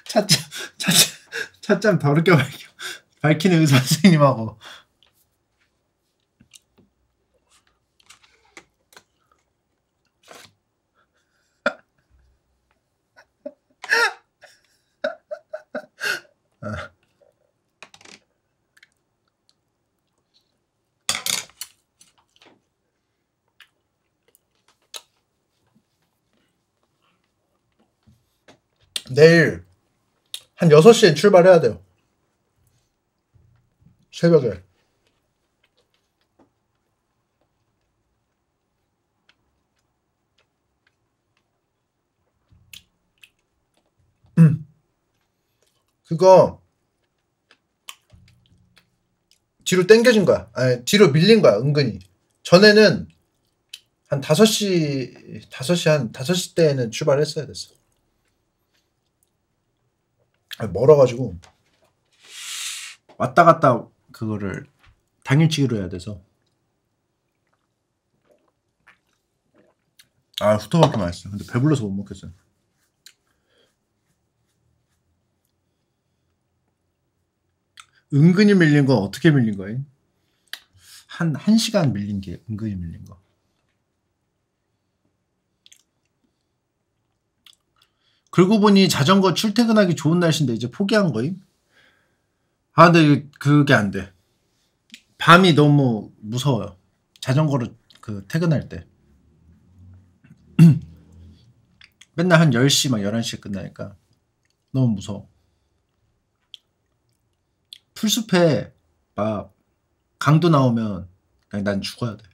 차점, 차점, 차점 더럽게 밝혀. 밝히는 의사 선생님하고. 아. 내일 한 6시에 출발해야 돼요. 새벽에. 음. 그거 뒤로 당겨진 거야. 아니, 뒤로 밀린 거야, 은근히. 전에는 한 5시, 5시, 한 5시 때에는 출발했어야 됐어. 아니, 멀어가지고. 왔다 갔다 그거를 당일치기로 해야 돼서. 아, 후토밖에 맛있어. 근데 배불러서 못 먹겠어요. 은근히 밀린 건 어떻게 밀린 거예요? 한, 한 시간 밀린 게 은근히 밀린 거. 그러고 보니 자전거 출퇴근하기 좋은 날씨인데 이제 포기한 거임? 아, 근데 그게 안 돼. 밤이 너무 무서워요. 자전거로 그 퇴근할 때. 맨날 한 10시 막 11시에 끝나니까 너무 무서워. 풀숲에 막 강도 나오면 그냥 난 죽어야 돼.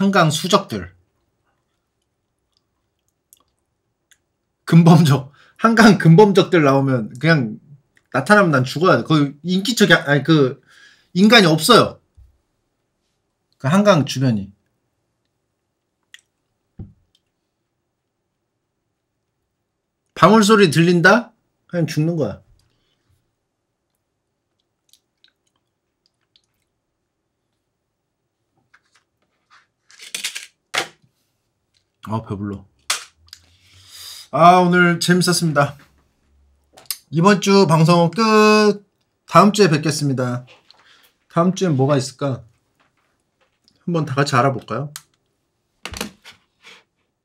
한강 수적들. 근범적. 한강 근범적들 나오면 그냥 나타나면 난 죽어야 돼. 거기 인기척이 아니 그 인간이 없어요. 그 한강 주변이. 방울 소리 들린다? 그냥 죽는 거야. 아 배불러. 아 오늘 재밌었습니다. 이번 주 방송은 끝. 다음 주에 뵙겠습니다. 다음 주엔 뭐가 있을까? 한번 다 같이 알아볼까요?